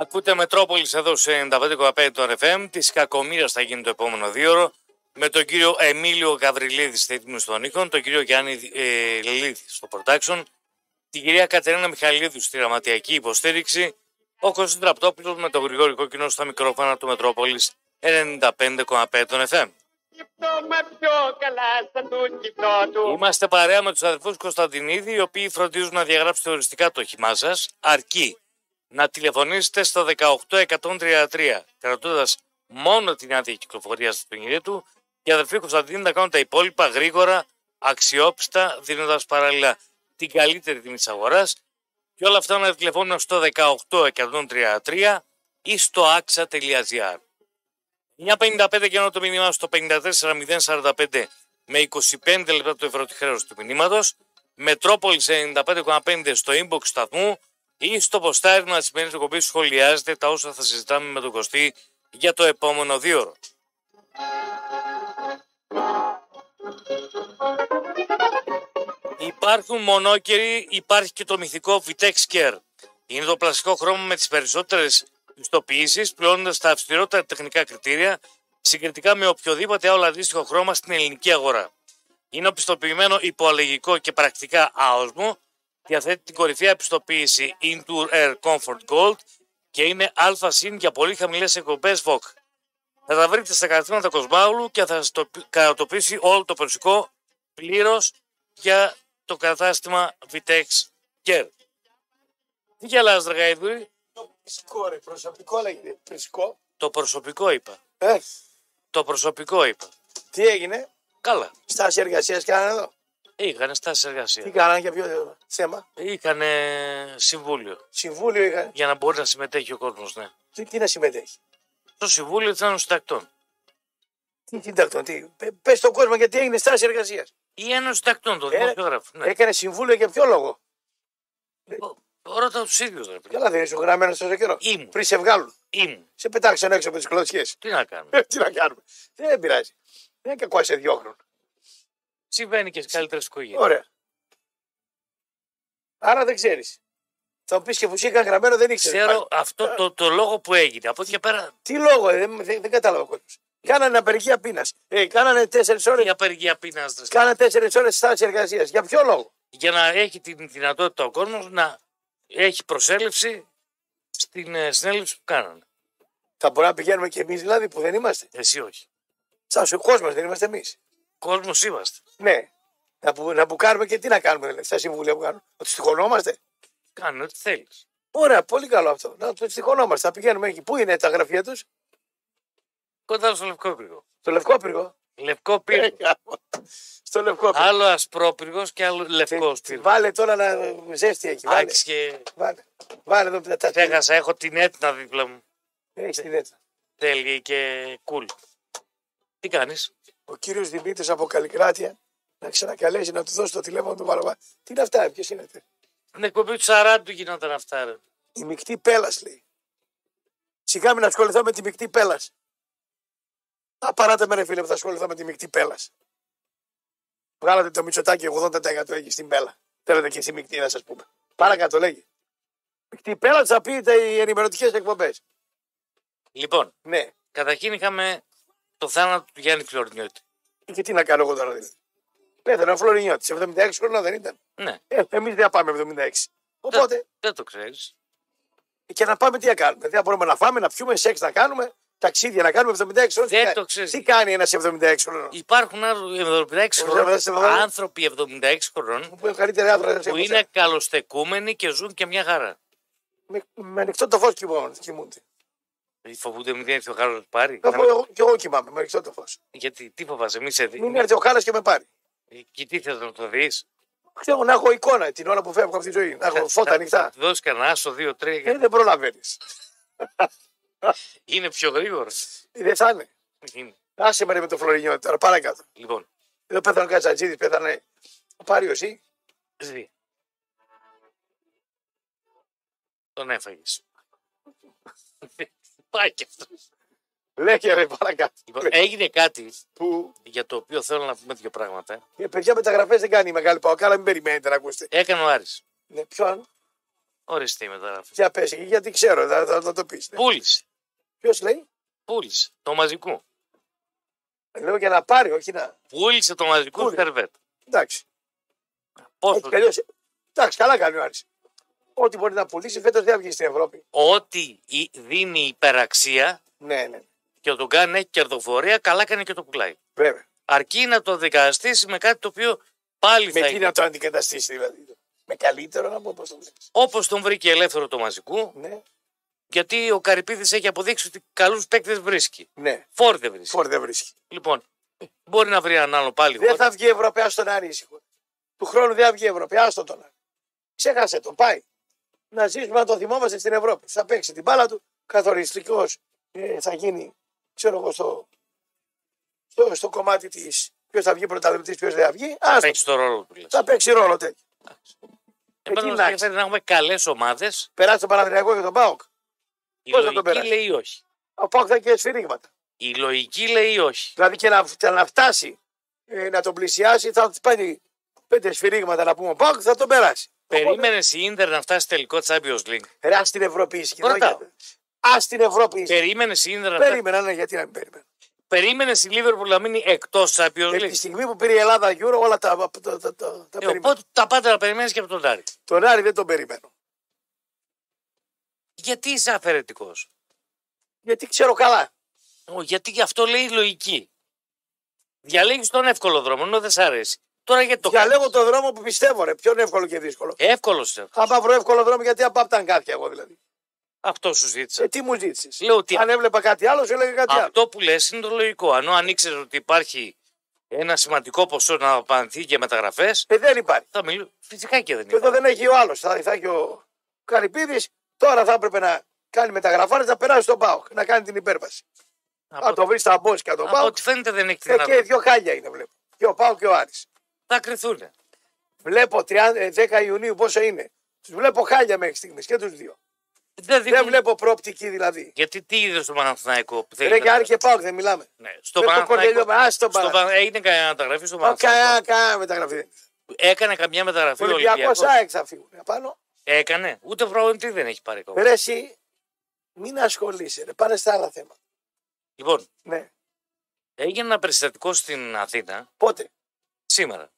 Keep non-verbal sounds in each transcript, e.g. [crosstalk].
Ακούτε Μετρόπολης εδώ σε 95,5 των FM. Της κακομοίρας θα γίνει το επόμενο δύο ώρο. Με τον κύριο Εμίλιο Γαβριλίδη στη θέτιμη των ήχων, τον κύριο Γιάννη ε, Λιλίδη στο production, την κυρία Κατερίνα Μιχαλίδου στη γραμματιακή υποστήριξη, ο Κωνσταντин Τραπτόπουλος με τον Γρηγόρη Κόκκινο στα μικρόφωνα του Μετρόπολης 95,5 των FM. Είμαστε παρέα με τους αδερφού Κωνσταντινίδη, οι οποίοι φροντίζουν να διαγράψετε οριστικά το όχημά σας, αρκεί να τηλεφωνήσετε στο 18133, κρατώντας μόνο την άδεια κυκλοφορίας στην παιχνίδι του, και οι αδερφοί Κωνσταντινίδη να κάνουν τα υπόλοιπα γρήγορα, αξιόπιστα, δίνοντας παράλληλα την καλύτερη τιμή της αγοράς. Και όλα αυτά να τηλεφώνουν στο 18133 ή στο axa.gr. 9.55 και ενώ το μήνυμα στο 54.045 με 25 λεπτά το ευρώ τη χρέωση του μηνύματος. Μετρόπολης 95,5 στο inbox σταθμού ή στο ποστάρισμα τη σημερινή εκπομπή σχολιάζετε τα όσα θα συζητάμε με τον Κωστή για το επόμενο δύο ώρο. Υπάρχουν μονόκεροι, υπάρχει και το μυθικό Vitex Care. Είναι το πλαστικό χρώμα με τις περισσότερες πιστοποιήσεις, πληρώνοντας τα αυστηρότερα τεχνικά κριτήρια, συγκριτικά με οποιοδήποτε άλλο αντίστοιχο χρώμα στην ελληνική αγορά. Είναι οπισθοποιημένο υποαλλαγικό και πρακτικά άοσμο, διαθέτει την κορυφαία πιστοποίηση Intour Air Comfort Gold και είναι α συν για πολύ χαμηλές εκπομπές VOC. Θα τα βρείτε στα καταστήματα Κοσμάουλου και θα σα το κατατοπίσει όλο το προσωπικό πλήρως για το κατάστημα Vitex Care. Τι γελάς ρε Γαϊδούρη, Φυσικό ρε, προσωπικό λέγεται. Φυσικό. το προσωπικό είπα. Ε, Το προσωπικό είπα. τι έγινε, Καλά. στάση εργασίας κάνανε εδώ. Είχαν στάσεις Τι εργασία. κάνανε για ποιο θέμα; Είχαν συμβούλιο. Συμβούλιο είχαν. Για να μπορεί να συμμετέχει ο κόσμος, ναι. Τι, τι να συμμετέχει; Το συμβούλιο ήταν των συντακτών. Τι συντακτών, τι. Πε στον κόσμο γιατί έγινε στάση εργασίας. Η Ένωση Συντακτών, το Ε, δημοσιογράφο. Ναι. Έκανε συμβούλιο για ποιο λόγο; Ρώτα τους ίδιους, ρε παιδί. Καλά δεν είσαι γραμμένος τόσο καιρό. Ήμουν. Πριν σε βγάλουν. Ήμουν. Σε πετάξαν έξω από τις κλωτσιές. Τι να κάνουμε; [laughs] τι να κάνουμε; Δεν πειράζει. Δεν είναι κακό να σε διώχνουν. Συμβαίνει και στι καλύτερες οικογένειες. Ωραία. Άρα δεν ξέρεις. Θα μου πεις και φουσίκα γραμμένο δεν ήξερες. Ξέρω αυτό το, το λόγο που έγινε. Από εκεί και πέρα Τι λόγο, ε, δεν, δεν, δεν κατάλαβα ο κόσμος. Κάνανε απεργία πείνας. Ε, κάνανε τέσσερις ώρε. η απεργία πείνας Κάνανε τέσσερις ώρες στάση εργασίας. Για ποιο λόγο; για να έχει την δυνατότητα ο κόσμος να έχει προσέλευση στην ε, συνέλευση που κάνανε. Θα μπορούμε να πηγαίνουμε κι εμείς δηλαδή που δεν είμαστε; Εσύ όχι. Σαν ο κόσμος δεν είμαστε εμείς. Κόσμος είμαστε. Ναι. Να, που, να μπουκάρουμε και τι να κάνουμε δηλαδή, στα συμβούλια που κάνουμε. Ότι στοιχωνόμαστε. Κάνε ό,τι θέλεις. Ωραία, πολύ καλό αυτό. Να το στοιχωνόμαστε. Θα πηγαίνουμε εκεί. Πού είναι τα γραφεία τους, Κοντά στο λευκό πύργο. στο Λευκό Πύργο; Λευκό πύργο. στο Λευκό Πύργο. άλλο ασπρόπυργος και άλλο λευκός πύργος. Βάλε τώρα να ζέστη εκεί. Βάλε. Άκη και Βάλε. Βάλε εδώ τα τα. ξέχασα, έχω την έτνα δίπλα μου. Έχεις την έτσι. Τέλειη και κουλ. Τι κάνεις; Ο κύριος Δημήτρης από Καλλικράτεια να ξανακαλέσει να του δώσει το τηλέφωνο του Βαρβά. Τι είναι αυτά, ποιος είναι αυτό. Την εκπομπή του 40 του γινόταν αυτά. Ρε. Η μεικτή πέλας λέει. Σιγά μην ασχοληθώ με τη μεικτή πέλας. Α, παράτε με ρε φίλε που θα ασχοληθώ με τη μεικτή πέλας. Βγάλατε το μυτσοτάκι 80% έχεις στην πέλα. Θέλετε και εσύ μεικτή να σας πούμε. Παρακάτω λέγει. Μεικτή πέλα θα πείτε οι ενημερωτικές εκπομπές. Λοιπόν, Ναι. καταρχήν είχαμε το θάνατο του Γιάννη Φλωρινιώτη. Και τι να κάνω εγώ τώρα δηλαδή. Πέθανε ο Φλωρινιώτη. 76 χρόνια δεν ήταν. Ναι, Ε, Εμείς δεν πάμε 76. Οπότε δεν το ξέρεις. και να πάμε τι να κάνουμε. Δεν μπορούμε να φάμε, να πιούμε, σεξ να κάνουμε, ταξίδια να κάνουμε 76 χρόνια. Δεν Τι το κα- ξέρεις. Τι κάνει ένας 76 χρόνο. Υπάρχουν άλλοι 76 Ωραία, σε χρόνων, βάλω. άνθρωποι 76 χρόνων Που είναι καλύτερη άντρα. που είναι καλοστεκούμενοι και ζουν και μια χαρά. Με, με ανοιχτό το φως κοιμούνται. Φοβούνται μην έρθει ο Χάρος να του πάρει. Θα Να πω μην- εγώ, και εγώ κοιμάμαι με ανοιχτό το φως. Γιατί τι φοβάσαι, μη σε δει. Μην έρθει ο Χάλα και με πάρει. Και τι θες να το δεις; Ξέρω να έχω εικόνα την ώρα που φεύγω από τη ζωή. Να έχω φώτα ανοιχτά. Θα δώσεις κανένα άσο, δύο, τρία. Ε, γιατί δεν προλαβαίνεις. Είναι πιο γρήγορο. Δεν θα είναι. Είναι. Άσε με ρε με το Φλωρινιώτη τώρα παρακάτω. Λοιπόν, Εδώ πέθανε ο Κατσατζίδης, πέθανε ο Πάριος εσύ. ζει. Τον έφαγες. [laughs] Πάει και αυτό. Λέγε ρε παρακάτω. Λοιπόν, έγινε κάτι Που για το οποίο θέλω να πούμε δύο πράγματα. ε, παιδιά μεταγραφέ δεν κάνει η μεγάλη Παοκάλα, μην περιμένετε να ακούσετε. Έκανε ο Άρης. Ναι, ποιον. Οριστή μεταγραφή. Για πες, γιατί ξέρω, θα, θα, θα το πεις. Ναι. Πούλησε. Ποιος λέει, Πούλησε. Το μαζικού. λέω για να πάρει, όχι να. Πούλησε το μαζικού Πούλησε. Σερβέτ. Εντάξει. Πόσο. Έτσι κι αλλιώς- Εντάξει, καλά κάνει ο Άρης. Ό,τι μπορεί να πουλήσει φέτος δεν θα βγει στην Ευρώπη. Ό,τι η- δίνει υπεραξία Ναι, ναι, και τον κάνει έχει κερδοφορία, καλά κάνει και το πουλάει. βέβαια. Αρκεί να το δικαστήσει με κάτι το οποίο πάλι Με θα εκεί είναι. να το αντικαταστήσει δηλαδή. Με καλύτερο να πω πώς το βλέπεις. Όπως τον βρήκε ελεύθερο το μαζικού, Ναι, γιατί ο Καρυπίδης έχει αποδείξει ότι καλούς παίκτες βρίσκει. ναι. Φόρ δεν βρίσκει. Φόρ δεν βρίσκει. Λοιπόν, μπορεί να βρει έναν άλλο πάλι. Δεν θα βγει Ευρωπαία στον Άρη ήσυχο. Του χρόνου δεν θα βγει Ευρωπαία, άστο τον Άρη. Ξέχασε τον, πάει. Να ζήσουμε να το θυμόμαστε στην Ευρώπη. Θα παίξει την μπάλα του, καθοριστικός ε, θα γίνει, ξέρω εγώ, στο, στο, στο κομμάτι της. Ποιος θα βγει πρωταθλητής, ποιος δεν θα βγει. Άστο. Παίξει το ρόλο του. λες. Θα παίξει ρόλο τέτοιο. Εμένα τι μας να ενδιαφέρει να έχουμε καλές ομάδες. Περάσει τον Παναδριακό και τον Πάοκ. Η Πώς θα το λογική περάσει; λέει όχι. Ο Πάοκ θα έχει και σφυρίγματα. Η λογική λέει όχι. Δηλαδή και να, και να φτάσει ε, να τον πλησιάσει, θα του πάει πέντε σφυρίγματα να πούμε ο Πάοκ, θα τον περάσει. Περίμενε η ντερ να φτάσει τελικό Champions League. Ρε, ας την Ευρώπη ήσυχη. Ρωτάω. Α την Ευρώπη ήσυχη. Περίμενε η ντερ να φτάσει. Περίμενα, ναι, γιατί να μην περίμενα. Περίμενε η Liverpool να μείνει εκτός Champions Ε, τη League. στιγμή που πήρε η Ελλάδα Euro, όλα τα, τα, τα, τα, τα Ε, περίμενα. οπότε τα πάντα να περιμένεις και από τον Τάρι. Τον Άρη δεν τον περιμένω. Γιατί είσαι αφαιρετικός; Γιατί ξέρω καλά. Γιατί γι' αυτό λέει η λογική. Διαλέγεις τον εύκολο δρόμο, ενώ δεν σ' αρέσει. Τώρα γιατί το Διαλέγω τον δρόμο που πιστεύω, ρε. Ποιον εύκολο και δύσκολο. Εύκολος. Άμα βρω εύκολο δρόμο, γιατί απ' τα αγκάθια εγώ δηλαδή. Αυτό σου ζήτησα. Ε, τι μου ζήτησες; Λέω ότι Αν έβλεπα κάτι άλλο, σου έλεγα κάτι άλλο. αυτό που λες είναι το λογικό. Αν αν ήξερε ότι υπάρχει ένα σημαντικό ποσό να απαντηθεί και μεταγραφές, Ε, δεν υπάρχει. θα μιλήσω. Φυσικά και δεν Και εδώ υπάρχει. δεν έχει ο άλλος. Θα, θα έχει ο Καρυπίδης. Τώρα θα έπρεπε να κάνει μεταγραφάρες, να περάσει στον Πάοκ. Να κάνει την υπέρβαση. Από, Αν το βρεις στα μπόσκα τον από Πάοκ. ό,τι φαίνεται δεν έχει τη Ε, και δυνατότητα. δύο χάλια είναι, βλέπω. Και ο Πάοκ και ο Άρης. Θα κρυθούν. Βλέπω 30, ε, 10 Ιουνίου πόσο είναι. Τους βλέπω χάλια μέχρι στιγμής και τους δύο. Δεν, Δεν δείχνουν- βλέπω προοπτική δηλαδή. Γιατί τι είδες στο Παναθηναϊκό που θέλει. Ρε να- και Άρη και Πάοκ δεν μιλάμε. Ναι, στο Με το Παναθηναϊκό. Κορνέλιο, ας τον στο παρά. Πα- Έγινε καμιά μεταγραφή στο Ω, Παναθηναϊκό. Κανένα κανένα μεταγραφή δεν είναι. Έκανε καμιά μεταγραφή Ο ο Ολυμπιακός Ολυμπιακός. ΑΕΚ θα φύγουν. Απάνω. Έκανε. Ούτε προγραμματή δεν έχει πάρει ακόμα. Ρε εσύ, μην ασχολείσαι. Ρε. Πάνε στα άλλα θέματα. Λοιπόν, Ναι. έγινε ένα περιστατικό στην Αθήνα Πότε; σήμερα.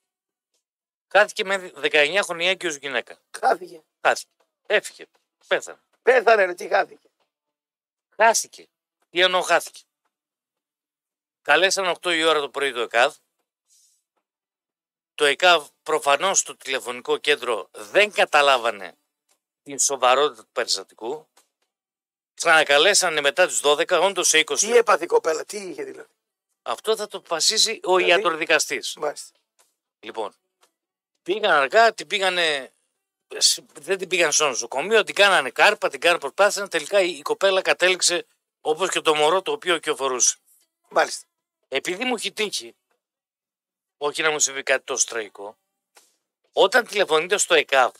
Χάθηκε με 19 χρονιά και ω γυναίκα. Χάθηκε. Χάθηκε. Έφυγε. Πέθανε. Πέθανε ρε, τι χάθηκε. Χάθηκε. Τι εννοώ χάθηκε. Καλέσαν 8 η ώρα το πρωί το ΕΚΑΒ. Το ΕΚΑΒ προφανώς στο τηλεφωνικό κέντρο δεν καταλάβανε την σοβαρότητα του περιστατικού. Ξανακαλέσανε μετά τις 12, όντως σε 20. Τι έπαθε η κοπέλα, τι είχε δηλαδή. Αυτό θα το αποφασίσει ο Δηλαδή; ιατροδικαστής. Μάλιστα. Λοιπόν, πήγαν αργά, την πήγανε, δεν την πήγαν στο νοσοκομείο, την κάνανε κάρπα, την κάνανε προσπάθησαν, τελικά η, η κοπέλα κατέληξε όπως και το μωρό το οποίο κυοφορούσε. Μάλιστα. Επειδή μου έχει τύχει, όχι να μου συμβεί κάτι τόσο τραγικό, όταν τηλεφωνείτε στο ΕΚΑΒ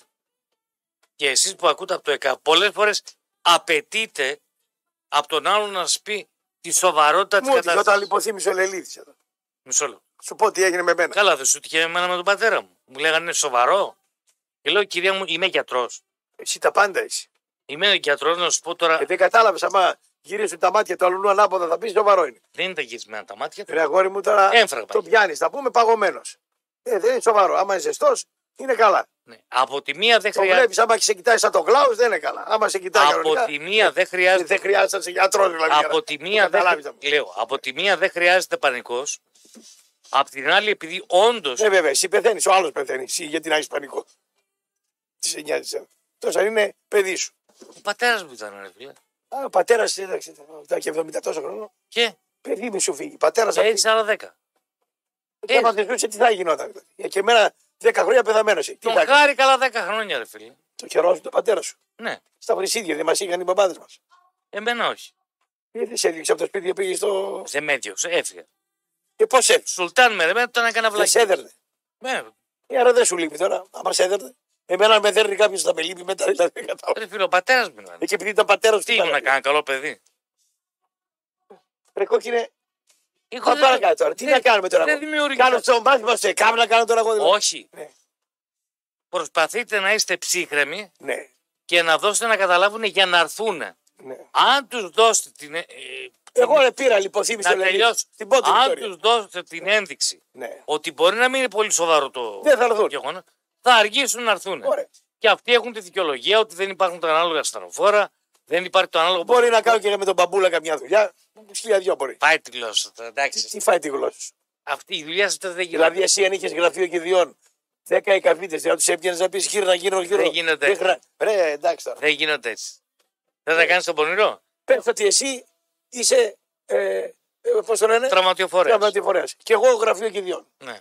και εσείς που ακούτε από το ΕΚΑΒ, πολλές φορές απαιτείτε από τον άλλον να σας πει τη σοβαρότητα της Μου έτυχε κατάστασης. όταν λιποθύμησε ο Λελίδης εδώ. Μισό λεπτό. Σου πω τι έγινε με μένα. Καλά, δεν σου τυχε εμένα με τον πατέρα μου. Μου λέγανε είναι σοβαρό. Και λέω, κυρία μου, είμαι γιατρός. Εσύ τα πάντα είσαι. Είμαι γιατρός, να σου πω τώρα. Και δεν κατάλαβες, άμα γυρίσουν τα μάτια του αλλού ανάποδα θα πεις σοβαρό είναι. Δεν είναι τα γυρισμένα τα μάτια του. Ρε αγόρι μου τώρα Έμφραγμα. το πιάνεις, θα πούμε παγωμένος. Ε, δεν είναι σοβαρό. Άμα είναι ζεστός, είναι καλά. Ναι. Από τη μία δεν Το χρειάζεται. βλέπεις, άμα σε κοιτάει σαν τον Κλάου, δεν είναι καλά. Άμα σε κοιτάει Από κανονικά, τη μία δεν ε, χρειάζεται. δεν χρειάζεται να είσαι γιατρός, δηλαδή. για Από να τη το μία δεν, καταλάβεις αυτό. λέω, από τη μία δεν χρειάζεται πανικός. Απ' την άλλη, επειδή όντω. Ε, βέβαια, εσύ πεθαίνεις, ο άλλος πεθαίνει. Εσύ γιατί να έχεις πανικό. Τι σε νοιάζει. εσένα. Τόσο αν είναι παιδί σου. Ο πατέρας μου ήταν, ρε φίλε. Α, ο πατέρας σύνταξη, αυτά και 70 τόσο χρόνο. Και; Παιδί μου σου φύγει. Πατέρας θα έτσι άλλα δέκα. Και άμα δεν ζούσε, τι θα γινόταν. Δηλαδή. Ε, Και εμένα 10 χρόνια πεθαμένος. Τι Τον θα γίνει. χάρη καλά δέκα χρόνια, ρε φίλε. Το καιρό σου, το πατέρα σου. Ναι, Στα βρυσίδια δεν μας είχαν οι μπαμπάδες μας. εμένα όχι. Ε, δεν σε έδιωξε από το σπίτι και πήγες στο. Δεν με έδιωξε, έφυγε. Και πώς έτσι. Σουλτάν με ρε, με τον έκανα Δεν σε βλακή. έδερνε. Ναι, Ε, άρα δεν σου λείπει τώρα. Άμα σε έδερνε. Εμένα αν με δέρνει κάποιος θα με λείπει μετά. Δηλαδή δεν κατάλαβα. ρε φίλε, ο πατέρας μου ήταν. Ε, και επειδή ήταν πατέρας σου. Τι ήμουν να κάνω, καλό παιδί. Ρε κόκκινε. Εγώ Πάμε δεν- παρακάτω τώρα. Τι δεν- να κάνουμε τώρα; δεν εγώ; δημιουργήσα. Κάνω στο μάθημα σε κάμερα να κάνω τώρα εγώ. δηλαδή. Όχι. Ναι. Προσπαθείτε να είστε ψύχρεμοι Ναι. και να δώσετε να καταλάβουν για να έρθουν. Ναι. Αν τους δώσετε την. ε, Εγώ ρε πήρα λοιπόν θύμισε να το Λελίδη. τελειώσω. Την πρώτη Αν ιστορία. τους δώσετε την ένδειξη Ναι. ότι μπορεί να μην είναι πολύ σοβαρό το Δεν θα έρθουν. γεγονός, θα αργήσουν να έρθουν. Ωραία. Και αυτοί έχουν τη δικαιολογία ότι δεν υπάρχουν τα ανάλογα ασθενοφόρα, δεν υπάρχει το ανάλογο. Μπορεί να κάνω και με τον μπαμπούλα καμιά δουλειά. Σκυλιά δυο μπορεί. Πάει τη γλώσσα. του, Εντάξει. Τι φάει τη γλώσσα σου; Αυτή η δουλειά σας δεν γίνεται. Δηλαδή, εσύ αν είχες γραφείο κηδιών 10 εκαβίτε, δεν τους έπιανες να πεις γύρω να γύρω γύρω. Δεν γίνεται. χρα- Ρε, εντάξει τώρα. Δεν γίνονται έτσι. Δεν θα κάνεις τον πονηρό; Πες ότι εσύ είσαι. Ε, ε, Πώς το λένε, Τραυματιοφορέα. Τραυματιοφορέα. Και εγώ γραφείο κηδιών. Ναι.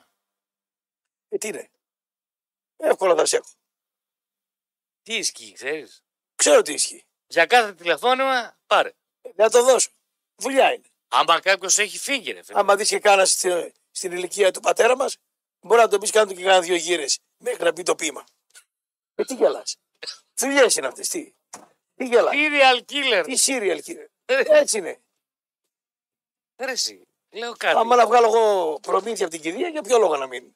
Ε, τι είναι; Εύκολα θα σε έχω. Τι ισχύει, ξέρεις; Ξέρω τι ισχύει. Για κάθε τηλεφώνημα πάρε. Ε, Να το δώσω. Δουλειά είναι. Άμα κάποιος έχει φύγει, ρε φίλε. Άμα δεις και κάνα στην, στην ηλικία του πατέρα μας, μπορεί να το πεις κάνω και κάνα δύο γύρες μέχρι να πει το πείμα. Ε, τι γελάς. Δουλειές είναι αυτές. Τι; Τι γελά. Serial killer. Τι σύριαλ, κύριε. Ε, Έτσι είναι. Ρε εσύ. Λέω κάτι. Άμα να βγάλω εγώ προμήθεια από την κηδεία, για ποιο λόγο να μείνει.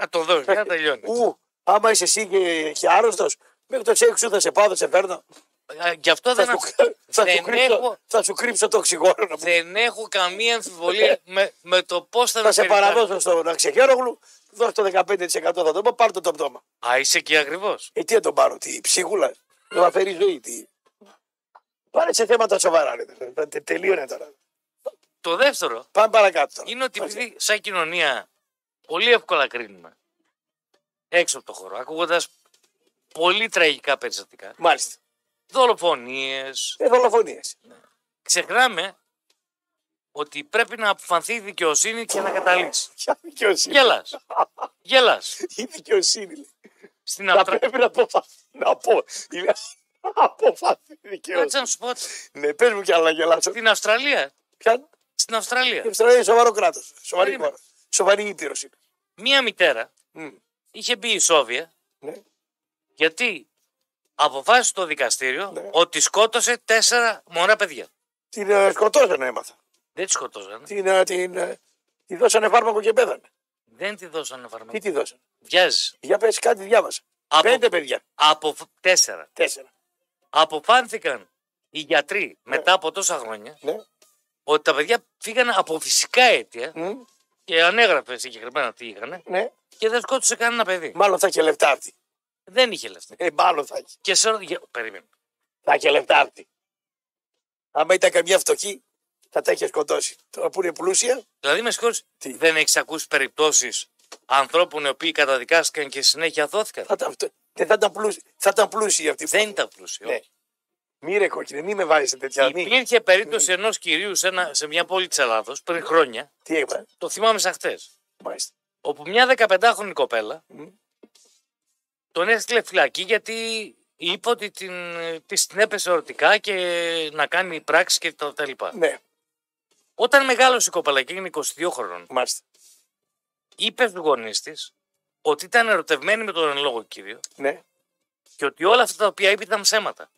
Να το δω, να τελειώνει. Ου, άμα είσαι εσύ και, και άρρωστος, μέχρι το τσέκ σου θα σε πάω, θα σε φέρνω. Α, Γι' αυτό Θα δεν, σου, θα, δεν σου κρύψω, έχω- θα σου κρύψω το οξυγόνο. να μου- δεν έχω καμία αμφιβολία με, με το πώς θα, Θα με σε περιτάρει. παραδώσω στον Αξεχέρογλου, δώσ' το 15% θα το πω, πάρ' το το πτώμα. Α, είσαι εκεί ακριβώ. Ε, τι θα τον πάρω, τι, ψίχουλα, δεν θα φέρει ζωή, τι. Πάρε σε θέματα σοβαρά, ρε. τε- τε- Τελείωνε τώρα. Το δεύτερο Πάμε παρακάτω τώρα. είναι ότι επειδή σαν κοινωνία πολύ εύκολα κρίνουμε έξω από το χώρο, ακούγοντας πολύ τραγικά περιστατικά, Μάλιστα. δολοφονίες, Ε, δολοφονίες. ξεχνάμε ότι πρέπει να αποφανθεί η δικαιοσύνη και να καταλήξει. [laughs] Ποια δικαιοσύνη; Γελάς. Γελάς. [laughs] Η δικαιοσύνη. λέει. Στην Θα Αυστραλία. πρέπει να αποφαθεί. Να πω. [laughs] Είναι- Αποφαθεί η δικαιοσύνη. Κάτσε να σου πω. Ναι, πες μου κι άλλα να γελάσω. Στην Αυστραλία. Ποια; Στην Αυστραλία. Η Αυστραλία είναι σοβαρό κράτος. Σοβαρή Περίμενε. χώρα. Σοβαρή ήπειρος είναι. Μία μητέρα Μμ. είχε μπει η Σόβια Ναι. γιατί αποφάσισε το δικαστήριο Ναι. ότι σκότωσε τέσσερα μωρά παιδιά. Την ε, σκοτώσανε, έμαθα. Δεν τη σκοτώσανε. Την, ε, την, ε, τη δώσανε φάρμακο και πέθανε. Δεν τη δώσανε Τι φάρμακο. τη δώσανε; Βιάζει. Για πες κάτι διάβασα. Από, Πέντε παιδιά. από φ- τέσσερα. Τέσσερα. Αποφάνθηκαν οι γιατροί μετά από τόσα χρόνια Ναι. ότι τα παιδιά φύγανε από φυσικά αίτια Μμ. και ανέγραφε συγκεκριμένα τι είχαν ναι. και δεν σκότωσε κανένα παιδί. Μάλλον θα έχει λεφτά αυτή. Δεν είχε λεφτά. Ε, μάλλον θα έχει. Και σε... για- Περίμενε. Θα έχει λεφτά αυτή. Άμα ήταν καμιά φτωχή, θα τα είχε σκοτώσει. Τώρα που είναι πλούσια, Δηλαδή, με συγχωρείς, Τι; δεν έχεις ακούσει περιπτώσεις ανθρώπων οι οποίοι καταδικάστηκαν και συνέχεια δόθηκαν; θα ήταν, φτω- δεν θα ήταν πλούσιοι. Θα ήταν πλούσιοι αυτοί. που- Δεν ήταν πλούσιοι. Ναι. όχι. Μη ρε κόκκινε, μη με βάζεις σε τέτοια. Μη. Υπήρχε περίπτωση ενός κυρίου σε, ένα, σε μια πόλη της Ελλάδος πριν χρόνια, Τι είπα. το θυμάμαι σαν χτες, Μάλιστα. όπου μια 15χρονη κοπέλα Μμ. τον έστειλε φυλακή γιατί είπε ότι την, της την έπεσε ερωτικά και να κάνει πράξη και τα, τα λοιπά. Ναι, Όταν μεγάλωσε η κοπέλα και έγινε 22 χρονών, μάλιστα. είπε στους γονείς της ότι ήταν ερωτευμένη με τον εν λόγω κύριο Ναι, και ότι όλα αυτά τα οποία είπε ήταν ψέματα.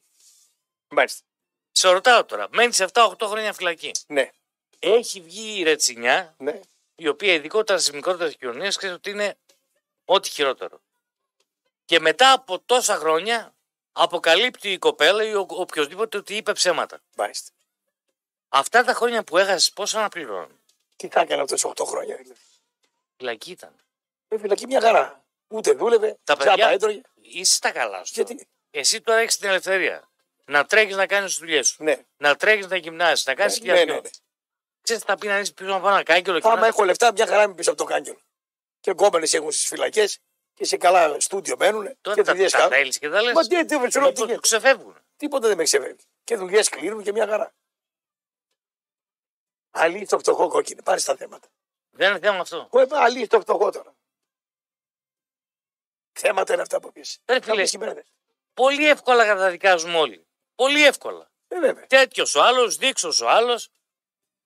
μάλιστα. Σε ρωτάω τώρα, μένει σε 7-8 χρόνια φυλακή. Ναι, Έχει βγει η ρετσινιά, ναι. η οποία ειδικότερα στις μικρότερες κοινωνίες ξέρει ότι είναι ό,τι χειρότερο. Και μετά από τόσα χρόνια αποκαλύπτει η κοπέλα ή ο οποιοδήποτε ότι είπε ψέματα. Μάλιστα. Αυτά τα χρόνια που έχασες, πόσο αναπληρώνουν. Τι θα έκανε αυτό 8 χρόνια; δηλαδή. Φυλακή ήταν. Ε, φυλακή μια χαρά. Ούτε δούλευε, Τα τσάμπα παιδιά- έτρωγε. Είσαι στα καλά σου. Γιατί. Εσύ τώρα έχεις την ελευθερία. Να τρέχεις να κάνεις τις δουλειές σου. Ναι, Να τρέχεις να γυμνάσεις, να κάνεις ναι, ναι, ναι, ναι. Ξέρεις, θα πει να είσαι πίσω από ένα κάγκελο και Άμα να... έχω λεφτά, μια χαρά είμαι πίσω από το κάγκελο. Και γκόμενες έχουν στις φυλακές και σε καλά στούντιο μένουν Τώρα και τα, δουλειές τα κάνουν. θέλει και τα λες. Μα τι, τι, τι, τι, τι, του ξεφεύγουν. τίποτα δεν με ξεφεύγει. Και δουλειές κλείνουν και μια χαρά. Αλλή στο φτωχό κόκκινη, πάρει τα θέματα. Δεν είναι θέμα αυτό. Εγώ είπα αλλή στο φτωχό τώρα. Θέματα είναι αυτά που πει. Ρε φίλε, πολύ εύκολα καταδικάζουμε όλοι. Πολύ εύκολα. Ε, βέβαια. Τέτοιος ο άλλος, δείξω ο άλλος.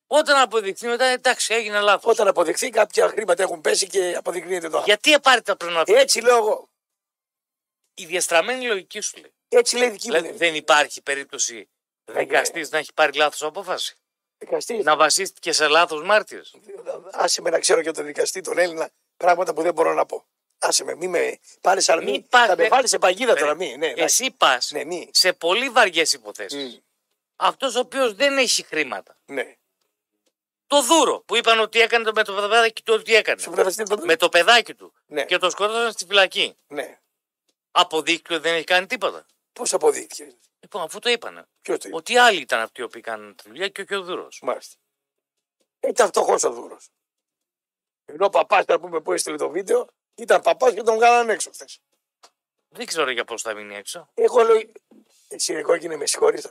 Όταν αποδειχθεί μετά, εντάξει, έγινε λάθος. Όταν αποδειχθεί κάποια χρήματα έχουν πέσει και αποδεικνύεται το άλλο. Γιατί απαραίτητα πρέπει να Έτσι λέω εγώ. Η διαστραμμένη λογική σου λέει. Έτσι λέει η δική μου. Δηλαδή δεν υπάρχει περίπτωση δικαστής να έχει πάρει λάθος απόφαση. Δικαστής. Να βασίστηκε σε λάθος μάρτυρες. Άσε με να ξέρω και τον δικαστή τον Έλληνα πράγματα που δεν μπορώ να πω. Άσε με, μη με πάρει σαν Μη μη. πας, Θα με δε- βάλεις σε παγίδα Ρε, τώρα, μη. Ναι, Εσύ πας ναι, μη. σε πολύ βαριές υποθέσεις. Μμ. Αυτός ο οποίος δεν έχει χρήματα. Ναι. Το δούρο που είπαν ότι έκανε το με το παιδάκι του, τι έκανε. Σου φανταστείτε το. Με το παιδάκι του. Ναι. Και το σκότωσαν στη φυλακή. Ναι. Αποδείχθηκε ότι δεν έχει κάνει τίποτα. Πώς αποδείχθηκε; Λοιπόν, αφού το είπανε. Ποιος το είπε; Ότι άλλοι ήταν αυτοί οι οποίοι κάνανε τη δουλειά και όχι ο δούρος. Μάλιστα. Ήταν φτωχός ο Δούρος. Ενώ ο παπάς, να πούμε που έστειλε το βίντεο, ήταν παπάς και τον βγάλανε έξω χθες. Δεν ξέρω για πώς θα μείνει έξω. Εγώ λέω, εσύ ρε κόκκινη με συγχωρείς.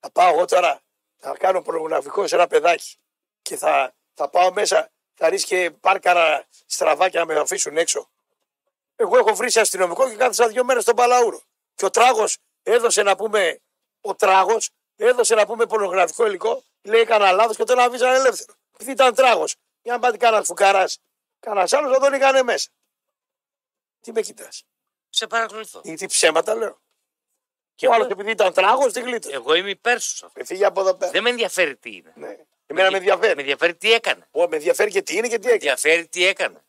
Θα πάω εγώ τώρα, θα κάνω προγραφικό σε ένα παιδάκι και θα, θα πάω μέσα, θα ρίξει και πάρκαρα στραβά και να με αφήσουν έξω. Εγώ έχω βρει σε αστυνομικό και κάθισα δύο μέρες στον Παλαούρο. Και ο τράγος έδωσε να πούμε, ο τράγος έδωσε να πούμε πορνογραφικό υλικό, λέει κανένα λάθος και τον αφήσαν ελεύθερο. Επειδή ήταν τράγος. Για να πάτε κανένας φουκαράς, κανένας άλλος θα τον είχαν μέσα. Τι με κοιτάς; Σε παρακολουθώ. Γιατί ψέματα λέω. Και ο άλλος εγώ, επειδή ήταν τράγος, την γλίτωσε. εγώ είμαι υπέρ σου. σε αυτό. Ε, Φύγε από εδώ πέρα. Δεν με ενδιαφέρει τι είναι. Ναι. Εμένα με Με ενδιαφέρει. ενδιαφέρει τι έκανε. Ω, με ενδιαφέρει και τι είναι και τι Με έχει. ενδιαφέρει τι έκανε.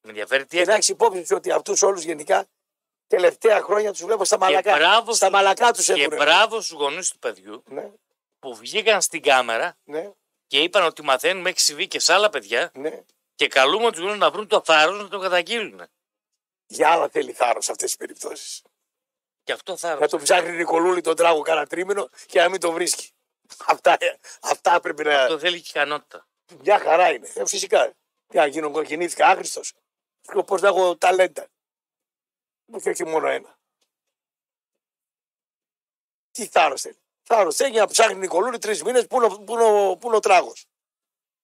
Με ενδιαφέρει τι Και να έκανε. έχεις υπόψη σου ότι αυτούς όλους γενικά τελευταία χρόνια τους βλέπω στα μαλακά. μπράβο Στα σου- μαλακά τους Και έχουν. μπράβο στους γονείς του παιδιού Ναι, που βγήκαν στην κάμερα ναι, και είπαν ότι μαθαίνουμε έχει συμβεί και σε άλλα παιδιά ναι. και καλούμε τους γονείς να βρουν το θάρρος να το καταγγείλουν. Για άλλα θέλει θάρρος σε αυτές τις περιπτώσεις. Και αυτό θάρρος. Να τον ψάχνει Νικολούλη τον τράγο κάνα τρίμηνο και να μην το βρίσκει. Αυτά, αυτά πρέπει να. Αυτό θέλει και ικανότητα. Μια χαρά είναι. Ε, φυσικά. Τι να γίνω, εγώ γεννήθηκα άχρηστος. Πώς να έχω ταλέντα. Και όχι μόνο ένα. Τι θάρρος θέλει. Θάρρος θέλει για να ψάχνει Νικολούρη τρεις μήνες που είναι, ο- που είναι, ο- που είναι ο τράγος.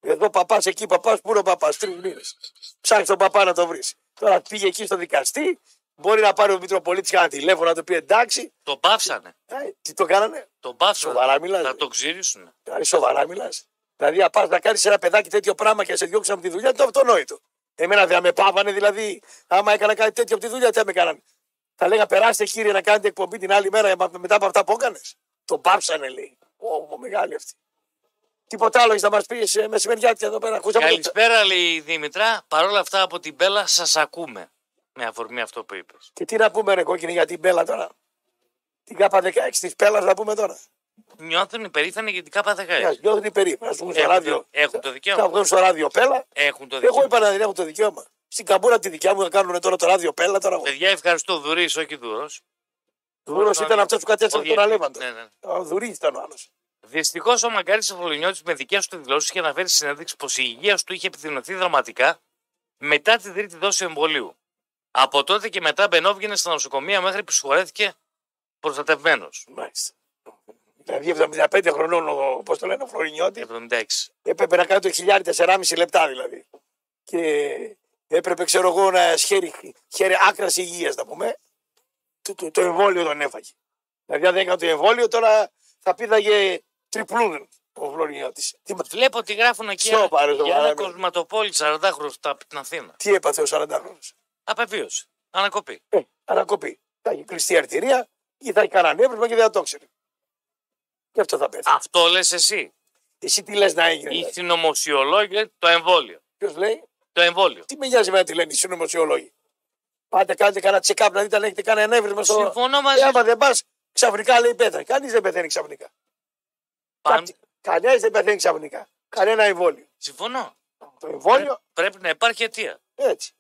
Εδώ παπάς, εκεί παπάς, πού είναι ο παπάς, τρεις μήνες. Ψάχνει τον παπά να το βρεις. Τώρα πήγε εκεί στο δικαστή, μπορεί να πάρει ο Μητροπολίτης κανένα τηλέφωνο να το πει εντάξει. Το πάυσανε. Ε, τι το κάνανε, Το πάυσανε. Σοβαρά μιλάς, Θα ρε. το ξυρίσουν. Δηλαδή, σοβαρά μιλάς. Δηλαδή, να πας να κάνεις ένα παιδάκι τέτοιο πράγμα και να σε διώξουν από τη δουλειά, το αυτονόητο. Εμένα δεν με πάβανε, δηλαδή, άμα έκανα κάτι τέτοιο από τη δουλειά, τι θα με κάνανε. Θα λέγα, περάστε κύριε να κάνετε εκπομπή την άλλη μέρα μα- μετά από αυτά που έκανες. Το πάψανε, λέει. Ω, μεγάλη αυτή. Τίποτα άλλο έχεις να μας πεις σε μεσημεριάτια εδώ πέρα. Ακούσαμε το- Καλησπέρα, λέει η Δήμητρα. Παρ' όλα αυτά από την Μπέλα σας ακούμε. Με αφορμή αυτό που είπες. Και τι να πούμε, ρε κόκκινη, για την Μπέλα τώρα. Την ΚΑΠΑ 16 τη Πέλα να πούμε τώρα. Νιώθουν υπερήφανοι για την ΚΑΠΑ 16. Μια νιώθουν υπερήφανοι. Να σου βγουν στο Έχουν ράδιο. το- έχουν το Θα δικαίωμα. βγουν στο ράδιο Πέλα. Έχουν το Εγώ δικαίωμα. είπα να δεν έχω το δικαίωμα. Στην καμπούρα τη δικιά μου να κάνουν τώρα το ράδιο Πέλα. Τώρα εγώ. Παιδιά, ευχαριστώ. Δουρής, όχι δούρος. Δούρος ήταν αυτός που κατέστησε τον Αλέβαντο. Ναι, ναι. Ο Δουρής ήταν ο άλλος. Δυστυχώς ο Μαγκάρη Αφολινιώτη με δικέ του δηλώσει είχε αναφέρει στη συνέντευξη πως η υγεία του είχε επιδεινωθεί δραματικά μετά την τρίτη δόση εμβολίου. Από τότε και μετά μπαινόβγαινε στα νοσοκομεία μέχρι που συγχωρέθηκε προστατευμένος. Μάλιστα. Δηλαδή 75 χρονών, ο- πώς το λένε, ο Φλωρινιώτης, 76. έπρεπε να κάνει το χιλιάρι 4,5 λεπτά δηλαδή. Και έπρεπε, ξέρω εγώ, να σχέρει, χέρι άκρας υγείας, να πούμε. Το, το, το εμβόλιο τον έφαγε. Δηλαδή, αν δεν έκανε το εμβόλιο, τώρα θα πήδαγε τριπλούν ο Φλωρινιώτη. Τι, μα- Βλέπω ότι γράφουν εκεί Σώπα, ρε, για σοβαρά, ένα ναι. κοσματοπόλη 40χρονο από την Αθήνα. τι έπαθε ο 40χρονο. Απεβίωσε. Ανακοπή. Ε, ανακοπή. Θα έχει κλειστεί αρτηρία ή θα έχει κανένα νεύρισμα και δεν θα το ξέρει. Γι' αυτό θα πέθει. Αυτό λες εσύ. Εσύ τι λες να έγινε. Οι συνωμοσιολόγοι λένε το εμβόλιο. Ποιος λέει, Το εμβόλιο. τι με νοιάζει με τι λένε οι συνωμοσιολόγοι; Πάτε κάνετε κανένα check-up να δείτε αν έχετε κανένα νεύρισμα στο. Συμφωνώ μαζί Ε, άμα σου. δεν πας, ξαφνικά λέει πέθανε. Κανείς δεν πεθαίνει ξαφνικά. Παν- Κανένας δεν πεθαίνει ξαφνικά. Κανένα εμβόλιο. Συμφωνώ. Το εμβόλιο Πρέπει να υπάρχει αιτία. έτσι.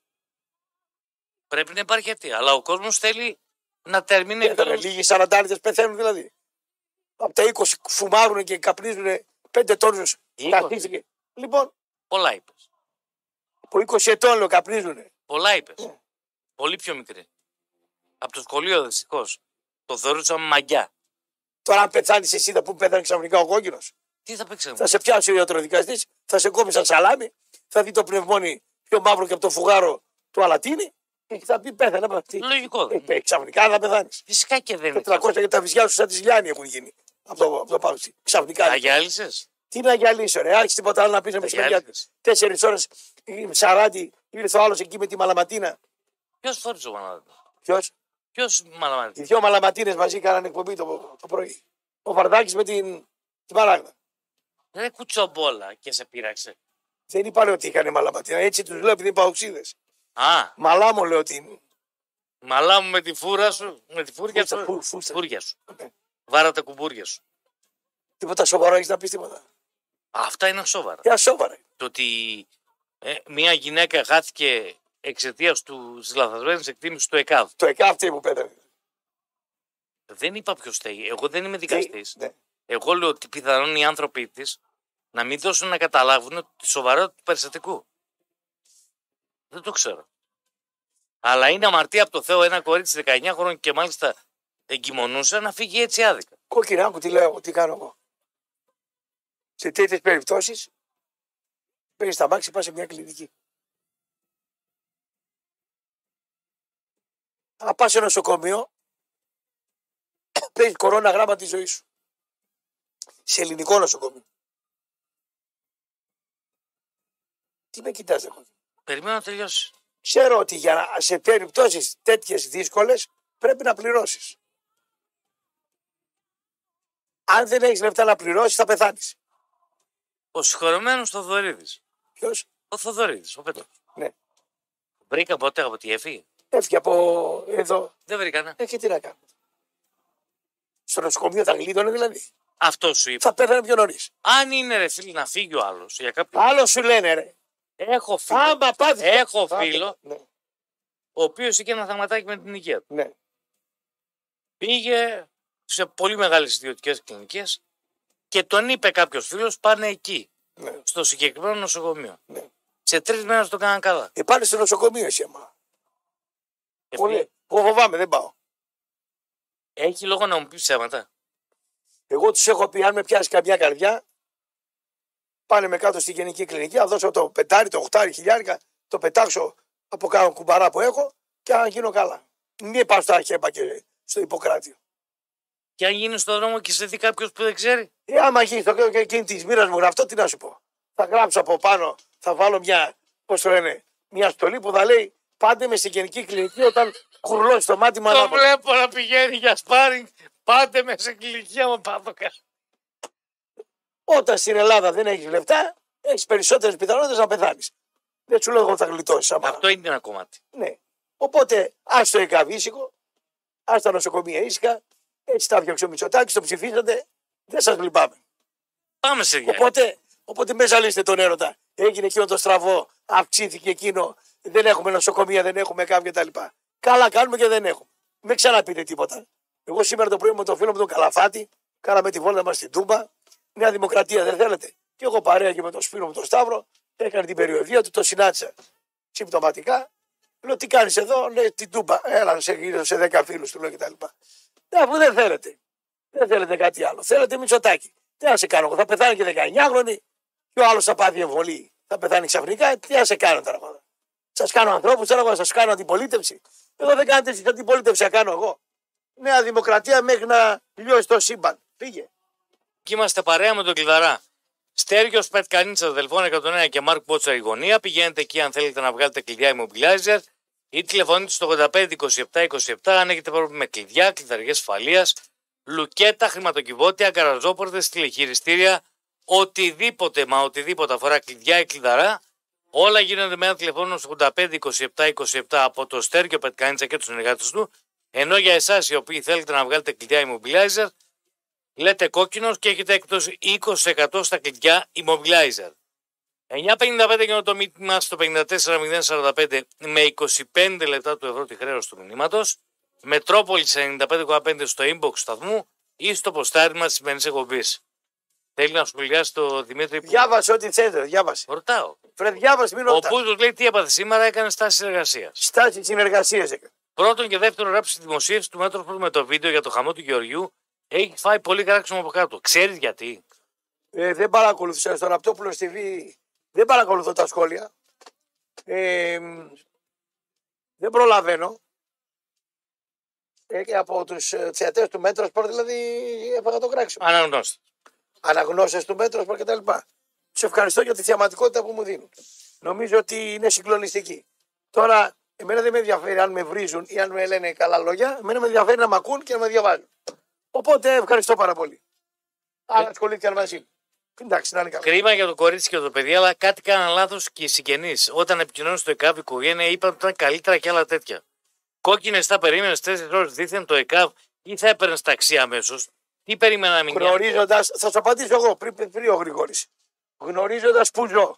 Πρέπει να υπάρχει αιτία. Αλλά ο κόσμος θέλει να τερμινεί Πέθανε. εκτός. Λίγοι σαραντάριδες πεθαίνουν δηλαδή. Από τα 20 φουμάρουν και καπνίζουν 5 τόνους. 20. Λοιπόν, Πολλά είπες. από 20 ετών λέω καπνίζουν. Πολλά είπες. Ναι. Πολύ πιο μικρή. Από το σχολείο δυστυχώς. Το θεωρούσαμε μαγιά. Τώρα, αν πεθάνεις εσύ, θα πούμε πέθανε ξαφνικά ο κόκκινος. Τι θα παίξαμε; Θα σε πιάσει ο ιατροδικαστής, θα σε κόψει σαν σαλάμι, θα δει το πνευμόνι πιο μαύρο και από το φουγάρο του αλατίνη και θα πει πέθανε. μα, τι. Λογικό δεν Ε, είναι. ε, ξαφνικά θα πεθάνεις. Φυσικά και δεν είναι. 400 και τα βυζιά σου σαν τη Λιάννη έχουν γίνει. Από το, από το πάυση. Ξαφνικά. Τα γυάλισες; Τι να γυαλίσω, ρε. Άρχισε τίποτα άλλο να πεις με μεσημέρια. γυάλισες. Τέσσερις ώρες, 40, ήρθε ο άλλος εκεί με τη μαλαματίνα. Ποιος φόρησε ο Μαλαμάτη. Ποιος, Ποιος οι Μαλαμάτη. δυο μαλαματίνες μαζί κάνανε εκπομπή το, το πρωί. Ο Βαρδάκη με την, την Μαράγδα. Δεν κουτσομπόλα και σε πείραξε. Δεν είπαν ότι είχαν μαλαματίνα. Έτσι τους λέω επειδή είναι παοξίδε. Α, Μαλά μου λέω ότι είναι. μαλά μου με τη φούρα σου, με τη φούρια Φούτσα, σου. φου- φούτσα. Φούρια σου. Ναι. Βάρα τα κουμπούρια σου. Τίποτα σοβαρό έχεις να πεις τίποτα. Αυτά είναι σοβαρά. Για σοβαρά. Το ότι ε, μια γυναίκα χάθηκε εξαιτίας του λαθασμένη εκτίμηση του ΕΚΑΒ. Το εκάφτη που πέτανε. Δεν είπα ποιος θέλει. Εγώ δεν είμαι δικαστής. Ναι. Εγώ λέω ότι πιθανόν οι άνθρωποι της να μην δώσουν να καταλάβουν τη σοβαρότητα του περιστατικού. Δεν το ξέρω. Αλλά είναι αμαρτία από το Θεό ένα κορίτσι 19 χρόνων και μάλιστα εγκυμονούσε να φύγει έτσι άδικα. Κόκκινα, άκου τι λέω εγώ, τι κάνω εγώ. Σε τέτοιες περιπτώσεις, παίρνεις τα μάξι, πας σε μια κλινική. Αν πας σε νοσοκομείο, παίρνει κορώνα γράμμα τη ζωή σου. Σε ελληνικό νοσοκομείο. Τι με κοιτάς εγώ. Περιμένω να τελειώσει. Ξέρω ότι για να, σε περιπτώσεις τέτοιες δύσκολες πρέπει να πληρώσεις. Αν δεν έχεις λεφτά να πληρώσεις θα πεθάνεις. Ο συγχωρεμένος Θοδωρίδης. Ποιος; Ο Θοδωρίδης, ο Πέτρος. Ναι. Βρήκα ποτέ από τι έφυγε. Έφυγε από εδώ. Δεν βρήκανε. Ε, και τι να κάνω. Στο νοσοκομείο θα γλίτωνε δηλαδή. Αυτό σου είπα. Θα πέθανε πιο νωρίς. Αν είναι ρε φίλοι να φύγει ο άλλος για κάποιο. Άλλο σου λένε ρε. Έχω φίλο. Άμα πάθεις. Έχω φίλο Ναι, ο οποίος είχε ένα θαματάκι με την υγεία του. ναι. Πήγε σε πολύ μεγάλες ιδιωτικές κλινικές και τον είπε κάποιος φίλος πάνε εκεί, ναι, στο συγκεκριμένο νοσοκομείο. ναι. Σε τρεις μέρες τον κάναν καλά. Ε, πάνε στο νοσοκομείο εσύ άμα. Ε, Πολύ. Εγώ φοβάμαι, δεν πάω. Έχει λόγο να μου πεις ψέματα. Εγώ τους έχω πει: Αν με πιάσει καμιά καρδιά, πάνε με κάτω στη γενική κλινική, θα δώσω το πεντάρι, το οχτάρι, χιλιάρικα, το πετάξω από κάνω κουμπαρά που έχω και αν γίνω καλά. Μην πάω στα αρχέπα και στο Ιπποκράτιο. Και αν γίνεις στον δρόμο και σε δει κάποιος που δεν ξέρει, Ε, άμα γίνει στο και εκείνη της μοίρας μου γραφτό, τι να σου πω. Θα γράψω από πάνω, θα βάλω μια, πώς το λένε, μια στολή που θα λέει Πάντε με στη γενική κλινική όταν κουρλώσει το μάτι μου το ανάποδα. βλέπω να πηγαίνει για σπάρινγκ. Πάτε με σε κλινική άμα πάθω κάτι. Όταν στην Ελλάδα δεν έχεις λεφτά, έχεις περισσότερες πιθανότητες να πεθάνεις. Δεν σου λέω εγώ θα γλιτώσεις. Αυτό είναι ένα κομμάτι. Ναι. Οπότε, ας το ΕΚΑΒ ήσυχο, ας τα νοσοκομεία ήσυχα, έτσι τα έφτιαξε ο Μητσοτάκης, το ψηφίσατε, δεν σας λυπάμαι. Πάμε σε διάρκεια. Οπότε, οπότε με ζαλίστε τον έρωτα. Έγινε εκείνο το στραβό, αυξήθηκε εκείνο, δεν έχουμε νοσοκομεία, δεν έχουμε ΚΑΒ κτλ. Καλά κάνουμε και δεν έχουμε. Μην ξαναπείτε τίποτα. Εγώ σήμερα το πρωί με τον φίλο μου τον Καλαφάτη, κάναμε τη βόλτα μας στην Τούμπα. Νέα Δημοκρατία δεν θέλετε. Και εγώ παρέα και με τον Σπύρο μου τον Σταύρο, έκανε την περιοδία του, το συνάντησα συμπτωματικά. Λέω τι κάνεις εδώ, λέει την Τούμπα. Έλα σε, γύρω σε 10 φίλους του λέω κτλ. Ναι, αφού δεν θέλετε. Δεν θέλετε κάτι άλλο. Θέλετε Μητσοτάκι. Τι να σε κάνω, εγώ θα πεθάνει και 19χρονη, και ο άλλος θα πάθει εμβολή. Θα πεθάνει ξαφνικά. Τι να σε κάνω τώρα. Εγώ. Σας κάνω ανθρώπους, θέλω εγώ να σας κάνω αντιπολίτευση. Εδώ δεν κάνετε εσεί αντιπολίτευση, να κάνω εγώ. Νέα Δημοκρατία μέχρι να λιώσει το σύμπαν. Πήγε. Και είμαστε παρέα με τον Κλειδαρά. Στέργιος Πετ Κανίτσα, Δελφών 109 και Μάρκ Πότσα η γωνία. Πηγαίνετε εκεί αν θέλετε να βγάλετε κλειδιά immobilizer ή τηλεφωνείτε στο 85 27 27 αν έχετε πρόβλημα με κλειδιά, κλειδαριές ασφαλείας, λουκέτα, χρηματοκιβώτια, γκαραζόπορτες, τηλεχειριστήρια, οτιδήποτε μα οτιδήποτε αφορά κλειδιά ή κλειδαρά. Όλα γίνονται με ένα τηλεφώνημα στο 85 27 27 από το Στέργιο Πετ Κανίτσα και τους συνεργάτες του. Ενώ για εσάς οι οποίοι θέλετε να βγάλετε κλειδιά immobilizer, λέτε κόκκινος και έχετε έκπτωση 20% στα κλειδιά Immobilizer. 9.55 γίνονται το μήνυμα στο 54.045 με 25 λεπτά του ευρώ τη χρέωση του μηνύματος. Μετρόπολης 95,5 στο inbox σταθμού ή στο ποστάρισμα της σημερινής εκπομπής. Θέλει να σχολιάσει το Δημήτρη που Διάβασε ό,τι θέλετε, διάβασε. ρωτάω. Φρε, διάβασε, μην Ο ρωτάς. Πούζος λέει τι έπαθε σήμερα, έκανε στάση εργασία. Στάση συνεργασίας έκανε. Πρώτον και δεύτερον, γράψει τη δημοσίευση του μέτρου με το βίντεο για το χαμό του Γεωργιού. Έχει φάει πολύ κράξιμο από κάτω. Ξέρεις γιατί; Ε, δεν παρακολουθούσα στο Ραπτόπουλο TV. Δεν παρακολουθώ τα σχόλια. Ε, δεν προλαβαίνω. Ε, και από τους θεατέ του Μέτρο Σπορ, δηλαδή έφαγα το κράξιμο. Αναγνώστε. Αναγνώστε του Μέτρο Σπορ κτλ. Του ευχαριστώ για τη θεαματικότητα που μου δίνουν. Νομίζω ότι είναι συγκλονιστική. Τώρα, εμένα δεν με ενδιαφέρει αν με βρίζουν ή αν με λένε καλά λόγια. Εμένα με ενδιαφέρει να μ' ακούν και να με διαβάζουν. Οπότε ευχαριστώ πάρα πολύ. Αν ασχολήθηκαν μαζί μου. Εντάξει, να είναι καλά. Κρίμα για το κορίτσι και το παιδί, αλλά κάτι κάναν λάθος και οι συγγενείς. Όταν επικοινωνούν στο ΕΚΑΒ, η οικογένεια είπαν ότι ήταν καλύτερα και άλλα τέτοια. Κόκκινες θα περίμενες 4 ώρες δίθεν το ΕΚΑΒ ή θα έπαιρνες ταξί αμέσως. Τι περίμενα να μην κάνει. Γνωρίζοντας, θα σου απαντήσω εγώ πριν, πριν ο Γρηγόρης. Γνωρίζοντας που ζω.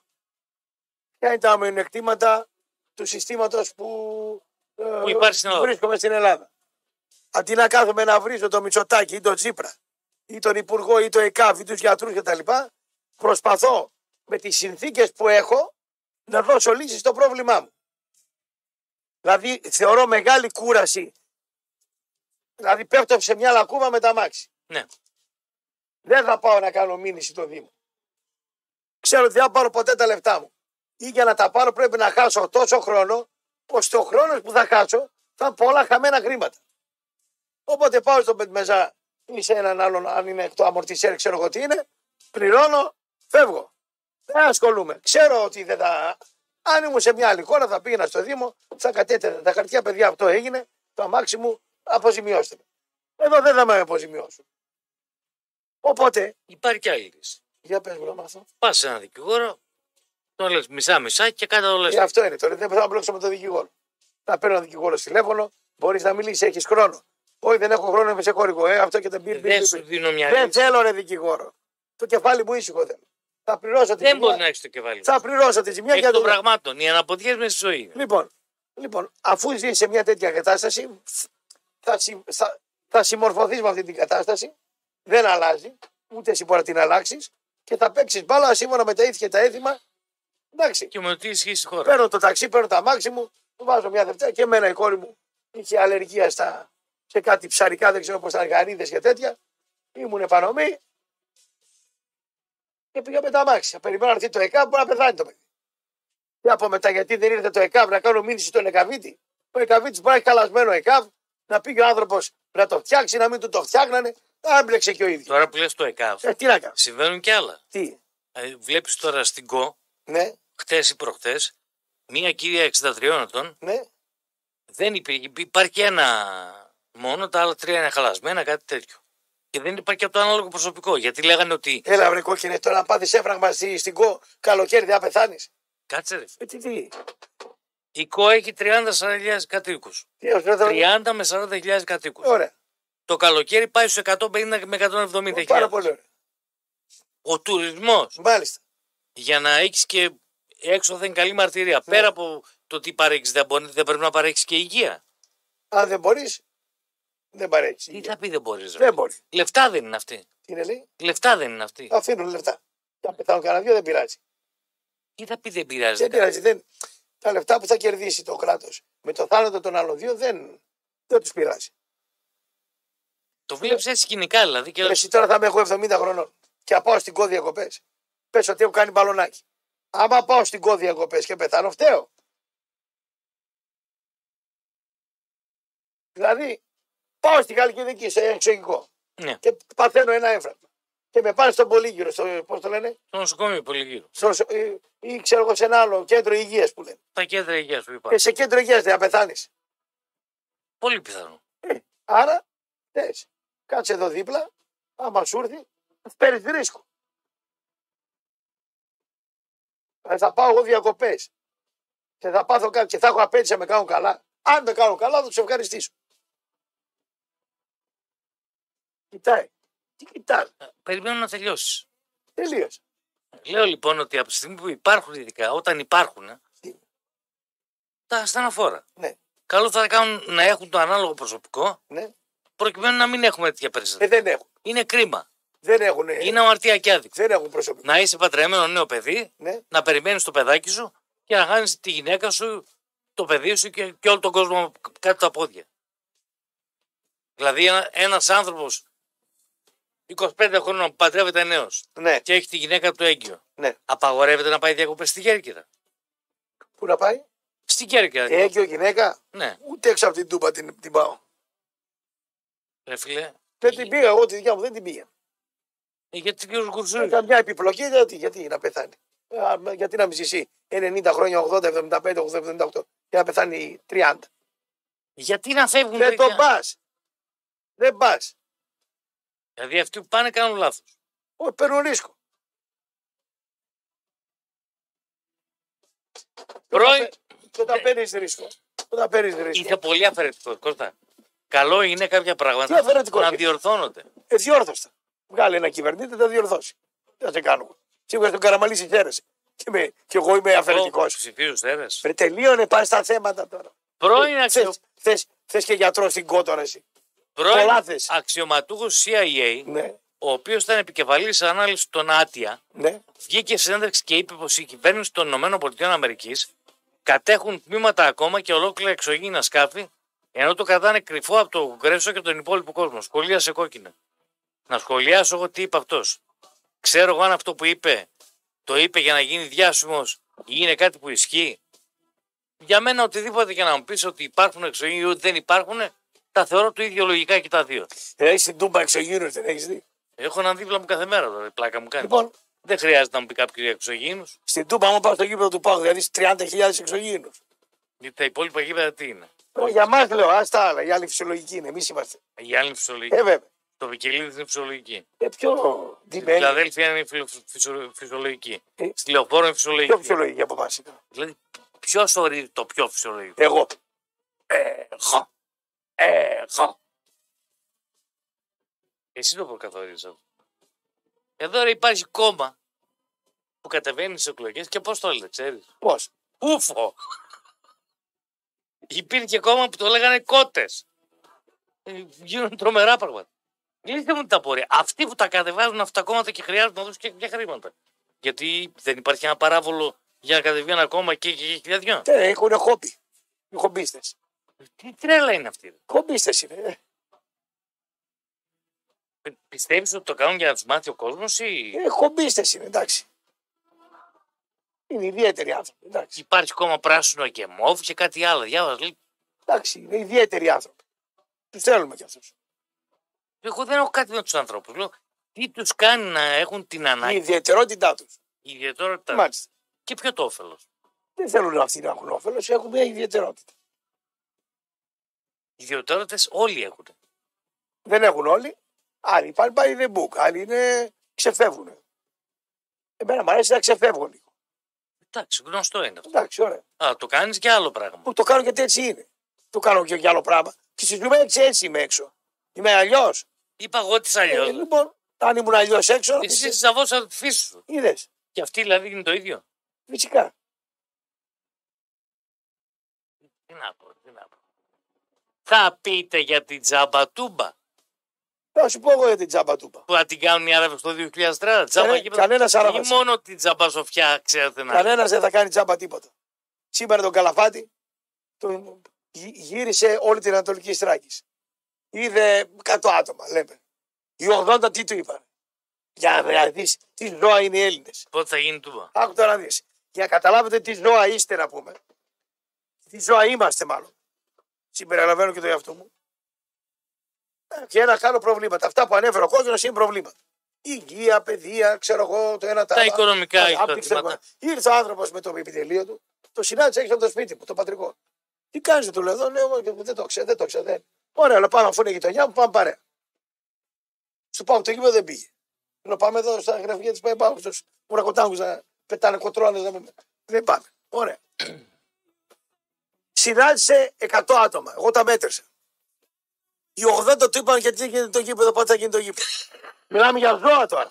Ποια είναι τα μειονεκτήματα του συστήματος που, ε, Που υπάρχει στην Ελλάδα. βρίσκομαι στην Ελλάδα. Αντί να κάθομαι να βρίζω το Μητσοτάκι ή τον Τσίπρα ή τον Υπουργό ή το ΕΚΑΒ ή τους γιατρούς κτλ. Προσπαθώ με τις συνθήκες που έχω να δώσω λύση στο πρόβλημά μου. Δηλαδή θεωρώ μεγάλη κούραση. Δηλαδή πέφτω σε μια λακκούβα με τα μάξι. Ναι. Δεν θα πάω να κάνω μήνυση στο Δήμο. Ξέρω ότι δεν θα πάρω ποτέ τα λεφτά μου. Ή για να τα πάρω πρέπει να χάσω τόσο χρόνο, ώστε ο χρόνος που θα χάσω θα είναι πολλά χαμένα χρήματα. Οπότε πάω στον Πεντμεζά ή σε έναν άλλον, αν είναι το αμορτισέρ, ξέρω εγώ τι είναι, πληρώνω, φεύγω. Δεν ασχολούμαι. Ξέρω ότι δεν θα. Αν ήμουν σε μια άλλη χώρα, θα πήγαινα στο Δήμο, θα κατέτερα τα χαρτιά, παιδιά, αυτό έγινε, το αμάξι μου, αποζημιώστε με. Εδώ δεν θα με αποζημιώσουν. Οπότε, Υπάρχει και άλλη λύση. για πες μου να μάθω. Πας σε έναν δικηγόρο, τον λες μισά-μισά και κάτω το Ε, λε. αυτό είναι τώρα. Δεν θα μπλέξω με τον δικηγόρο. Θα παίρνω τον δικηγόρο στο τηλέφωνο, μπορείς να μιλήσεις, έχεις χρόνο. Όχι, δεν έχω χρόνο, είμαι σε χωρικό. Ε, αυτό και τα μπει. Δεν σου δίνω μια Δεν λύση. θέλω ρε δικηγόρο. Το κεφάλι μου ήσυχο θέλω. Θα πληρώσω τη Δεν ζημιά. μπορείς να έχεις το κεφάλι. Θα πληρώσω τη ζημιά Έχει για των το πραγμάτων. Οι αναποδιέ με στη ζωή. είναι. Λοιπόν, λοιπόν, αφού ζεις σε μια τέτοια κατάσταση, θα, συ, θα, θα συμμορφωθείς με αυτή την κατάσταση. Δεν αλλάζει, ούτε εσύ μπορεί να την αλλάξεις και θα παίξεις μπάλα σύμφωνα με τα ήθη και τα έθιμα. Εντάξει. Και με το τι ισχύει στη χώρα. Παίρνω το ταξί, παίρνω τα μάξι μου, του βάζω μια Δευτέρα και εμένα η κόρη μου είχε αλλεργία στα, σε κάτι ψαρικά, δεν ξέρω πώς ήταν, γαρίδε και τέτοια. Ήμουν επανομή και πήγα με τα μάξι. Περιμένω να έρθει το ΕΚΑΒ, μπορεί να πεθάνει το παιδί. Και από μετά, γιατί δεν ήρθε το ΕΚΑΒ να κάνω μήνυση στον ΕΚΑΒίτη; Ο ΕΚΑΒίτης μπορεί να έχει καλασμένο ΕΚΑΒ, να πήγε ο άνθρωπος να το φτιάξει, να μην του το φτιάχνανε, να έμπλεξε και ο ίδιος. Τώρα που λες το ΕΚΑΒ, Ε, τι να κάνω. συμβαίνουν και άλλα. Τι, Βλέπεις τώρα στην ΚΟ, ναι, χτες ή προχτές, μία κυρία 63 ετών ναι, δεν υπήρχε. Υπάρχει ένα μόνο, τα άλλα τρία είναι χαλασμένα, κάτι τέτοιο. Και δεν υπάρχει και από το ανάλογο προσωπικό. Γιατί λέγανε ότι. έλα βρε κόκκινε, τώρα να πάθεις έφραγμα στη, στην ΚΟ, καλοκαίρι δεν θα πεθάνεις. Κάτσε ρε. Ε, τι, τι, Η ΚΟ έχει 30-40.000 κατοίκους. τι, ως δεν θα- 30 με 40.000 κατοίκους. Ωραία. Το καλοκαίρι πάει στους 150 με 170.000. Πάρα πολύ ωραία. Ο τουρισμός Μάλιστα. για να έχεις και έξωθεν καλή μαρτυρία. Ναι. Πέρα από το τι παρέχεις, δεν, μπορεί- δεν πρέπει να παρέχεις και υγεία. Αν δεν μπορείς, δεν παρέχεις. Τι θα πει δεν μπορείς. Δεν μπορεί. Λεφτά δεν είναι αυτή. Τι είναι λέει, Λεφτά δεν είναι αυτή. αφήνουν λεφτά. Θα πεθάνουν κανένα δύο, δεν πειράζει. Τι θα πει δεν πειράζει. Δεν πειράζει. Δεν... Τα λεφτά που θα κερδίσει το κράτος με το θάνατο των άλλων δύο δεν, δεν τους πειράζει. Το βλέπει έτσι κοινικά δηλαδή. Και... Εσύ τώρα θα είμαι εγώ 70 χρονών και θα πάω στην κόδια διακοπές. Πες ότι έχω κάνει μπαλονάκι. Άμα πάω στην κόδια διακοπές και πεθάνω, φταίω. Δηλαδή, πάω στην Χαλκιδική, σε εξωγικό Ναι, και παθαίνω ένα έμφραγμα. Και με πάνε στον Πολύγυρο, στο, πώς το λένε, το νοσοκομείο πολύ γύρω. στο, ή, ή ξέρω εγώ σε ένα άλλο κέντρο υγείας που λένε. Τα κέντρα υγείας που Και υπάρχουν. σε κέντρο υγείας δεν θα πεθάνεις. Πολύ πιθανό. Άρα, θες, κάτσε εδώ δίπλα, άμα σου έρθει, θα παίρνεις ρίσκο. Ε, θα πάω εγώ διακοπές. Και θα πάθω κάτι και θα έχω απέτηση να με κάνουν καλά. Αν με κάνουν καλά, θα τους ευχαριστήσω. Κοιτάει. Τι κοιτάει. Ε, Περιμένω να τελειώσεις. Τελείωσε. Λέω λοιπόν ότι από τη στιγμή που υπάρχουν ειδικά, όταν υπάρχουν, ε, Τι; τα ασθενοφόρα. Ναι, Καλό θα κάνουν να έχουν το ανάλογο προσωπικό, ναι. Προκειμένου να μην έχουμε τέτοια Ε, περιστατικά. δεν έχουν. Είναι κρίμα. Δεν έχουν, Είναι αμαρτία και άδικο. δεν έχουν προσωπικό. Να είσαι παντρεμένο νέο παιδί, Ναι. να περιμένεις το παιδάκι σου και να χάνεις τη γυναίκα σου, το παιδί σου και, και όλο τον κόσμο κάτω τα πόδια. Δηλαδή, ένα ένας άνθρωπος 25 χρόνων που παντρεύεται νέος ναι, και έχει τη γυναίκα του έγκυο, ναι. απαγορεύεται να πάει διακοπές στη Κέρκυρα. Πού να πάει; Στην Κέρκυρα. Έγκυο γυναίκα; Ναι, Ούτε έξω από την τούπα την, την πάω. Ρε φίλε. Δεν την πήγα, εγώ τη δικιά μου δεν την πήγα. Ε, γιατί ο Γκουρζούλη. Ήταν μια επιπλοκή, γιατί, γιατί να πεθάνει. Ε, γιατί να μισήσει 90 χρόνια, 80, 75, 80, 78 και να πεθάνει 30. Γιατί να φεύγουν Δεν τον πας. Δεν πας. Δηλαδή αυτοί που πάνε κάνουν λάθος. Όχι, παίρνουν ρίσκο. Πρώην. Ε. Όταν παίρνεις ρίσκο. Όταν παίρνεις ρίσκο. Είχα πολύ αφαιρετικός Κώστα. Καλό είναι κάποια Τι πράγματα αφαιρετικό να είναι; διορθώνονται. Ε, διόρθωστα. Βγάλε ένα κυβερνήτη, θα διορθώσει. Τι θα σε κάνουμε. Σίγουρα στον Καραμαλή συγχαίρεσαι. Και, με, και εγώ είμαι αφαιρετικός. Ψηφίου θέρε. Βρε τελείωνε, πάει στα θέματα τώρα. Πρώην, αξιο... Θες, θες και γιατρός στην κότορα εσύ. πρώην πολλά θες. αξιωματούχος CIA, Ναι, ο οποίος ήταν επικεφαλής ανάλυσης των Άτια, ναι. βγήκε σε συνέντευξη και είπε πως η κυβέρνηση των ΗΠΑ κατέχουν τμήματα ακόμα και ολόκληρα εξωγήινα σκάφη, ενώ το κρατάνε κρυφό από το Κογκρέσο και τον υπόλοιπο κόσμο. Σχολίασε κόκκινα. Να σχολιάσω εγώ τι είπε αυτός. Ξέρω εγώ αν αυτό που είπε το είπε για να γίνει διάσημος ή είναι κάτι που ισχύει. Για μένα οτιδήποτε και να μου πεις ότι υπάρχουν εξωγήινοι ή ότι δεν υπάρχουν, τα θεωρώ του ίδιο λογικά και τα δύο. Έχει την τούμπα εξωγήινου, δεν έχεις δει; Έχω έναν δίπλα μου κάθε μέρα τώρα, η πλάκα μου κάνει. Λοιπόν, Δεν χρειάζεται να μου πει κάποιος για εξωγήινους. στην τούμπα, άμα πάω στο γήπεδο του Πάγου, δηλαδή 30.000 εξωγήινους. Γιατί τα υπόλοιπα γήπεδα τι είναι; Για μας λέω, ας τα άλλα. Οι άλλοι φυσιολογικοί είναι. Εμείς είμαστε. Η άλλη είναι φυσιολογική. Ε, βέβαια. Το Βικελίδης είναι φυσιολογική. Ε, πιο Στη ντυμένοι. Φιλαδέλφια είναι φυσιο- φυσιο- φυσιολογική. Ε, Στη Λεωφόρο είναι Πιο φυσιολογική. φυσιολογικοί από εμάς. Δηλαδή, ποιος ορίζει το πιο φυσιολογικό; Εγώ. Εγώ. Εγώ. Εσύ το προκαθορίζεις αυτό. Εδώ ρε, υπάρχει κόμμα που κατεβαίνει στις εκλογές και πώς το λέτε, ξέρεις; Πώς; Ούφο! Υπήρχε κόμμα που το λέγανε κότες. Γίνονται τρομερά πράγματα. Λύστε μου τα πορεία. Αυτοί που τα κατεβάζουν αυτά τα κόμματα και χρειάζονται να δώσουν και κάποια χρήματα. Γιατί δεν υπάρχει ένα παράβολο για να κατεβεί ένα κόμμα και έχει χιλιαδιό. Ε, έχουν χόμπι. Οι χομπίστες. Τι τρέλα είναι αυτή. Χομπίστες είναι. ε. Πιστεύεις ότι το κάνουν για να τους μάθει ο κόσμος ή Ε, χομπίστες είναι, εντάξει. Είναι ιδιαίτεροι άνθρωποι. Εντάξει, υπάρχει κόμμα πράσινο και μόβ και κάτι άλλο. Διάβαζα. λέει, εντάξει είναι ιδιαίτεροι άνθρωποι. Τους θέλουμε κι αυτούς. Εγώ δεν έχω κάτι με τους ανθρώπους. Λέω, τι τους κάνει να έχουν την Η ανάγκη, ιδιαιτερότητά τους. η ιδιαιτερότητα Μάλιστα. και ποιο το όφελος; Δεν θέλουν αυτοί να έχουν όφελος, έχουν μια ιδιαιτερότητα. Οι ιδιαιτερότητες όλοι έχουν. Δεν έχουν όλοι. Άλλοι πάνε by the book. Άλλοι είναι ξεφεύγουν. Εμένα μου αρέσει να ξεφεύγουν λίγο. Εντάξει, γνωστό είναι αυτό. Εντάξει, ωραία. Α, το κάνεις και άλλο πράγμα. Που το κάνω γιατί έτσι είναι. Το κάνω και για άλλο πράγμα. Και στη ζωή έτσι, έτσι είμαι έξω. Είμαι αλλιώς. Είπα εγώ τη Ε, αλλιώς. λοιπόν, αν ήμουν αλλιώς έξω. Εσύ ζαβόσα τη φύση σου. Είδες. Και αυτή δηλαδή είναι το ίδιο. Φυσικά. Τι να πω, τι να πω. Θα πείτε για την τζαμπατούμπα Θα σου πω εγώ για την τζάμπα τούπα. που θα την κάνουν οι Άραβε το 2030. Τζάμπα Κανέ- γήπεδα. κανένας Ή Άραβας. μόνο την τζαμπασοφιά ξέρετε να. Κανένας δεν θα κάνει τζάμπα τίποτα. Σήμερα τον Καλαφάτη τον γυ- γύρισε όλη την Ανατολική Στράκης. Είδε 100 άτομα, λέμε. Οι 80 τι του είπαν. Για να δεις τι ζώα είναι οι Έλληνες. Πότε θα γίνει τούμπα. Άκου τώρα να δεις. Για να καταλάβετε τι ζώα είστε να πούμε. Τι ζώα είμαστε μάλλον. Συμπεριλαμβάνω και το εαυτό μου. Ε, Και ένα άλλο προβλήματα. Αυτά που ανέφερε ο κόκκινο είναι προβλήματα. Υγεία, παιδεία, ξέρω εγώ, το ένα τα Τα άλλα. οικονομικά Ανάπτυξη, εισοδήματα. Ήρθε ο άνθρωπος με το επιτελείο του, το συνάντησε έξω από το σπίτι μου, το πατρικό. Τι κάνεις, του λέω, λέω, δεν το ξέρω, δεν το ξέρω. Δεν. Ωραία, αλλά πάμε αφού είναι η γειτονιά μου, πάμε παρέα. Στο πάω το γήπεδο δεν πήγε. Λέω πάμε εδώ στα γραφεία της ΠΑΕΠΑ, στου ουρακοτάγκου να πετάνε κοτρώνες. Να... μην- Δεν πάμε. Ωραία. [clears throat] Συνάντησε 100 άτομα. Εγώ τα μέτρησα. Οι 80 του είπαν γιατί δεν γίνεται το γήπεδο, πότε θα γίνει το γήπεδο. Μιλάμε για ζώα τώρα.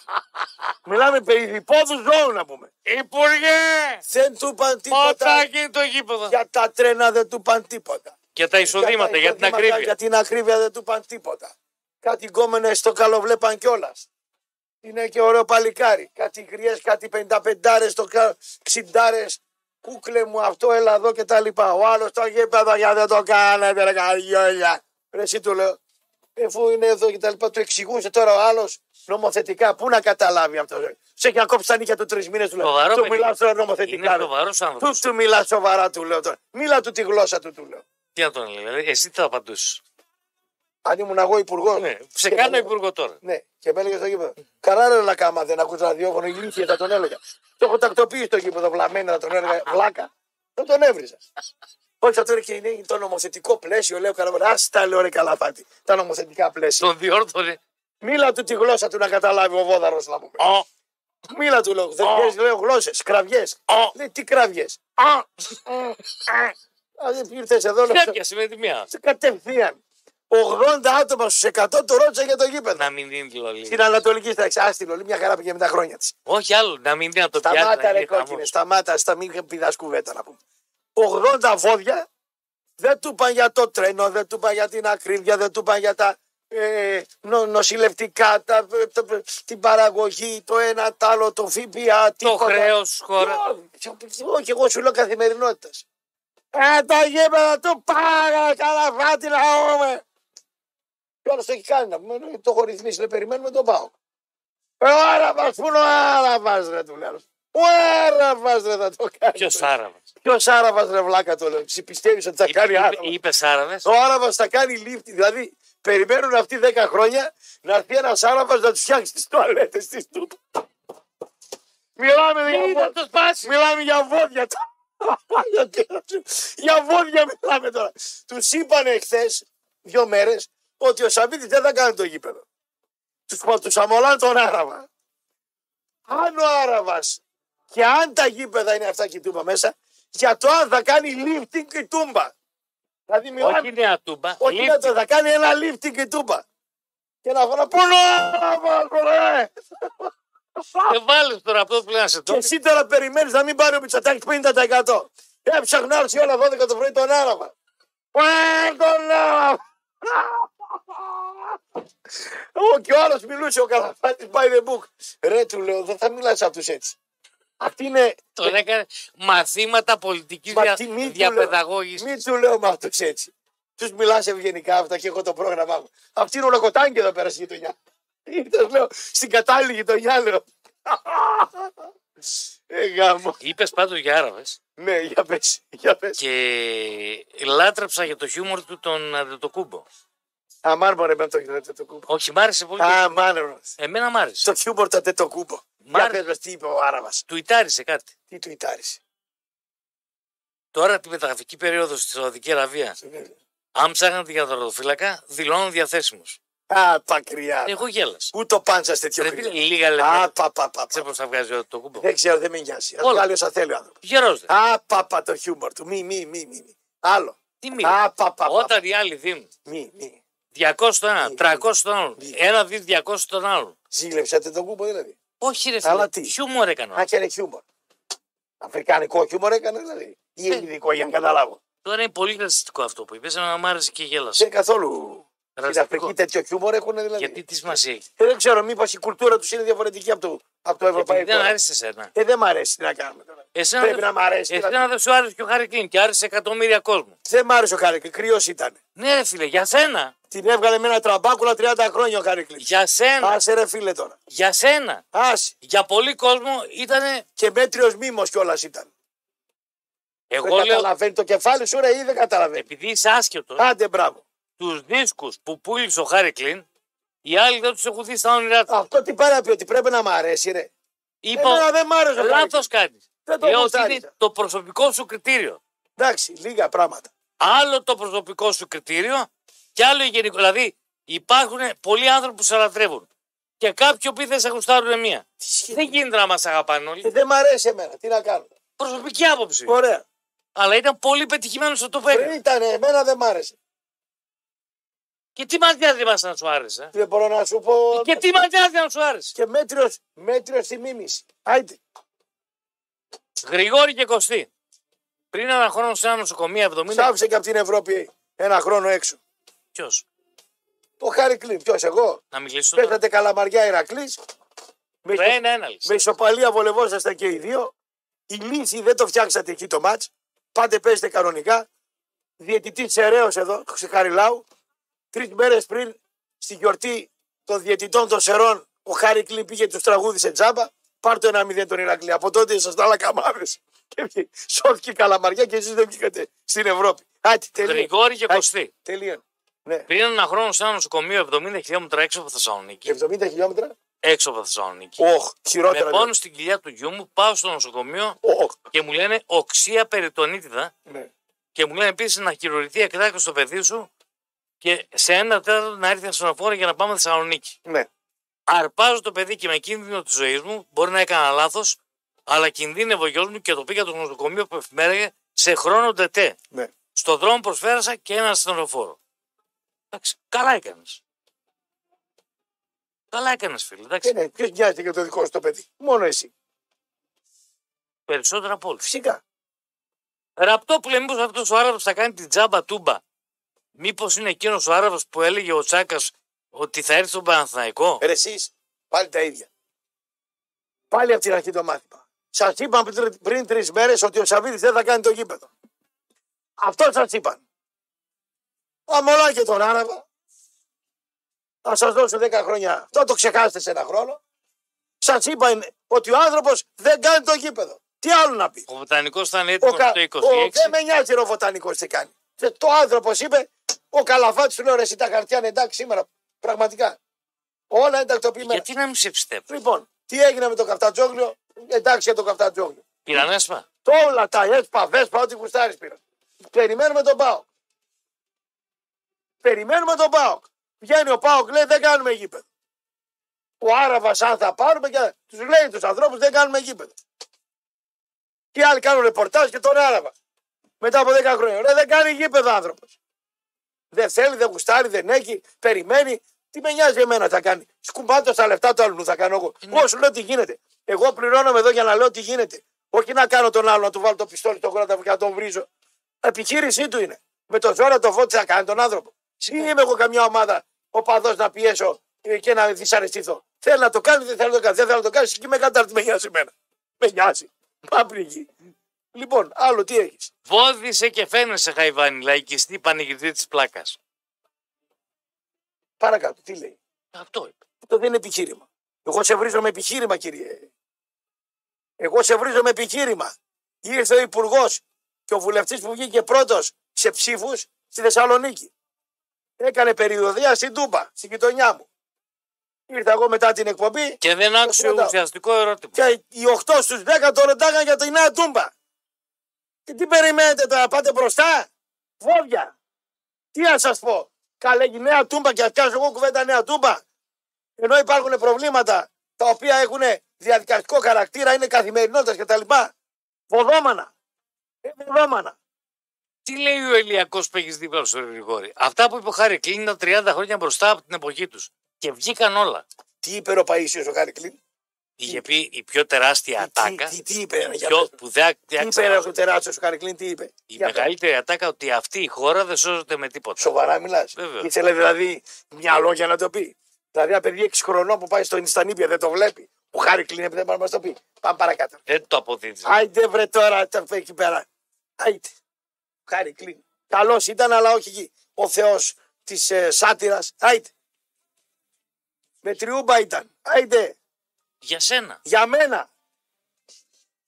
Μιλάμε περί διπόδου ζώων να πούμε. Υπουργέ! Δεν του είπαν Πότε θα τίποτα. γίνει το γήπεδο. Για τα τρένα δεν του είπαν τίποτα. Για τα εισοδήματα, για την εισοδήματα, ακρίβεια. Για την ακρίβεια δεν του είπαν τίποτα. Κάτι γκόμενε στο καλοβλέπαν κιόλας. Είναι και ωραίο παλικάρι. Κάτι γριές, κάτι 55 στο 60 Κούκλε μου αυτό, έλα εδώ και τα λοιπά. Ο άλλος το γήπεδο για δεν το κάνετε, ρε καριόλια. Ρε εσύ του λέω. Εφού είναι εδώ και τα λοιπά, του εξηγούσε τώρα ο άλλος νομοθετικά. Πού να καταλάβει αυτό. Σε έχει να κόψει τα νύχια του τρεις μήνες του λέω. Σοβαρό Του παιδί. μιλάω τώρα Είναι νομοθετικά. ρε. σοβαρός άνθρωπος. Του του μιλάς σοβαρά του λέω τώρα. Μίλα του τη γλώσσα του του λέω. Τι να τον λέει, δηλαδή, εσύ τι θα απαντούσες; Αν ήμουν εγώ υπουργός. Ναι, σε κάνω υπουργό τώρα. Ναι, και με έλεγε στο γήπεδο. Καλά ρε λακάμα, δεν ακούς ραδιόφωνο, ηλίθεια, θα τον έλεγα. Το έχω τακτοποιήσει στο γήπεδο βλαμμένα, θα τον έλεγα βλάκα. Θα τον έβριζα. Όχι, αυτό είναι και είναι το νομοθετικό πλαίσιο, λέω καλά. Α τα λέω ρε καλαφάτη. Τα νομοθετικά πλαίσια. Τον διόρθωνε. Μίλα του τη γλώσσα του να καταλάβει ο βόδαρος να πούμε. Ω, Μίλα του λέω. Δεν Ω. ξέρει, λέω γλώσσες, κραυγές. Ω. Λέει τι κραυγές. Δηλαδή ήρθες εδώ να Έπιασε με τη μία. σε κατευθείαν. 80 άτομα στους 100 το ρώτησα για το γήπεδο. Να μην είναι λολή. Στην Ανατολική στράξη. Άστι λολή, μια χαρά πήγε με τα χρόνια της. Όχι άλλο, να μην είναι να το πιάσει. Σταμάτα να ρε γίνει χαμός. κόκκινε, σταμάτα, στα μην πηδάς κουβέντα να πούμε. 80 βόδια δεν του είπαν για το τρένο, δεν του είπαν για την ακρίβεια, δεν του είπαν για τα ε, νο, νοσηλευτικά, τα, τα- την παραγωγή, το ένα, το άλλο, το ΦΠΑ, Το τίποτα. χρέος χώρα. Όχι, Όχι, εγώ σου λέω καθημερινότητας. Α, τα γήπεδα του πάρα καλά φάτη να έχουμε. Ποιος άλλο το έχει κάνει να πούμε, ενώ το έχω ρυθμίσει, λέει, περιμένουμε τον πάω. Ε, ο Άραβας, πού είναι ο Άραβας ρε του λέω. Ο Άραβας ρε θα το κάνει. Ποιος Άραβας; Ποιος Άραβας ρε βλάκα το λέω. Εσύ πιστεύεις ότι θα κάνει Άραβας; Είπες Άραβες. Ο Άραβας θα κάνει λίφτη. Δηλαδή περιμένουν αυτοί 10 χρόνια να έρθει ένας Άραβας να τους φτιάξει τις τουαλέτες της του. Μιλάμε για Είδα βόδια. το σπάσει. Μιλάμε για βόδια. [laughs] για βόδια μιλάμε τώρα. Τους είπαν εχθέ, δύο μέρες, ότι ο Σαββίδης δεν θα κάνει το γήπεδο. Τους, τους αμολάνε τον Άραβα. Αν ο Άραβας και αν τα γήπεδα είναι αυτά και η τούμπα μέσα, για το αν θα κάνει lifting η τούμπα. Δηλαδή μιλάμε, Όχι είναι ατούμπα. όχι Λίφτη. να το, θα κάνει ένα lifting η τούμπα. Και να φωνά, πού είναι ο Άραβας, ρε! Ε, βάλε τώρα αυτό που λέει να σε Και το. εσύ τώρα περιμένεις να μην πάρει ο Μητσοτάκης 50%. Έψαχνα άλλη όλα 12 το πρωί τον Άραβα. Ε, τον Άραβα. Ο και ο άλλος μιλούσε ο Καλαφάτης by the book. Ρε του λέω, δεν θα μιλάς σε αυτού έτσι. Αυτή είναι. Τον έκανε μαθήματα πολιτικής Μα δια... τι μη του διαπαιδαγώγησης. Μην του λέω με αυτού έτσι. Τους μιλάς ευγενικά αυτά και έχω το πρόγραμμά μου. Αυτή είναι ολοκοτάνκι εδώ πέρα στη γειτονιά. [laughs] Ήρθε, λέω, στην κατάλληλη γειτονιά, λέω. [laughs] Ε, γάμο. Είπες πάντως για Άραβε Ναι, για πες, για πες. και λάτρεψα για το χιούμορ του τον Αντετοκούμπο. Αμάν μωρέ με το γίνεται το κούμπο. Όχι, μ' άρεσε πολύ. Αμάν ρε. Εμένα μ' άρεσε. Στο χιούμορ τότε το κούμπο. Μ' Για άρεσε. πες μας τι είπε ο Άραβας. Του ιτάρισε κάτι. Τι του ιτάρισε. Τώρα την μεταγραφική περίοδο στη Σαουδική Αραβία, αν ψάχνατε για δωροδοφύλακα, δηλώνουν διαθέσιμο. Α, πακριά. Εγώ γέλασα. Ούτε ο πάντσα τέτοιο Ρε φίλε, κρύο. λίγα Α, λεπτά. πα, πα, πα, Ξέρω πα. πώς θα βγάζει το κούμπο. Δεν ξέρω, δεν με νοιάζει. Α Όλα. βγάλει όσα θέλει ο άνθρωπος. Γερό δεν. Α, πα, πα, το χιούμορ του. Μη, μη, μη, μη. μη. Άλλο. Τι μη. Α, πα, πα, πα. Όταν οι άλλοι δίνουν Μη, μη. 200 τον ένα, Μη. 300 τον άλλον, Μη. ένα δι 200 τον άλλον. Ζήλεψατε τον κούμπο δηλαδή. Όχι, ρε Αλλά φίλε. τι; Χιούμορ έκανα. Α, και είναι χιούμορ. Αφρικανικό χιούμορ έκανες δηλαδή. Ή Ε. ελληνικό για να καταλάβω. Τώρα είναι πολύ ρατσιστικό αυτό που είπες, να μ' άρεσε και Δεν γέλασα. είναι καθόλου. Στην Ρατσιστικό. Αφρική τέτοιο χιούμορ έχουν δηλαδή. Γιατί τι σημασία έχει. Ε, δεν ξέρω, μήπως η κουλτούρα τους είναι διαφορετική από το, από το Επειδή ευρωπαϊκό. δεν άρεσε εσένα. Ε, δεν μ' αρέσει τι να κάνουμε τώρα. Εσένα Πρέπει δεν- να μ' αρέσει. Εσένα δεν σου άρεσε και ο Χάρη Κλίν και άρεσε εκατομμύρια κόσμο. Δεν μ' άρεσε ο Χάρη, κρυός ήταν. Ναι, ρε φίλε, για σένα. Την έβγαλε με ένα τραμπάκουλα 30 χρόνια ο Χάρη Για σένα. Άσε ρε φίλε τώρα. Για σένα. Άσε. Για πολύ κόσμο ήταν. Και μέτριος μήμος κιόλας ήταν. Εγώ δεν λέω, καταλαβαίνει το κεφάλι σου, ρε, ή δεν καταλαβαίνει. επειδή είσαι άσχετο, Άντε, μπράβο. τους δίσκους που πούλησε ο Χάρη Κλίν, οι άλλοι δεν τους έχουν δει στα όνειρά τους. Αυτό τι πάει να πει, ότι πρέπει να μ' αρέσει, ρε. Είπα, Εμένα δεν μ' άρεσε ο Χάρη λάθος κάνεις. Δεν το Λέω ότι γουστάρισα. είναι το προσωπικό σου κριτήριο. Εντάξει, λίγα πράγματα. Άλλο το προσωπικό σου κριτήριο και άλλο η γενικό. Δηλαδή υπάρχουν πολλοί άνθρωποι που σε λατρεύουν. Και κάποιοι που δεν σε γουστάρουν μία. Τι σχέση. Δεν γίνεται να μας αγαπάνε όλοι. Ε, Δεν μ' αρέσει εμένα, τι να κάνω. Προσωπική άποψη. Ωραία. Αλλά ήταν πολύ πετυχημένος στο το Ε, έκανε. Ήτανε, εμένα δεν μ' άρεσε. Και τι μα νοιάζει μας να σου άρεσε. Δεν μπορώ να σου πω. Και τι μα νοιάζει να σου άρεσε; Και μέτριος, μέτριος στη μίμηση. Άιτε. Γρηγόρη και Κωστή. Πριν ένα χρόνο σε ένα νοσοκομείο 70. Σάφησε και από την Ευρώπη ένα χρόνο έξω. Ποιος; Το Χάρη Κλίν. Ποιος, εγώ; Να μιλήσω τώρα. Πέσατε καλαμαριά Ηρακλής. Με, ισο- Ένα, ένα λύση. με ισοπαλία βολευόσασταν και οι δύο. Η λύση δεν το φτιάξατε εκεί το μάτς. Πάτε παίζετε κανονικά. Διαιτητή Σεραίο εδώ, Χαριλάου. Τρεις μέρες πριν στη γιορτή των διαιτητών των Σερών, ο Χάρη Κλίν πήγε τους τραγούδισε τζάμπα. Πάρτε ένα μηδέν τον Ηρακλή. Από τότε ήσασταν άλλα καμάδε. Και βγήκε- σώθηκε η καλαμαριά και εσείς δεν βγήκατε στην Ευρώπη. Άτι, τελείω. Γρηγόρη και Κωστή. Τελείω. Ναι. Πριν ένα χρόνο σε ένα νοσοκομείο 70 χιλιόμετρα έξω από Θεσσαλονίκη. 70 χιλιόμετρα; Έξω από Θεσσαλονίκη. Οχ, Με χειρότερα. πόνο στην κοιλιά του γιού μου πάω στο νοσοκομείο Οχ, και μου λένε οξία περιτονίτιδα ναι. και μου λένε επίσης να χειρουργηθεί εκτάκιο στο παιδί σου και σε ένα τέταρτο να έρθει ασθενοφόρο για να πάμε Θεσσαλονίκη. Ναι. αρπάζω το παιδί και με κίνδυνο της ζωής μου, μπορεί να έκανα λάθος, αλλά κινδύνευε ο γιος μου και το πήγα στο νοσοκομείο που εφημέρεγε σε χρόνο τετέ. Ναι. Στον δρόμο προσφέρασα και ένα ασθενοφόρο. Εντάξει, καλά έκανες. Καλά έκανες, φίλε. Εντάξει, Και ναι, ποιο νοιάζεται για το δικό σου το παιδί. Μόνο εσύ. περισσότερα από όλους. Φυσικά. Ραπτό που λέει, μήπως αυτός ο Άραβος θα κάνει την τζάμπα τούμπα; Μήπως είναι εκείνος ο Άραβος που έλεγε ο Τσάκας ότι θα έρθει στον Παναθηναϊκό; Ρε εσείς, πάλι τα ίδια. Πάλι από την αρχή το μάθημα. Σας είπαν πριν- πριν τρεις μέρες ότι ο Σαββίδης δεν θα κάνει το γήπεδο. Αυτό σας είπαν. Αμολά και τον Άραβα. Θα σας δώσω 10 χρόνια. Αυτό το ξεχάσετε σε ένα χρόνο. Σας είπαν ότι ο άνθρωπος δεν κάνει το γήπεδο. Τι άλλο να πει; Ο Βοτανικός θα είναι Ο, έτοιμος κα... το ο... 26. Δεν με νοιάζει ο βοτανικός τι κάνει. Και Το άνθρωπος είπε, ο Καλαφάτης του λέω ρε, εσύ τα χαρτιά είναι εντάξει σήμερα. Πραγματικά. Όλα είναι τακτοποιημένα. Γιατί να μην σε πιστεύω; Λοιπόν, τι έγινε με το καφτατζόγλιο, εντάξει για το καφτατζόγλιο. Πήραν έσπα. Το όλα τα έσπα, βέσπα, ό,τι γουστάρεις πήρα. Περιμένουμε τον Πάοκ. Περιμένουμε τον Πάοκ. Βγαίνει ο Πάοκ, λέει δεν κάνουμε γήπεδο. Ο Άραβας, αν θα πάρουμε και τους λέει τους ανθρώπους δεν κάνουμε γήπεδο. Και άλλοι κάνουν ρεπορτάζ και τον Άραβα. Μετά από 10 χρόνια. Ρε, δεν κάνει γήπεδο άνθρωπος. Δεν θέλει, δεν γουστάρει, δεν έχει, περιμένει. Τι με νοιάζει εμένα θα κάνει. Σκουμπάτω στα λεφτά του άλλου θα κάνω εγώ. Εγώ σου λέω τι γίνεται. Εγώ πληρώνομαι εδώ για να λέω τι γίνεται. Όχι να κάνω τον άλλο να του βάλω το πιστόλι στο κράτο και να τον βρίζω. Επιχείρησή του είναι. Με το ζώρο το φώτι θα κάνει τον άνθρωπο. Τι είμαι εγώ καμιά ομάδα ο παδός να πιέσω ε, και να δυσαρεστηθώ. Θέλει να το κάνει, δεν θέλει να το κάνει. Δεν θέλει να το κάνει και με κατάρτι με νοιάζει εμένα. Με νοιάζει. Πάπριγη. Λοιπόν, άλλο τι έχεις. Βόδισε και φαίνεσαι Χαϊβάνη, λαϊκιστή πανηγυρτή της πλάκας. Παρακάτω, τι λέει. Αυτό είπε. Αυτό δεν είναι επιχείρημα. Εγώ σε βρίζω με επιχείρημα, κύριε. Εγώ σε βρίζω με επιχείρημα. Ήρθε ο Υπουργός και ο βουλευτής που βγήκε πρώτος σε ψήφους στη Θεσσαλονίκη. Έκανε περιοδία στην Τούμπα, στην γειτονιά μου. Ήρθα εγώ μετά την εκπομπή Και δεν άκουσε ρωτάω. ουσιαστικό ερώτημα. και οι 8 στους 10 το ρωτάγαν για τη νέα Τούμπα. Και τι περιμένετε τώρα, πάτε μπροστά; Φόβια. Τι να σας πω. Καλέ η νέα Τούμπα και ας κάνω εγώ κουβέντα νέα Τούμπα. Ενώ υπάρχουν προβλήματα τα οποία έχουν διαδικαστικό χαρακτήρα, είναι καθημερινότητας κτλ. Βοδόμανα. Ε, βοδόμανα. Τι λέει ο Ελιακό που έχεις δίπλα στο Γρηγόρη; Αυτά που είπε ο Χάρη Κλίν ήταν 30 χρόνια μπροστά από την εποχή τους. Και βγήκαν όλα. Τι είπε ο Παΐσιος ο Χάρη Κλίν; Είχε πει η πιο τεράστια Τι, ατάκα. τι, τι είπε, ρε, για πιο, πες μου. που δεν Τι είπε ξεχάσω. ο τεράστιος ο Χάρη Κλίν, τι είπε; Η Για πες. μεγαλύτερη ατάκα ότι αυτή η χώρα δεν σώζεται με τίποτα. Σοβαρά μιλάς. Βέβαια. Ήθελε δηλαδή μυαλό για να το πει. Δηλαδή ένα παιδί 6 χρονών που πάει στο Ινστανίπια δεν το βλέπει. Ο Χάρη Κλίν δεν μπορεί να μας το πει. Πάμε παρακάτω. Δεν το αποδίδεις. Άιντε βρε τώρα τα εκεί πέρα. Άιντε. Χάρη Κλίν. Καλός ήταν, αλλά όχι εκεί. Ο Θεός της ε, σάτυρας. Άιντε. Με τριούμπα ήταν. Άιντε. Για σένα. Για μένα.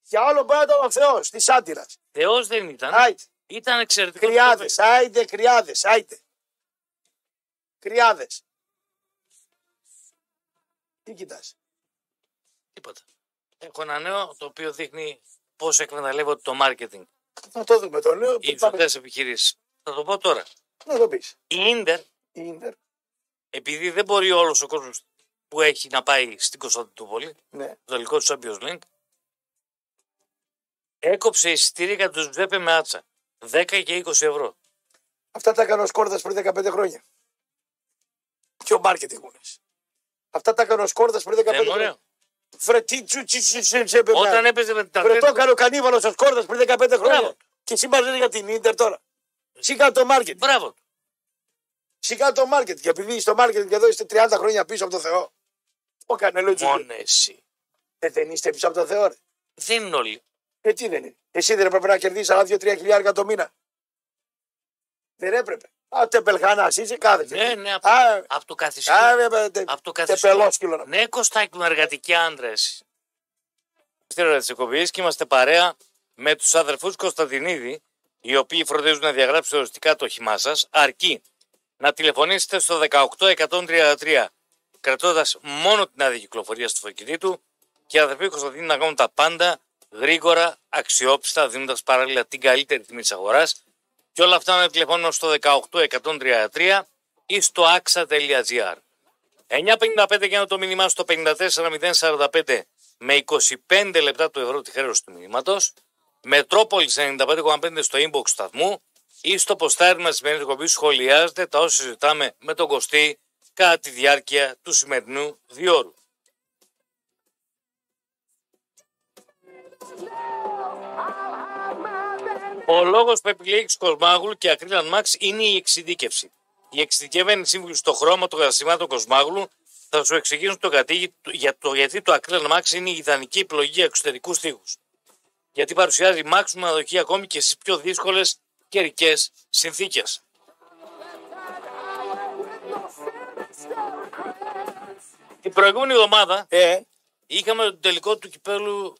Για όλο μπορεί να ήταν ο Θεός της σάτυρας. Θεός δεν ήταν. Άιντε. Ήταν εξαιρετικό. Κρυάδες. Άιντε, κρυάδες. Άιντε. Κρυάδες. Τι κοιτάς. Τίποτα. Έχω ένα νέο το οποίο δείχνει πώς εκμεταλλεύονται το marketing Να το δούμε το νέο. οι Πάμε. υψηλέ επιχειρήσεις. Θα το πω τώρα. Να το πεις. Η Ίντερ, Η Ίντερ. επειδή δεν μπορεί όλος ο κόσμος που έχει να πάει στην Κωνσταντινούπολη, Ναι. το τελικό του Champions League, έκοψε εισιτήρια για του Τζέπε με άτσα. 10 και 20 ευρώ. Αυτά τα έκανε ο Σκόρδας πριν 15 χρόνια. Και ο μάρκετινγκ μόνες. Αυτά τα έκανε ο Σκόρδας πριν 15 Δεν είναι χρόνια. Ωραίο. Βρε τι τσου τσι τσι τσι τσι έπαιρνε. Όταν έπαιζε με την Βρε το Ατλέτικο, έκανε ο Κανίβαλος ο Σκόρδα πριν 15 χρόνια. Μπράβο. Και εσύ μας λες για την Ίντερ τώρα. Σιγά το μάρκετ. Μπράβο. του. Σιγά το μάρκετ. Και επειδή στο μάρκετ και εδώ είστε 30 χρόνια πίσω από το Θεό. Ο Κανελούτσο. Μόνο εσύ. Ε, δεν είστε πίσω από το Θεό, ρε. Δεν είναι όλοι. Ε, τι δεν είναι. Εσύ δεν έπρεπε να κερδίσεις άλλα 2-3 χιλιάρια το μήνα. Δεν έπρεπε. Α, τεπελχάνα, είσαι κάθεσαι. Ναι, ναι, από, Α, από το καθιστό. Α, ε, τε- Από το καθιστό. τεπελόσκυλο να Ναι, Κωστάκη μου, εργατικοί άντρες. Στην ώρα της εκπομπής και είμαστε παρέα με τους αδερφούς Κωνσταντινίδη, οι οποίοι φροντίζουν να διαγράψετε οριστικά το όχημά σας, αρκεί να τηλεφωνήσετε στο 18133 κρατώντας μόνο την άδεια κυκλοφορίας του αυτοκινήτου και οι αδερφοί Κωνσταντινίδη να κάνουν τα πάντα γρήγορα, αξιόπιστα, δίνοντας παράλληλα την καλύτερη τιμή της αγοράς και όλα αυτά να τηλεφωνούν στο 18133 ή στο axa.gr. 9.55 για να το μήνυμά στο 54.045 με 25 λεπτά του ευρώ τη χρέωση του μηνύματος. Μετρόπολης 95,5 στο inbox του σταθμού ή στο ποστάρι μας σημαίνει εκπομπή σχολιάζετε τα όσα συζητάμε με τον Κωστή κατά τη διάρκεια του σημερινού διόρου. Ο λόγος που επιλέγεις Κοσμάγλου και Ακρίλαν Μάξ είναι η εξειδίκευση. Οι εξειδικευμένοι σύμβουλοι στο χρώμα των καταστημάτων Κοσμάγλου θα σου εξηγήσουν το, κατήγη, για το γιατί το Acrylic Max είναι η ιδανική επιλογή εξωτερικούς στίχους. Γιατί παρουσιάζει maximum αδοχή ακόμη και στις πιο δύσκολες καιρικές συνθήκες. Την προηγούμενη εβδομάδα Ε, είχαμε το τελικό του κυπέλου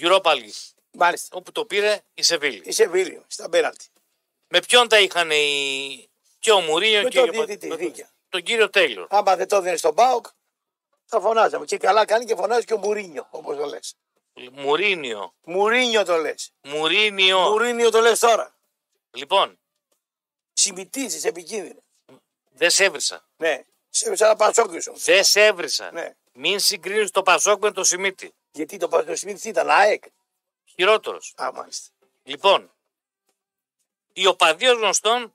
Europa League, μάλιστα. όπου το πήρε η Σεβίλη. Είσαι βίλιο στα πέναλτι. Με ποιον τα είχαν οι... και ο Μουρίνιο Με και τον ο- διαιτητή, με- δίκαια. τον κύριο Τέιλορ. Άμα δεν το δίνει στον Πάοκ, θα φωνάζαμε. Και καλά κάνει και φωνάζει και ο Μουρίνιο, όπως το λες. Μουρίνιο. Μουρίνιο το λες. Μουρίνιο. Μουρίνιο το λες τώρα. Λοιπόν, Συμμετίζει επικίνδυνο. δεν σε έβρισα. Ναι. Σε σαν να πασόκι σου. Δεν σε έβρισα. Ναι. Μην συγκρίνεις το Πασόκ με το Σιμίτι. Γιατί το Πασόκι ήταν ΑΕΚ. Χειρότερος. Α, μάλιστα. Λοιπόν, οι οπαδοί ως γνωστόν,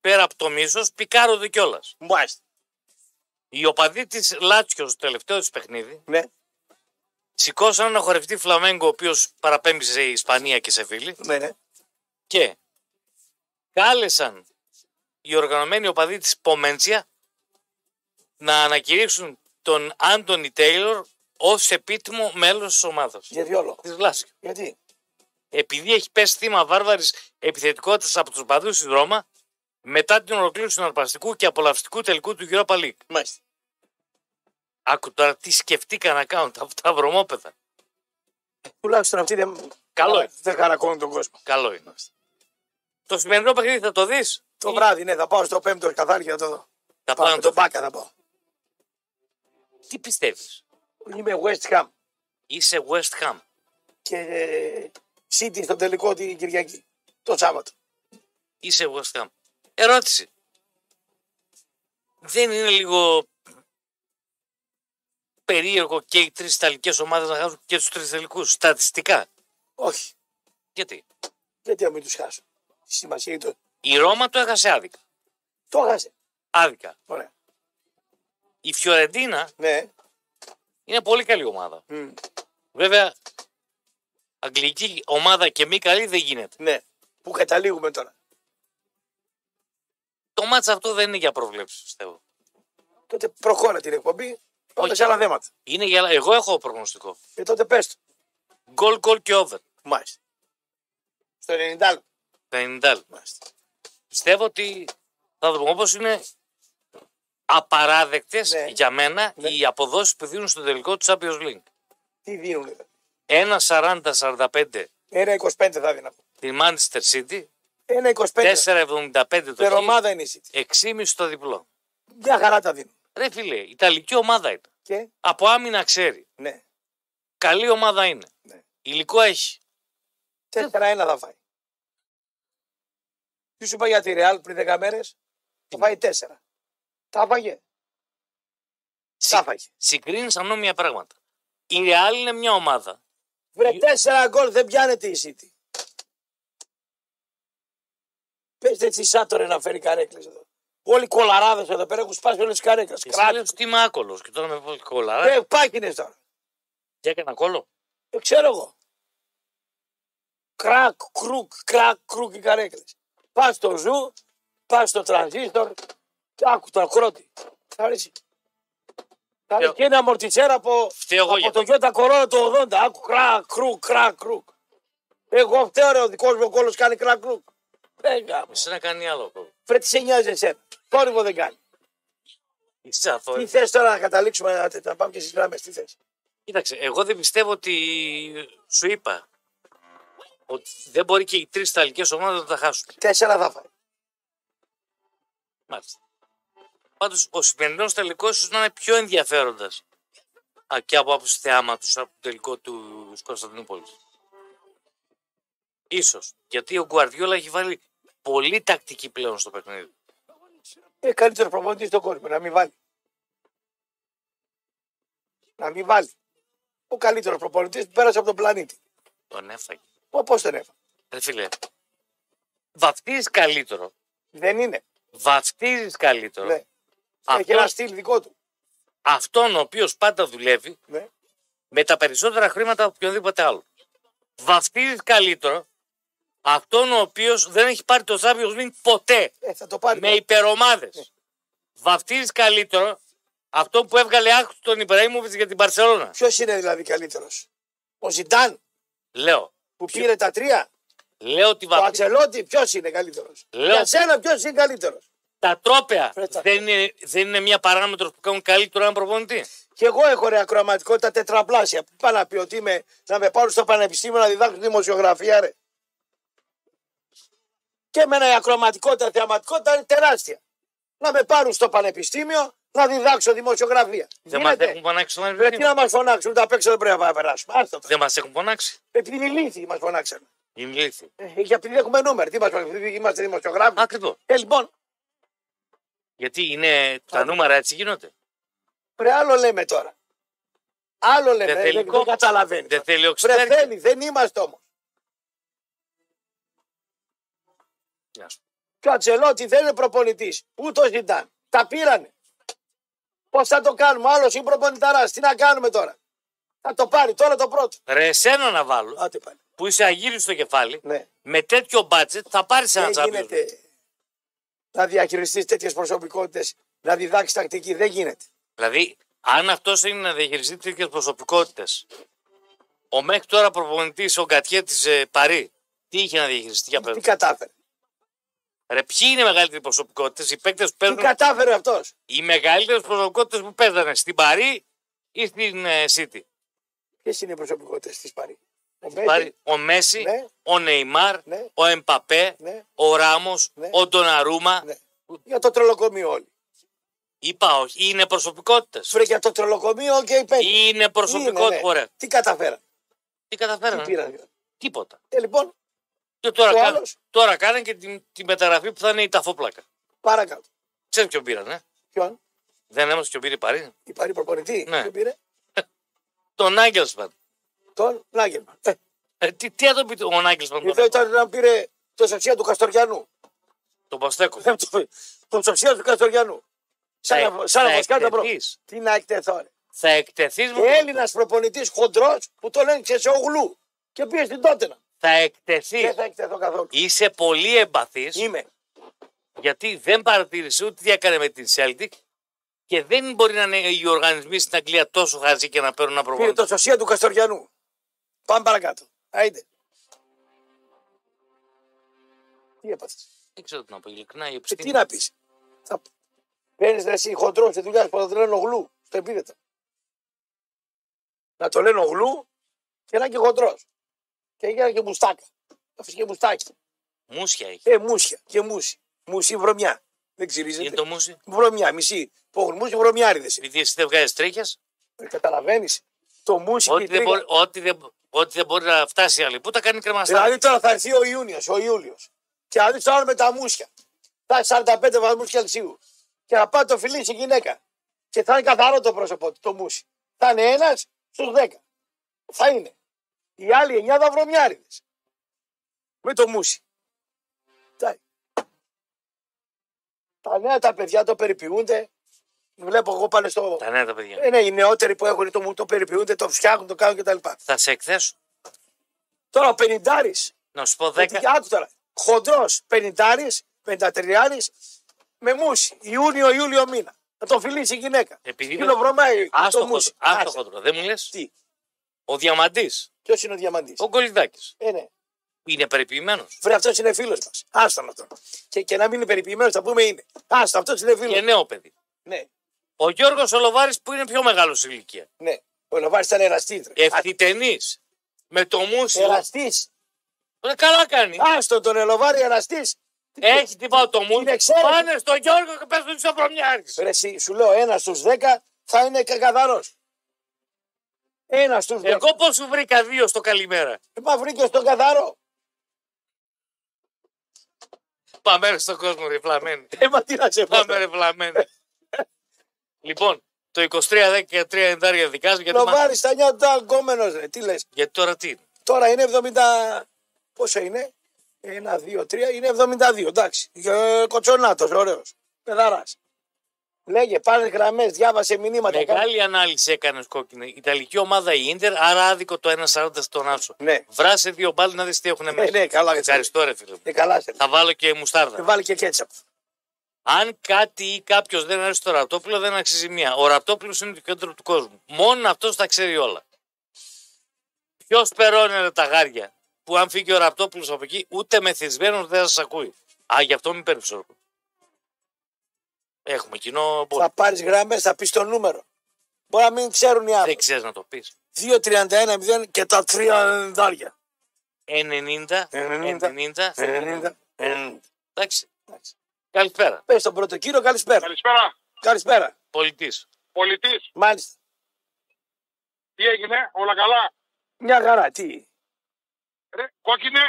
πέρα από το μίσος, πικάρονται κιόλας. Μάλιστα. Οι οπαδοί της Λάτσιος, στο τελευταίο της παιχνίδι, Ναι. σηκώσαν ένα χορευτή φλαμέγκο, ο οποίος παραπέμπει σε Ισπανία και σε φίλη, Ναι, ναι. και κάλεσαν οι οργανωμένοι οπαδοί της Πομέντσια να ανακηρύξουν τον Άντωνι Τέιλορ ως επίτιμο μέλος της ομάδας Για ποιο λόγο. της Λάσιο. Γιατί; Επειδή έχει πέσει θύμα βάρβαρης επιθετικότητας από τους οπαδούς της Ρώμα μετά την ολοκλήρωση του αρπαστικού και απολαυστικού τελικού του Europa League. Μάλιστα. Άκου τώρα τι σκεφτήκαν να κάνουν τα, τα βρωμόπεδα. Τουλάχιστον αυτοί δεν. Καλό είναι. Δεν χαρακώνουν τον κόσμο. Καλό είναι. Το σημερινό παιχνίδι θα το δεις; Το Ή βράδυ, ναι, θα πάω στο πέμπτο καθάρι να το δω. Θα Πάω πάω με να το τον Μπάκα θα πάω. Τι πιστεύεις; Είμαι West Ham Είσαι West Ham. και ε, City στο τελικό την Κυριακή. Το Σάββατο. Είσαι West Ham. Ερώτηση. Δεν είναι λίγο περίεργο και οι τρεις Ιταλικές ομάδες να χάσουν και τους τρεις τελικούς στατιστικά; Όχι. Γιατί; Γιατί να μην τους χάσω. Η σημασία είναι το. Η Ρώμα το έχασε άδικα. Το χάσε. Άδικα. Ωραία. Η Φιωρεντίνα Ναι. Είναι πολύ καλή ομάδα. Μμ. Βέβαια, αγγλική ομάδα και μη καλή δεν γίνεται. Ναι. Πού καταλήγουμε τώρα; Το μάτς αυτό δεν είναι για προβλέψεις, πιστεύω. Τότε προχώρα την εκπομπή. Πάμε Όχι. σε άλλα θέματα. Είναι για... Εγώ έχω προγνωστικό. Και τότε πες το. Γκολ, γκολ και over. Μάλιστα. Στο 90 50. Μάλιστα. Πιστεύω ότι θα δούμε όπως είναι απαράδεκτες Ναι. για μένα Ναι. οι αποδόσεις που δίνουν στο τελικό του Champions League. Τι δίνουν; 1,40-45 Ένα 25 θα δίνα. την Manchester City, Ένα 25. 4,75 το Per χ, ομάδα είναι η City. 6,5 το διπλό. Μια χαρά τα δίνουν. Ρε φίλε, η Ιταλική ομάδα είναι. Και; Από άμυνα ξέρει. ναι. Καλή ομάδα είναι. Ναι. Υλικό έχει. 4-1 θα φάει. Τι σου είπα για τη Ρεάλ πριν 10 μέρες; Θα φάει 4. Τα φάγε. Τα φάγε. Συγκρίνει ανώμια πράγματα. Η Real είναι μια ομάδα. Βρε 4 γκολ δεν πιάνεται η City. Πες έτσι σάτορε να φέρει καρέκλες εδώ. Όλοι οι κολαράδες εδώ πέρα έχουν σπάσει όλες τις καρέκλες. Και εσύ λες Κράτη. ότι είμαι άκολος και τώρα με βάλει κόλλα. Ε, πάκινες τώρα. Και έκανα κόλλο. Ε, ξέρω εγώ. Κρακ, κρουκ, κρακ, κρουκ οι καρέκλες. Πας στο ζου, πας στο τρανζίστορ, και άκου το ακρότη. Θα αρέσει. Θα αρέσει Φταίω. και ένα αμορτισέρ από, Φταίω εγώ από για το Γιώτα Κορώνα το 80. Άκου κρακ, κρουκ, κρακ, κρουκ. Εγώ φταίω ρε, ο δικός μου ο κόλος κάνει κρακ, κρουκ. Δεν κάνω. Εσύ να κάνει άλλο κόλλο. Φρε τι σε νοιάζει εσένα. Θόρυβο δεν κάνει. Είσαι αθώος. Τι θες τώρα να καταλήξουμε να, να πάμε και στις γράμμες. Τι θες. Κοίταξε, εγώ δεν πιστεύω ότι σου είπα ότι δεν μπορεί και οι τρεις Ιταλικές ομάδες να τα χάσουν. Τέσσερα θα φάει. Μάλιστα. Πάντως ο σημερινός τελικός ίσως να είναι πιο ενδιαφέροντας και από άποψη θεάματος από το τελικό του Κωνσταντινούπολης. Ίσως. Γιατί ο Γκουαρδιόλα έχει βάλει πολύ τακτική πλέον στο παιχνίδι. Ε, καλύτερο προπονητής στον κόσμο, να μην βάλει. Να μην βάλει. Ο καλύτερος προπονητής που πέρασε από τον πλανήτη. Τον έφαγε. Πώς τον έφαγε; Ρε φίλε, βαφτίζεις καλύτερο. Δεν είναι. Βαφτίζεις καλύτερο. Ναι. Έχει Αυτό, ένα στυλ δικό του. αυτόν ο οποίος πάντα δουλεύει Ναι. με τα περισσότερα χρήματα από οποιονδήποτε άλλο. Βαφτίζει καλύτερο αυτόν ο οποίος δεν έχει πάρει το Champions League ποτέ Ε, θα το πάρει. με υπερομάδες. Βαφτίζει καλύτερο αυτό που έβγαλε άκρη τον Ιμπραήμοβιτ για την Παρσελώνα. Ποιος είναι δηλαδή καλύτερος; Ο Ζιντάν Λέω. που πήρε τα τρία; Λέω ότι Ο βαφτίζει. Ατσελότη ποιος είναι καλύτερος; Λέω- Για σένα ποιος είναι καλύτερος; Τα τρόπαια Φρέτα. δεν είναι, δεν είναι μια παράμετρο που κάνουν καλύτερο έναν προπονητή. Και εγώ έχω ρε ακροαματικότητα τετραπλάσια. Που πάει να πει ότι είμαι, να με πάρουν στο πανεπιστήμιο να διδάξω δημοσιογραφία, ρε. Και εμένα η ακροαματικότητα, θεαματικότητα είναι τεράστια. Να με πάρουν στο πανεπιστήμιο να διδάξω δημοσιογραφία. Δεν μας Γίνεται. έχουν φωνάξει στο Ρε, τι πανεπιστήμιο. να μας φωνάξουν, ούτε απ' έξω δεν πρέπει να περάσουμε. Άστο το. Δεν μας έχουν φωνάξει. Επειδή είναι ηλίθιοι μας φωνάξαν. Είναι ηλίθιοι. Ε, για επειδή έχουμε νούμερο. Τι μας φωνάξαν, επειδή είμαστε δημοσιογράφοι. Ακριβώς. Ε, λοιπόν, Γιατί είναι, τα νούμερα έτσι γίνονται. Πρε άλλο λέμε τώρα. Άλλο λέμε, Δεν δεν, θέλει δεν, κόμμα. καταλαβαίνεις. Δεν θέλει Πρε οξυδέρκη. θέλει, δεν είμαστε όμως. Γεια σου. Και ο Ατσελότη δεν είναι προπονητής. Ούτε ο Ζιντάν. Τα πήρανε. Πώς θα το κάνουμε, άλλος είναι προπονηταρά. Τι να κάνουμε τώρα; Θα το πάρει τώρα το πρώτο. Ρε, εσένα να βάλω Άτε πάλι. που είσαι αγύριστο στο κεφάλι, Ναι. με τέτοιο μπάτζετ θα πάρεις ένα Δεν τσάπιο. Γίνεται να διαχειριστείς τέτοιες προσωπικότητες, να διδάξεις τακτική. Δεν γίνεται. Δηλαδή, αν αυτός είναι να διαχειριστεί τέτοιες προσωπικότητες, ο μέχρι τώρα προπονητής, ο Γκατιέ της ε, Παρή, τι είχε να διαχειριστεί για Τι πέρα. κατάφερε; Ρε, ποιοι είναι οι μεγαλύτεροι προσωπικότητες, οι παίκτες που Τι παίζουν. κατάφερε αυτός; Οι μεγαλύτερες προσωπικότητες που παίζανε στην Παρή ή στην ε, City; Ποιες είναι οι προσωπικότητες της Παρή. Ο Μέση, Πάρει ο Μέση, Ναι. ο Νεϊμάρ, Ναι. ο Εμπαπέ, Ναι. ο Ράμος, Ναι. ο Ντοναρούμα. Ναι. Για το τρολοκομείο όλοι. Είπα όχι, είναι προσωπικότητες. Φρε για το τρολοκομείο και οι πέντε. Είναι προσωπικότητα. Είναι, ναι. Ωραία. Τι καταφέραν. Τι Τι καταφέρανε. πήραν. δηλαδή. Τίποτα. Ε, λοιπόν, Και τώρα, Ο κα... άλλος. τώρα κάνανε και τη, τη μεταγραφή που θα είναι η ταφόπλακα. παρακάτω. Ξέρεις ποιον πήραν, ε; Ποιον, Δεν έμαθα ποιον πήρε η Παρή; η Παρή προπονητή. Ναι. Ποιον πήρε; [laughs] Τον Άγγελσμαν. Τον Νάγκελμαν. Ε, Ε, τι, τι θα το πει ο Άγγελσμαν Εδώ τον, ήταν να πήρε το σωσία του Καστοριανού. τον Παστέκο. Ε, το- Το σωσία του Καστοριανού. Σαν Θα- να, σαν να θα βοσκά τα προ... εκτεθείς. Τι να εκτεθώ. ρε. Θα εκτεθείς Και Έλληνας προπονητής χοντρός που τον έριξε σε ογλού και πήγε στην Τότενα. Θα εκτεθείς. Δεν θα εκτεθώ καθόλου. Είσαι πολύ εμπαθής Είμαι. γιατί δεν παρατήρησε ούτε τι έκανε με την Celtic και δεν μπορεί να είναι οι οργανισμοί στην Αγγλία τόσο χαζοί και να παίρνουν ένα Πήρε προπονητή. το σωσία του Καστοριανού. Πάμε παρακάτω. Άιντε. Τι έπαθες; Δεν ξέρω τι να πω ειλικρινά. Η Και επιστήμη. τι να πεις; Θα παίρνεις εσύ χοντρό στη δουλειά σου που θα το λένε γλου στο επίδετο. Να το λένε γλου και να είναι και χοντρός. Και έγινε και μουστάκα. Αφήσει και μουστάκι. Μουσια έχει. Ε, μουσια και μουσι. Μουσι βρωμιά. Δεν Είναι ξυρίζεται. το μουσι; Βρωμιά, μισή. Που έχουν μουσι βρωμιάριδες. Επειδή εσύ δεν βγάζεις τρίχε, Καταλαβαίνεις. Το μουσι και ό,τι, η δεν τρίγα. μπορεί- ό,τι, δεν, ό,τι δεν μπορεί να φτάσει άλλη που τα κάνει κρεμαστά; Δηλαδή τώρα θα έρθει ο Ιούνιος, ο Ιούλιος. Και θα δεις τώρα με τα μουσια. Θα έχει 45 βαθμούς Κελσίου. Και θα πάει το φιλί στη γυναίκα. Και θα είναι καθαρό το πρόσωπό του, το μουσι. Θα είναι ένας στους 10. Θα είναι. Οι άλλοι 9 θα βρωμιάριδε. Με το μουσι. Τα... τα νέα τα παιδιά το περιποιούνται. Βλέπω εγώ πάνε στο. Τα νέα τα παιδιά. Ε, ναι, οι νεότεροι που έχουν το, το περιποιούνται, το φτιάχνουν, το κάνουν κτλ. Θα σε εκθέσω. Τώρα ο Πενιντάρης Να σου πω Γιατί 10. άκου τώρα. Χοντρός, πενιντάρης, πεντατριάρη, με μουσι. Ιούνιο, Ιούλιο μήνα. Να τον φιλήσει η γυναίκα. Επειδή Κιλοβρωμάει Άστο το μουσι. χοντρό. Άστο Άσε. χοντρό. Δεν μου λες; Τι, Ο Διαμαντής. ποιος είναι ο διαμαντής; Ο Γκολιδάκη. Ε, ναι. Είναι περιποιημένος. Βρε, αυτός είναι φίλος μας. Άστον αυτό. Και, και να μην είναι περιποιημένος, θα πούμε είναι. Άστο, αυτός είναι φίλος. Και νέο παιδί. Ναι, Ο Γιώργος Ολοβάρης που είναι πιο μεγάλος σε ηλικία. ναι. Ο Λοβάρη ήταν εραστή. Ευθυτενής. Με το μουσι. Εραστής. Ε, Καλά κάνει. Άστον τον Ελοβάρη εραστής. Έχει τίποτα το μουσι. Είναι εξαίρετη. Πάνε στον Γιώργο και πέσουν στο προμιάρι. Ρε, εσύ, σου λέω ένας στους 10 θα είναι καθαρό. Ένας στους 10. Εγώ πώς σου βρήκα δύο στο καλημέρα. Μα βρήκε τον καθαρό. Πάμε ρε στον κόσμο, ρε φλαμένη. Ε, μα τι να σε πω. Πάμε ρε φλαμένη. Λοιπόν, Το 23-10 και 3 εντάρια δικάζει γιατί, Το μα- βάλει στα νιάτα αγκόμενος, ρε. Τι λες. γιατί τώρα τι είναι; Τώρα είναι 70. Πόσο είναι, 1, 2, 3, είναι 72. Εντάξει. Ε, Κοτσονάτος, ωραίος. Πεδαρά. Λέγε, πάνε γραμμές, διάβασε μηνύματα. Μεγάλη ανάλυση έκανες κόκκινη. Η Ιταλική ομάδα η Ίντερ, άρα άδικο το 1-40 στον Άσο. Ναι. Βράσε δύο μπάλ να δεις τι έχουν Ναι, μέσα. ναι, καλά. Ευχαριστώ, ρε φίλε. μου. Ε, καλά, σε. Θα βάλω και μουστάρδα. Και βάλει και κέτσαπ. Αν κάτι ή κάποιος δεν αρέσει το Ραπτόπουλο, δεν αξίζει μία. Ο Ραπτόπουλος είναι το κέντρο του κόσμου. Μόνο αυτός τα ξέρει όλα. Ποιος περώνει ρε, τα γάρια που αν φύγει ο Ραπτόπουλος από εκεί, ούτε μεθυσμένος δεν θα σας ακούει. Α, γι' αυτό μην παίρνει όρκο. Έχουμε κοινό. Θα πάρεις γραμμέ, θα πεις το νούμερο. Μπορεί να μην ξέρουν οι Δεν άλλοι. ξέρεις να το πεις. 2-31-0 και τα τρία δάρια. 90, 90, 90, 90. Ε, Εντάξει. εντάξει. Καλησπέρα. Πες τον πρώτο κύριο, καλησπέρα. Καλησπέρα. Καλησπέρα. Πολιτής. Πολιτής, Μάλιστα. τι έγινε, όλα καλά; Μια χαρά, τι; Ρε, κόκκινε,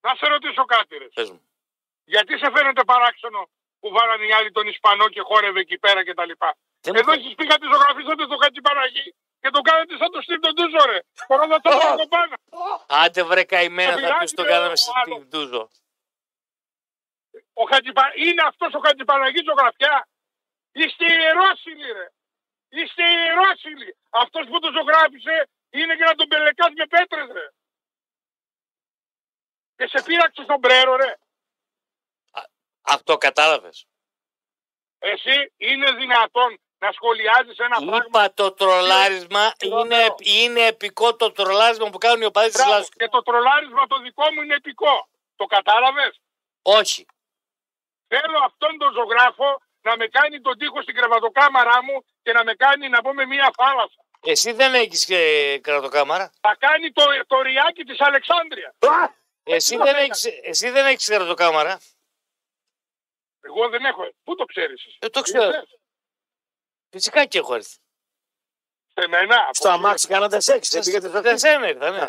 να σε ρωτήσω κάτι ρε. Πες μου. Γιατί σε φαίνεται παράξενο που βάλανε οι άλλοι τον Ισπανό και χόρευε εκεί πέρα κτλ. Δεν Εδώ μου- εσείς πήγατε ζωγραφίσατε στο Χατζηπαραγή και το κάνετε σαν το Στίβ τον Τούζο ρε. Τώρα θα το κάνω πάνω. Άντε βρε καημένα Σε θα πειράζει, πεις το ρε, κάναμε ο στην άλλος. Τούζο. Ο Χατζηπα... Είναι αυτός ο Χατζηπαραγής ζωγραφιά. Είστε ιερόσιλοι ρε. Είστε ιερόσιλοι. Αυτός που το ζωγράφισε είναι για να τον πελεκάς με πέτρες ρε. Και σε πείραξε στον πρέρο ρε. Αυτό κατάλαβες. Εσύ είναι δυνατόν να σχολιάζεις ένα πράγμα; Είπα το τρολάρισμα Λέω, είναι, λέω. είναι επικό το τρολάρισμα που κάνουν οι οπαδοί της Μπράβο. Λάσκη. Και το τρολάρισμα το δικό μου είναι επικό. Το κατάλαβες; Όχι. Θέλω αυτόν τον ζωγράφο να με κάνει τον τοίχο στην κρεβατοκάμαρά μου και να με κάνει να μπω με μία θάλασσα. Εσύ δεν έχεις ε, κρατοκάμαρα. Θα κάνει το, το ριάκι της Αλεξάνδρειας. Εσύ τι δεν, θα έχεις, εσύ δεν έχεις κρατοκάμαρα. Εγώ δεν έχω. Πού το ξέρεις εσύ; Ε, το ξέρω. Είδες; Φυσικά και έχω έρθει. Σε μένα. Στο αμάξι κάνατε σεξ. Δεν πήγατε στο Δεν σπίτι. σένα ήρθα, ναι.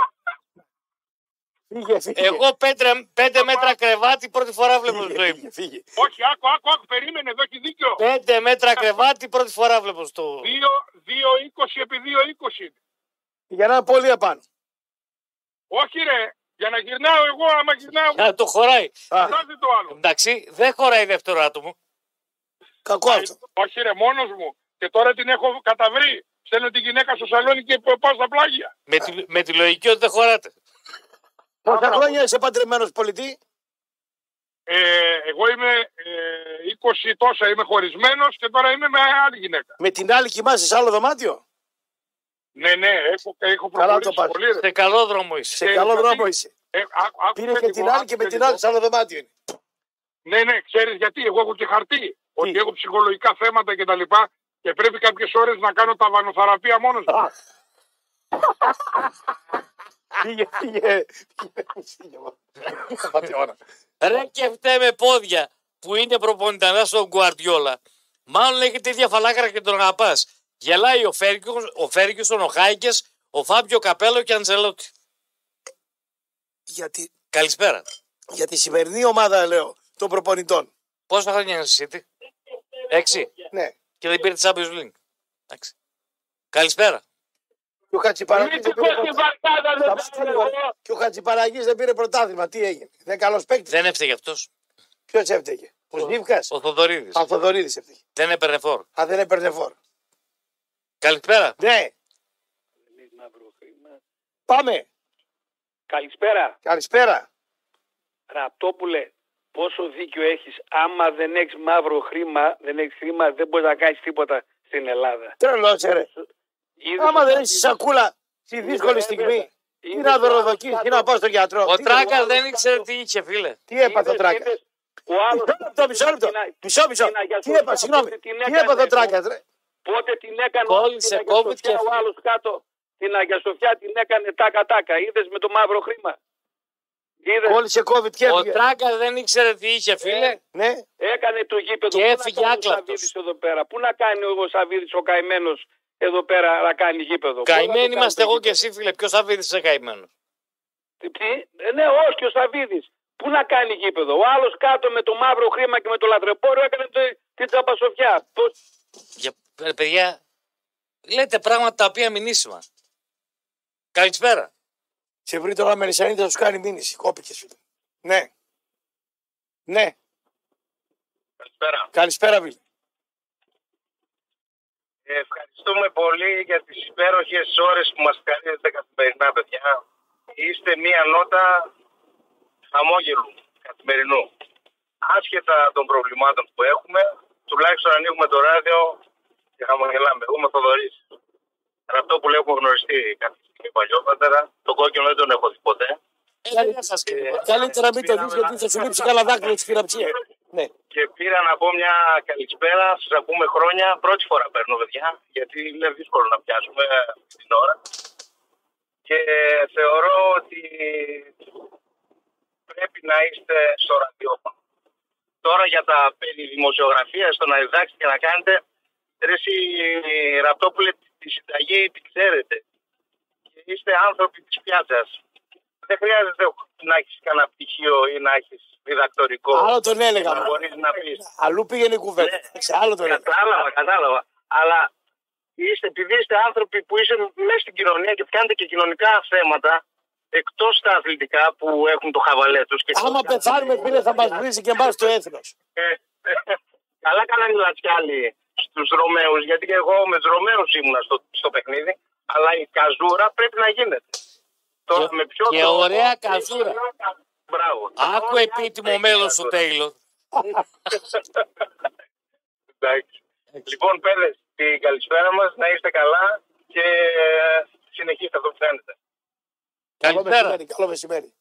Φύγε, φύγε. Εγώ πέντε, πέντε μέτρα κρεβάτι πρώτη φορά βλέπω στη ζωή Φύγε, μου. φύγε. Όχι, άκου, άκου, άκου, περίμενε, εδώ έχει δίκιο. Πέντε μέτρα κρεβάτι πρώτη φορά βλέπω στο... 2-20 επί 2-20 είναι. Για να είναι πολύ απάνω. Όχι ρε, για να γυρνάω εγώ, άμα γυρνάω εγώ, Α, το χωράει. Α, κοιτάξτε το άλλο. Εντάξει, δεν χωράει δεύτερο άτομο. κακό αυτό. Όχι ρε, μόνος μου. Και τώρα την έχω καταβρει. Στέλνω τη γυναίκα στο σαλόνι και πάω στα πλάγια. Με τη, με τη λογική ότι δεν χωράτε. Πόσα χρόνια είσαι παντρεμένος πολιτή. Ε, εγώ είμαι ε, 20 τόσα, είμαι χωρισμένος και τώρα είμαι με άλλη γυναίκα. Με την άλλη κοιμάσαι σε άλλο δωμάτιο; Ναι, ναι, έχω, έχω Καλά προχωρήσει το πας. πολύ. Ρε. Σε καλό δρόμο είσαι. Σε Ε, καλό γιατί- δρόμο είσαι. Ε, άκου- άκουσε Πήρε και λίγο, την άλλη και με άκουσε την λίγο. άλλη σε άλλο δωμάτιο είναι. Ναι, ναι, ξέρεις γιατί. Εγώ έχω και χαρτί. Ότι έχω ψυχολογικά θέματα κτλ. Και, και πρέπει κάποιες ώρες να κάνω τα βανοθεραπεία μόνος μου. [laughs] Α. Φύγε, φύγε. Φύγε, μα. Απατεώνα. Ρε και φταίει με πόδια που είναι προπονηταρά στον Γκουαρτιόλα. Μάλλον έχετε ίδια φαλάκρα και τον αγαπάς. Γελάει ο Φέργκισον, ο, Φέργκισον, ο Χάικες, ο Φάμπιο Καπέλο και ο Αντζελότη. Γιατί, Καλησπέρα. για τη σημερινή ομάδα, λέω, των προπονητών. Πόσα χρόνια είναι στη City, Έξι. Ναι. Και δεν πήρε τη Champions League. Εντάξει. Καλησπέρα. Και ο Χατζηπαραγής δεν πήρε Μυθικός στην πρωτάθλημα. Βαρκάδα, δεν Σταμάτα ξέρω λίγο. εγώ. Και ο Χατζηπαραγής δεν πήρε πρωτάθλημα. Τι έγινε. Δεν καλός παίκτης. Δεν έφταιγε αυτός. Ποιος έφταιγε. Ο Σνίβκα. Ο Θοδωρίδης. Ο Θοδωρίδης έφταιγε. Δεν έπαιρνε φόρ. Αν δεν έπαιρνε φόρ. Καλησπέρα. Ναι. Πάμε. Καλησπέρα. Καλησπέρα. Ραπτόπουλε, πόσο δίκιο έχεις; Άμα δεν έχεις μαύρο χρήμα, δεν έχεις χρήμα, δεν μπορείς να κάνεις τίποτα στην Ελλάδα. Τρελός, ρε. Είδες Άμα ότι δεν θα έχει δεις- σακούλα στη δύσκολη Είδες, στιγμή. Τι είδες να ο δωροδοκίσει, άλλος τι να πάω στον γιατρό. Ο Τι- Τράκας δεν ήξερε τι είχε, φίλε. Τι έπαθε ο είδες- Τράκας; είδες, Ο άλλος Μισό λεπτό, μισό λεπτό. την α- Μισό, μισό. την Αγία Τι Σοφιά, έπαθε, συγγνώμη. πότε την Τι έκανε, έπαθε ο ρε, Τράκας, ρε; Πότε την έκανε Κόλλησε, την Αγία COVID Σοφιά, και ο άλλος κάτω. Την Αγία Σοφιά την έκανε τάκα τάκα. Είδες με το μαύρο χρήμα. Είδες, Κόλλησε COVID και Ο έφυγε; Τράκας δεν ήξερε τι είχε, φίλε. Ναι. έκανε το γήπεδο. Και Πού να έφυγε κάνει ο άκλαπτος. Σαββίδης εδώ πέρα; Πού να κάνει ο Σαββίδης ο καημένος εδώ πέρα να κάνει γήπεδο. Πού να το Καημένοι κάνεις είμαστε το εγώ και γήπεδο. εσύ, φίλε. Ποιος θα βρει σε καημένος; Τι, τι, ε, ναι, όχι και ο Σαββίδης. Πού να κάνει γήπεδο; Ο άλλος κάτω με το μαύρο χρήμα και με το λατρεπόριο έκανε το, την τσαμπασοφιά. Πώς- Για... ε, παιδιά, λέτε πράγματα τα οποία μηνύσιμα. Καλησπέρα. Σε βρει τώρα Μελισανίδη θα σου κάνει μήνυση. Κόπηκε φίλε. Ναι. Ναι. Καλησπέρα. Καλησπέρα, φίλε. Ε, Ευχαριστούμε πολύ για τις υπέροχες ώρες που μας χαρίζετε καθημερινά, παιδιά. Είστε μία νότα χαμόγελου καθημερινού. Άσχετα των προβλημάτων που έχουμε, τουλάχιστον ανοίγουμε το ράδιο και χαμογελάμε. Εγώ είμαι ο Θοδωρής. Αυτό που λέω έχουμε γνωριστεί κάποια στιγμή παλιότερα. Το κόκκινο δεν τον έχω δει ποτέ. Ε, δεν σας κύριε. Καλύτερα μην το δεις γιατί θα σου λείψει καλά δάκρυα της χειραψίας. Ναι. Και πήρα να πω μια καλησπέρα. Σας ακούμε χρόνια. Πρώτη φορά παίρνω, παιδιά, γιατί είναι δύσκολο να πιάσουμε την ώρα. Και θεωρώ ότι πρέπει να είστε στο ραδιόφωνο. Τώρα για τα περί δημοσιογραφίας, το να διδάξετε και να κάνετε, ρε εσύ Ραπτόπουλε, τη συνταγή τη ξέρετε. Και είστε άνθρωποι της πιάτσας. Δεν χρειάζεται να έχεις κανένα πτυχίο ή να έχεις διδακτορικό. Άλλο τον έλεγα. Να μπορείς να πεις. Αλλού πήγαινε η κουβέντα. Ναι. Εντάξει, Άλλο τον έλεγα. Κατάλαβα, κατάλαβα. Αλλά είστε, επειδή είστε άνθρωποι που είστε μέσα στην κοινωνία και κάνετε και κοινωνικά θέματα, εκτός τα αθλητικά που έχουν το χαβαλέ τους. Άμα πεθάνουμε, φίλε, θα μας βρίζει και εμάς το έθνος. [laughs] Καλά κάνανε οι Λατσιάλοι στους Ρωμαίους, γιατί και εγώ με τους Ρωμαίους ήμουνα στο, στο παιχνίδι. Αλλά η καζούρα πρέπει να γίνεται. Τώρα Και- με ποιο και τρόπο- ωραία καζούρα. Μπράβο. Άκου επίτιμο μέλος του Τέιλορ. Εντάξει. Λοιπόν, παιδες, την καλησπέρα μας, να είστε καλά και ε, συνεχίστε αυτό που κάνετε. Καλό Καλησπέρα. μεσημέρι. Καλό μεσημέρι.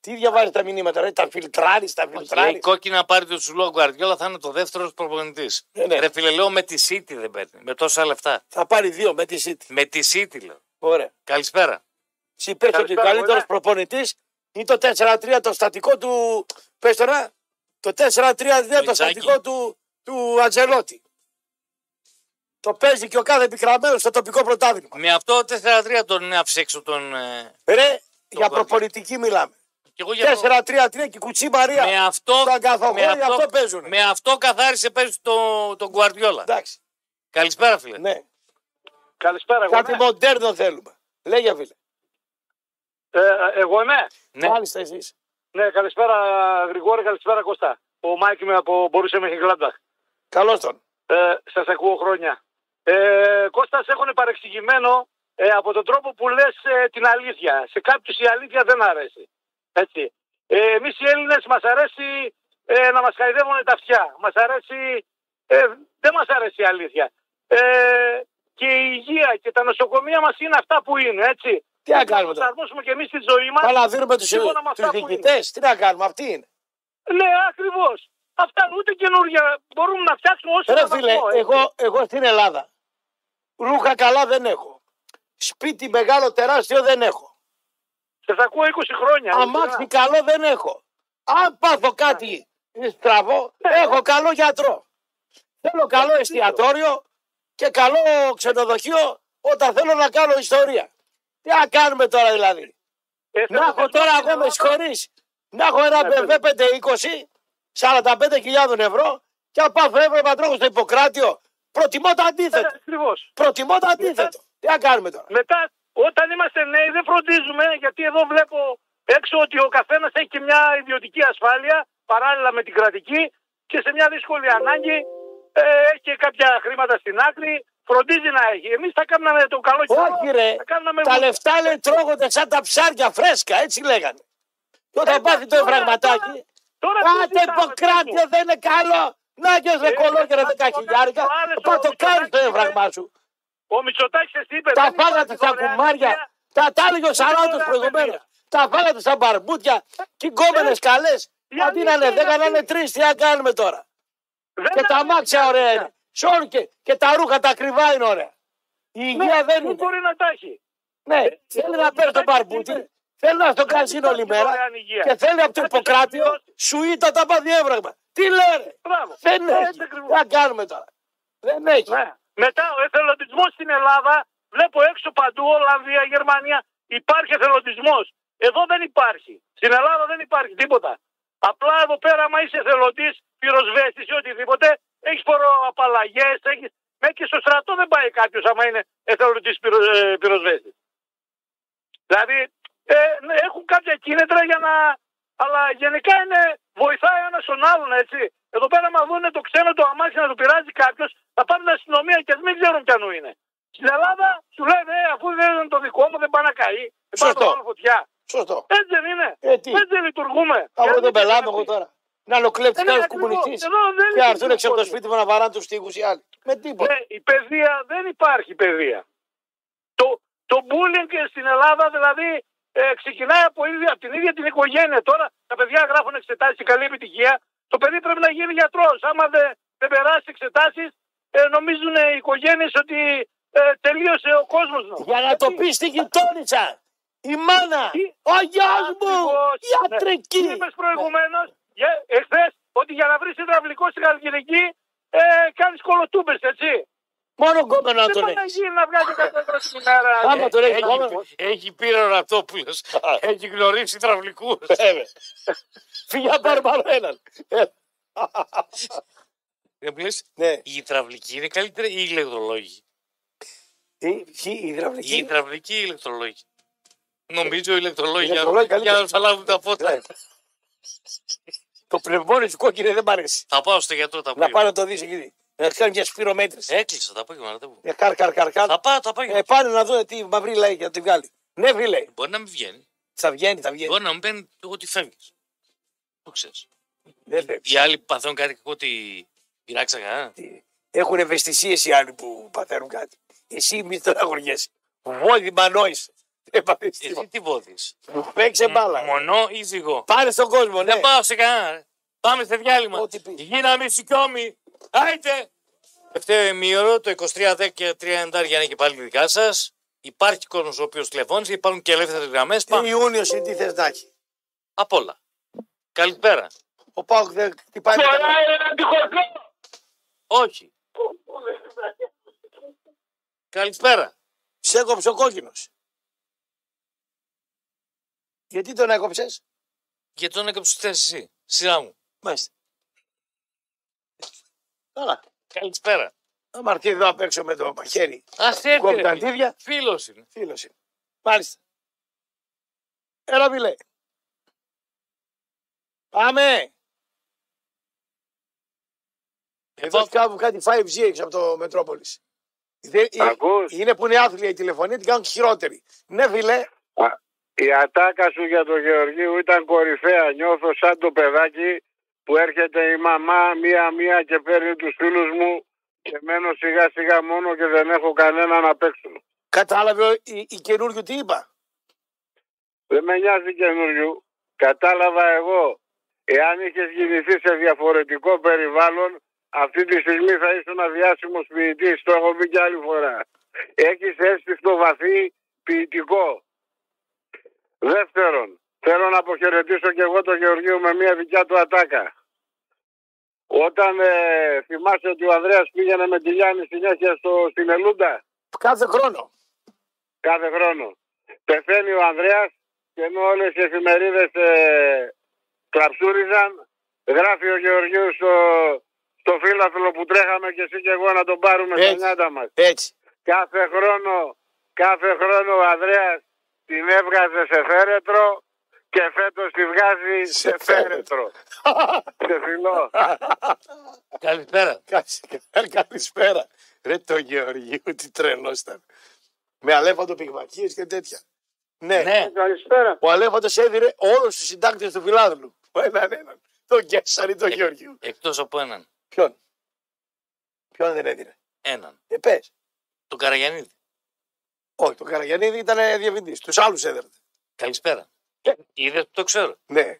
Τι διαβάζει τα μηνύματα, ρε, τα φιλτράρει, τα Λέει φιλτράρει. κόκκινα πάρει το Σουλό Γκουαρδιόλα θα είναι το δεύτερος προπονητής. Ναι, ναι. Ρε φίλε, λέω με τη City δεν παίρνει. Με τόσα λεφτά. Θα πάρει δύο με τη City. Με τη City λέω. Ωραία. Καλησπέρα. Εσύ πες ότι ο Καλησπέρα, καλύτερος ωραία. προπονητής είναι το 4-3 το στατικό του. Πες τώρα. Το 4-3 είναι το Μητσάκη. στατικό του, του Ατζελότη. Το παίζει και ο κάθε επικραμένο στο τοπικό πρωτάθλημα. Με αυτό 4-3 τον άφησε έξω τον. ε, Ρε, για Guardiola. προπονητική μιλάμε. Και εγώ για 4-3-3 και η κουτσί Μαρία. με αυτό, Το αγκαθογόνι, με αυτό, αυτό παίζουνε. με αυτό καθάρισε παίζει το, τον Γκουαρδιόλα. Εντάξει. Καλησπέρα, φίλε. Ναι. Καλησπέρα, εγώ Κάτι είμαι. μοντέρνο θέλουμε. Λέγε φίλε. Ε, εγώ είμαι. Ναι. Μάλιστα εσείς. Ναι, καλησπέρα Γρηγόρη, καλησπέρα Κώστα. Ο Μάικ είμαι από Μπορούσε Μεχιγκλάνταχ. Καλώς τον. Ε, Σας ακούω χρόνια. Ε, Κώστα, σε έχουν παρεξηγημένο ε, από τον τρόπο που λες την αλήθεια. Σε κάποιους η αλήθεια δεν αρέσει. Έτσι. Ε, Εμείς οι Έλληνες μας αρέσει ε, να μας χαϊδεύουν τα αυτιά. Μας αρέσει. Ε, δεν μας αρέσει η αλήθεια. Ε, και η υγεία και τα νοσοκομεία μας είναι αυτά που είναι, έτσι. Τι να Πρέπει κάνουμε να τώρα. προσαρμόσουμε και εμείς τη ζωή μας. Καλά, δίνουμε τους σύμφωνα με αυτά που είναι. διοικητές. Τι να κάνουμε, αυτοί είναι. Ναι, ακριβώς. Αυτά ούτε καινούργια. Μπορούμε να φτιάξουμε όσο Ρε να φίλε, βαθμό, έτσι. εγώ, εγώ στην Ελλάδα ρούχα καλά δεν έχω. Σπίτι μεγάλο τεράστιο δεν έχω. Σε θα ακούω 20 χρόνια. Αμάξι καλό δεν έχω. Αν πάθω κάτι στραβό, έχω καλό γιατρό. Θέλω καλό εστιατόριο και καλό ξενοδοχείο όταν θέλω να κάνω ιστορία. Τι να κάνουμε τώρα δηλαδή; Ε, Να έχω τώρα εγώ με συγχωρείς, να έχω ένα BMW 520, 45.000 ευρώ και αν πάω έβλεπα τρώγω στο Ιπποκράτιο. Προτιμώ το αντίθετο. Ακριβώς. Προτιμώ το αντίθετο. Τι να κάνουμε τώρα; Μετά, όταν είμαστε νέοι, δεν φροντίζουμε, γιατί εδώ βλέπω έξω ότι ο καθένας έχει και μια ιδιωτική ασφάλεια παράλληλα με την κρατική και σε μια δύσκολη ανάγκη ε, έχει και κάποια χρήματα στην άκρη. Φροντίζει να έχει. Εμείς θα κάνουμε το καλό καιρό, Όχι ρε, θα κάνουμε τα λεφτά λέει τρώγονται σαν τα ψάρια φρέσκα, έτσι λέγανε. Και όταν Ε, πάθει το τώρα- εφραγματάκι, Τώρα τι πάτε ζητάμε, υποκράτεια πες μου. δεν είναι καλό. Να και ρε Ε, κολόγερα ε, δέκα χιλιάρικα, το άρεσε πά ο το κάνεις το Μητσοτάκης, έφραγμά σου. Ο Μητσοτάκης εσύ είπε. Τα δεν φάγατε υπάρχει στα δωρεάν κουμάρια, υγεία. τα τάλεγε ο Σαράντος δωρεάν προηγουμένως. παιδεία. Τα φάγατε στα μπαρμπούτια και οι γκόμενες καλές. η Αντί να αλήθεια είναι είναι δέκα να αυτή. είναι τρεις, τι να κάνουμε τώρα. Δεν Και τα είναι αμάξια αλήθεια. ωραία είναι. Σε όλο και, και τα ρούχα τα ακριβά είναι ωραία. Η Ναι, υγεία δεν πού είναι. μπορεί να τα έχει. Ναι, θέλει να παίρνει τον μπαρμπούτι, θέλει να στο καζίνο όλη μέρα δωρεάν υγείας. και θέλει από το Κάποιος Ιπποκράτιο ακριβώς- σου ήταν τα παδιέβραγμα. Τι λένε, Μπράβο. δεν Ε, έχει. έτσι Τι ακριβώς. να κάνουμε τώρα. Δεν έχει. Ναι. Μετά ο εθελοντισμός στην Ελλάδα, βλέπω έξω παντού, Ολλανδία, Γερμανία, υπάρχει εθελοντισμός. Εδώ δεν υπάρχει. Στην Ελλάδα δεν υπάρχει τίποτα. Απλά εδώ πέρα, άμα είσαι εθελοντής, πυροσβέστης ή οτιδήποτε, έχεις φοροαπαλλαγές, έχει Μέχρι και στο στρατό δεν πάει κάποιος άμα είναι εθελοντής πυροσβέστης. Δηλαδή ε, ναι, έχουν κάποια κίνητρα για να. Αλλά γενικά είναι, βοηθάει ένας τον άλλον έτσι. Εδώ πέρα, μα δουν το ξένο το αμάξι να του πειράζει κάποιος, θα πάνε στην αστυνομία και μην ξέρουν ποιανού είναι. Στην Ελλάδα σου λένε, ε, αφού δεν είναι το δικό μου, δεν πάει να καεί. Δεν πάει να Σωστό. βάλω φωτιά. Σωστό. Έτσι δεν είναι. Ε, τι. Έτσι δεν λειτουργούμε. Από Γιατί τον δεν πελάμε είναι εγώ τώρα. Να είναι ο κλέφτη Δεν είναι ένα ακριβώς. κομμουνιστής. Εδώ δεν Και είναι έρθουν έξω από το ακριβώς. σπίτι μου να βαράνε τους τείχου οι άλλοι. Με τίποτα. Ναι, η παιδεία δεν υπάρχει παιδεία. Το, το bullying στην Ελλάδα δηλαδή ε, ξεκινάει από, ίδια, από την ίδια την οικογένεια. Τώρα τα παιδιά γράφουν εξετάσεις και καλή επιτυχία. Το παιδί πρέπει να γίνει γιατρός. Άμα δεν, δεν περάσει εξετάσεις, ε, νομίζουν οι οικογένειες ότι ε, τελείωσε ο κόσμος. Για να το πεις στη γειτόνισσα. Η μάνα. Τι; Ο γιος μου. Ακριβώς. Ιατρική. Τι είπες προηγουμένως, εχθές, ότι για να βρεις υδραυλικό στην Καλλιτεχνική ε, κάνεις κολοτούμπες, έτσι. Μόνο γκόμενο να Δεν τον πάει να έχεις. γίνει να βγάζει 100 ευρώ την ημέρα. Άμα τον έχεις Έχει, γκόμενο. έχει πήρε ο Ραπτόπουλο. έχει γνωρίσει τραυλικού. Βέβαια. Φύγει να πάρουμε άλλο έναν. Ε, Δεν μου λες, Ναι. η υδραυλική είναι καλύτερη ή οι ηλεκτρολόγοι. Η ποιοι, η Η υδραυλική. υδραυλική ή οι ηλεκτρολόγοι. Νομίζω οι ηλεκτρολόγοι για, ηλεκτρολόγοι για καλύτερα. να θα λάβουν τα φώτα. Ναι. Το πνευμόνι του κόκκινο δεν μ' αρέσει. Θα πάω στο γιατρό τα Να απόγευμα. πάει να το δεις εκεί. Να κάνει μια σπυρομέτρηση. Έκλεισα τα απόγευμα. να τα πω. Ε, Καρ, καρ, καρ, καρ. Θα πάω το απόγευμα. Ε, πάνε να δουν τι μαύρη λέει για να τη βγάλει. Ναι, φίλε. Μπορεί να μην βγαίνει. Θα βγαίνει, θα βγαίνει. Μπορεί να μην παίρνει ότι φεύγεις. Το ξέρεις. Δεν φεύγει. Οι άλλοι που παθαίνουν κάτι κακό ότι πειράξαγα. ε. Έχουν ευαισθησίες οι άλλοι που παθαίνουν κάτι. Εσύ μη τον αγοριέσαι. Βόδι νόησε. Δεν πάθεις Εσύ τίποτα. τι βόδεις. Παίξε μπάλα. Μονό ή ζυγό; Πάρε στον κόσμο, ναι. Δεν πάω σε κανένα. ρε. Πάμε σε διάλειμμα. Ό,τι πεις. Γίναμε σηκώμη. Άιτε. Τελευταίο ημίωρο, το 2310 και 30 για να είναι και πάλι δικά σας. Υπάρχει κόσμος ο οποίος τηλεφώνησε, υπάρχουν και ελεύθερες γραμμές. Τι Ιούνιος είναι τι θες να έχει; Απ' όλα. Καλησπέρα. Ο Πάουκ δεν χτυπάει. Τώρα κανένα. είναι αντιχορτό. Όχι. Καλησπέρα. Σε έκοψε ο κόκκινος. Γιατί τον έκοψες, Γιατί τον έκαψε τη θέση εσύ. Σειρά μου. Μάλιστα. Καλά. Καλησπέρα. Να έρθει εδώ απ' έξω με το μαχαίρι. Α έρθει. Κόβει τα ρε φίλε. αντίδια. Φίλος είναι. Φίλος είναι. Μάλιστα. Έλα, μιλέ. Πάμε. Εδώ Εδώ κάνουν κάτι 5G έξω από το Μετρόπολης. Δεν- ε- Ακούς; Είναι που είναι άθλια η τηλεφωνία, την κάνουν χειρότερη. Ναι, φίλε. Η ατάκα σου για τον Γεωργίου ήταν κορυφαία. Νιώθω σαν το παιδάκι που έρχεται η μαμά μία-μία και παίρνει τους φίλους μου και μένω σιγά σιγά μόνο και δεν έχω κανένα να παίξουν. Κατάλαβε ο- η, η καινούριο τι είπα; Δεν με νοιάζει καινούριου. Κατάλαβα εγώ. Εάν είχες γεννηθεί σε διαφορετικό περιβάλλον, αυτή τη στιγμή θα ήσουν αδιάσημο ποιητής. Το έχω πει και άλλη φορά. Έχεις αίσθητο βαθύ ποιητικό. Δεύτερον, θέλω να αποχαιρετήσω και εγώ τον Γεωργίου με μια δικιά του ατάκα. Όταν ε, θυμάσαι ότι ο Ανδρέας πήγαινε με τη Γιάννη συνέχεια στο, στην Ελούντα, Κάθε χρόνο. κάθε χρόνο. Πεθαίνει ο Ανδρέας και ενώ όλες οι εφημερίδες ε, κλαψούριζαν, γράφει ο Γεωργίου στο, στο φύλαθλο που τρέχαμε και εσύ και εγώ να τον πάρουμε στα Έτσι. νιάτα μας. Έτσι. Κάθε χρόνο, κάθε χρόνο ο Ανδρέας την έβγαζε σε φέρετρο και φέτος τη βγάζει Σε σε φέρετρο. [laughs] σε φιλό. Καλησπέρα. Καλη- Καλησπέρα. Ρε το Γεωργίου, τι τρελός ήταν. Με αλέφαντο πυγμακίες και τέτοια. Ναι. Ναι. Καλησπέρα. Ο αλέφαντο έδινε όλους τους συντάκτες του φιλάδλου. Ο έναν έναν. Τον Κέσσαρη, τον Γεωργίου. Εκτός από έναν. Ποιον; Ποιον δεν έδινε. Έναν. Ε, πες. Τον Καραγιανίδη. Όχι, τον Καραγιανίδη ήταν διευθυντής. Τους άλλους έδερνε. Καλησπέρα. Είδες που το ξέρω. Ναι.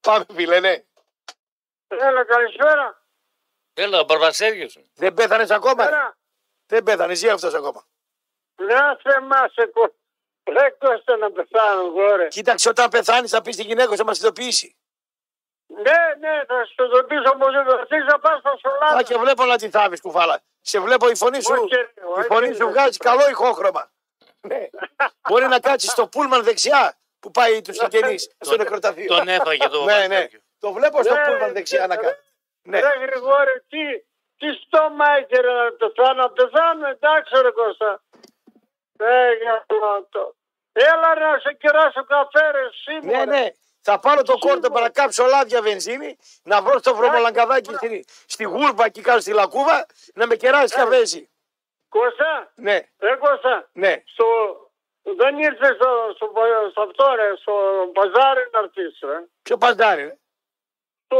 Πάμε, φίλε, ναι. Έλα, καλησπέρα. Έλα, ο Μπαρμπασέριο. Δεν πέθανες ακόμα. ρε. Έλα. Δεν πέθανε, ζει αυτός ακόμα. Ναι, θεμά σε κο... Ρε Κώστα να πεθάνω εγώ ρε. Κοίταξε, όταν πεθάνεις, θα πεις στη γυναίκα σου να μας ειδοποιήσει. Ναι, ναι, θα σου το πείσω μου δεν το θες να πας στο Α, σολάδι. και βλέπω να τη θάβεις, κουφάλα. Σε βλέπω η φωνή σου. Όχι, ρε, Η όχι, φωνή ρε. σου βγάζει καλό ηχόχρωμα. Ναι. Μπορεί να κάτσει στο πούλμαν δεξιά που πάει τους συγγενείς στο νεκροταφείο. Τον έφαγε το Ναι, ναι. Παπαστέκιο. Το βλέπω στο Ναι, πούλμαν ρε, δεξιά να ρε. κάνει. Ναι. Ρε Γρηγόρη, τι, Τι στόμα έχει ρε να πεθάνω, να πεθάνω, εντάξει ρε Κώστα. Ε, για το. Έλα ρε να σε κεράσω καφέ ρε σήμερα. Ναι, ναι. Θα πάρω το κόρτο να κάψω λάδια βενζίνη, να βρω στο βρωμολαγκαδάκι στη, στη γούρπα εκεί κάτω στη λακκούβα, να με κεράσει καφέ εσύ. Κώστα, Ναι, ρε Κώστα, ναι. στο... δεν ήρθες στο, στο, στο αυτό ρε, στο παζάρι να έρθεις ρε. Ποιο παζάρι, ρε; Στο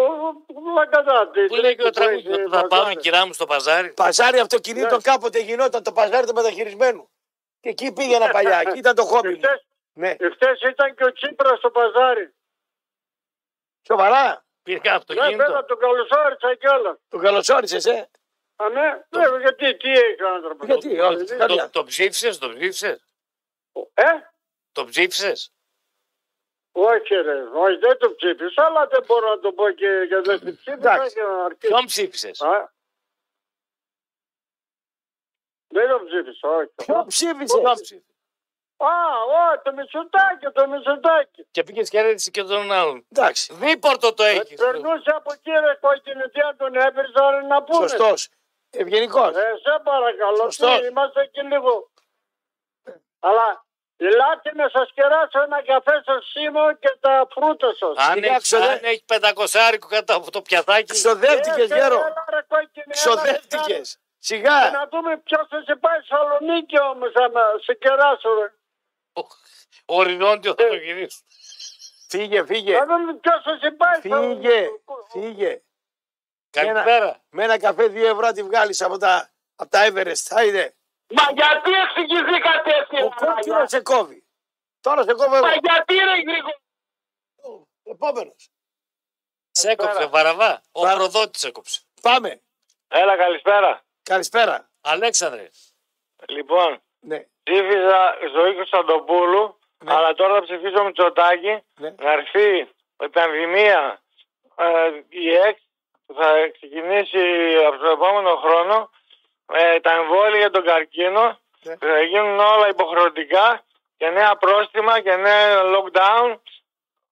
Λαγκαδάτι. Πού λέει και ο τραγούδι, θα πάμε κυρά μου στο παζάρι. Παζάρι αυτοκινήτων κάποτε γινόταν το παζάρι του μεταχειρισμένου. Και εκεί πήγαινα παλιά, [laughs] εκεί ήταν το χόμπι μου. Εχθές, Ναι, εχθές ήταν και ο Τσίπρας στο παζάρι. σοβαρά. Πήγα Ναι, αυτοκίνητο. βέβαια τον καλωσόρισα και όλα. Τον καλωσόρισες, ε. Α, ναι, βέβαια, γιατί, τι έχει ο άνθρωπος. Γιατί, όχι, Ε, κάτι- Το, το ψήφισες, το ψήφισες; Ε, Το ψήφισες; όχι ρε, όχι δεν το ψήφισα, αλλά δεν μπορώ να το πω και για δεν το ψήφισα Εντάξει. και να αρχίσει. Ποιον ψήφισες; Α; Δεν το ψήφισα, όχι. Ποιο ψήφισες; Α, όχι, το Μητσοτάκι, το Μητσοτάκι. Και πήγες και έδειξε και τον άλλον. Εντάξει, Δίπορτο το έχεις. Περνούσε από εκεί ρε κόκκινη, τι αν τον έβριζα ρε να πούνε. σωστός. Ευγενικός. Ε, σε παρακαλώ, Σωστός. τι, είμαστε και λίγο. Αλλά ελάτε να σας κεράσω ένα καφέ στο σήμο και τα φρούτα σας. Αν Σιγά, έχει, ξοδε- αν έχεις πεντακοσάρικο κατά από το πιατάκι. Ξοδεύτηκες, Ε, γέρο. έλα, ρε, κόκκινη, έλα, Ξοδεύτηκες. ρε, Σιγά. Να δούμε ποιος θα σε πάει Σαλονίκη όμως να σε κεράσω ρε. Οριζόντιο θα το γυρίσει. Φύγε, φύγε. Να δούμε ποιος θα σε πάει Φύγε. Σαλονίκη. Φύγε. Καλησπέρα. Με ένα καφέ δύο ευρώ τη βγάλεις από τα, από τα Everest. Θα είδε. Μα γιατί εξηγηθήκατε έτσι Ο κόκκινος σε κόβει. Τώρα σε κόβω εγώ. Μα γιατί ρε Γρήγορα; Επόμενος. Σε έκοψε, βαραβά. Ο Βα- προδότη έκοψε. Πάμε. Έλα καλησπέρα. Καλησπέρα. Αλέξανδρε. Λοιπόν, Ναι. ψήφιζα ζωή Κωνσταντοπούλου, Ναι. αλλά τώρα θα ψηφίσω Μητσοτάκη Ναι. να έρθει η πανδημία ε, η ΕΚ που θα ξεκινήσει από το επόμενο χρόνο ε, τα εμβόλια για τον καρκίνο Ναι. θα γίνουν όλα υποχρεωτικά και νέα πρόστιμα και νέα lockdown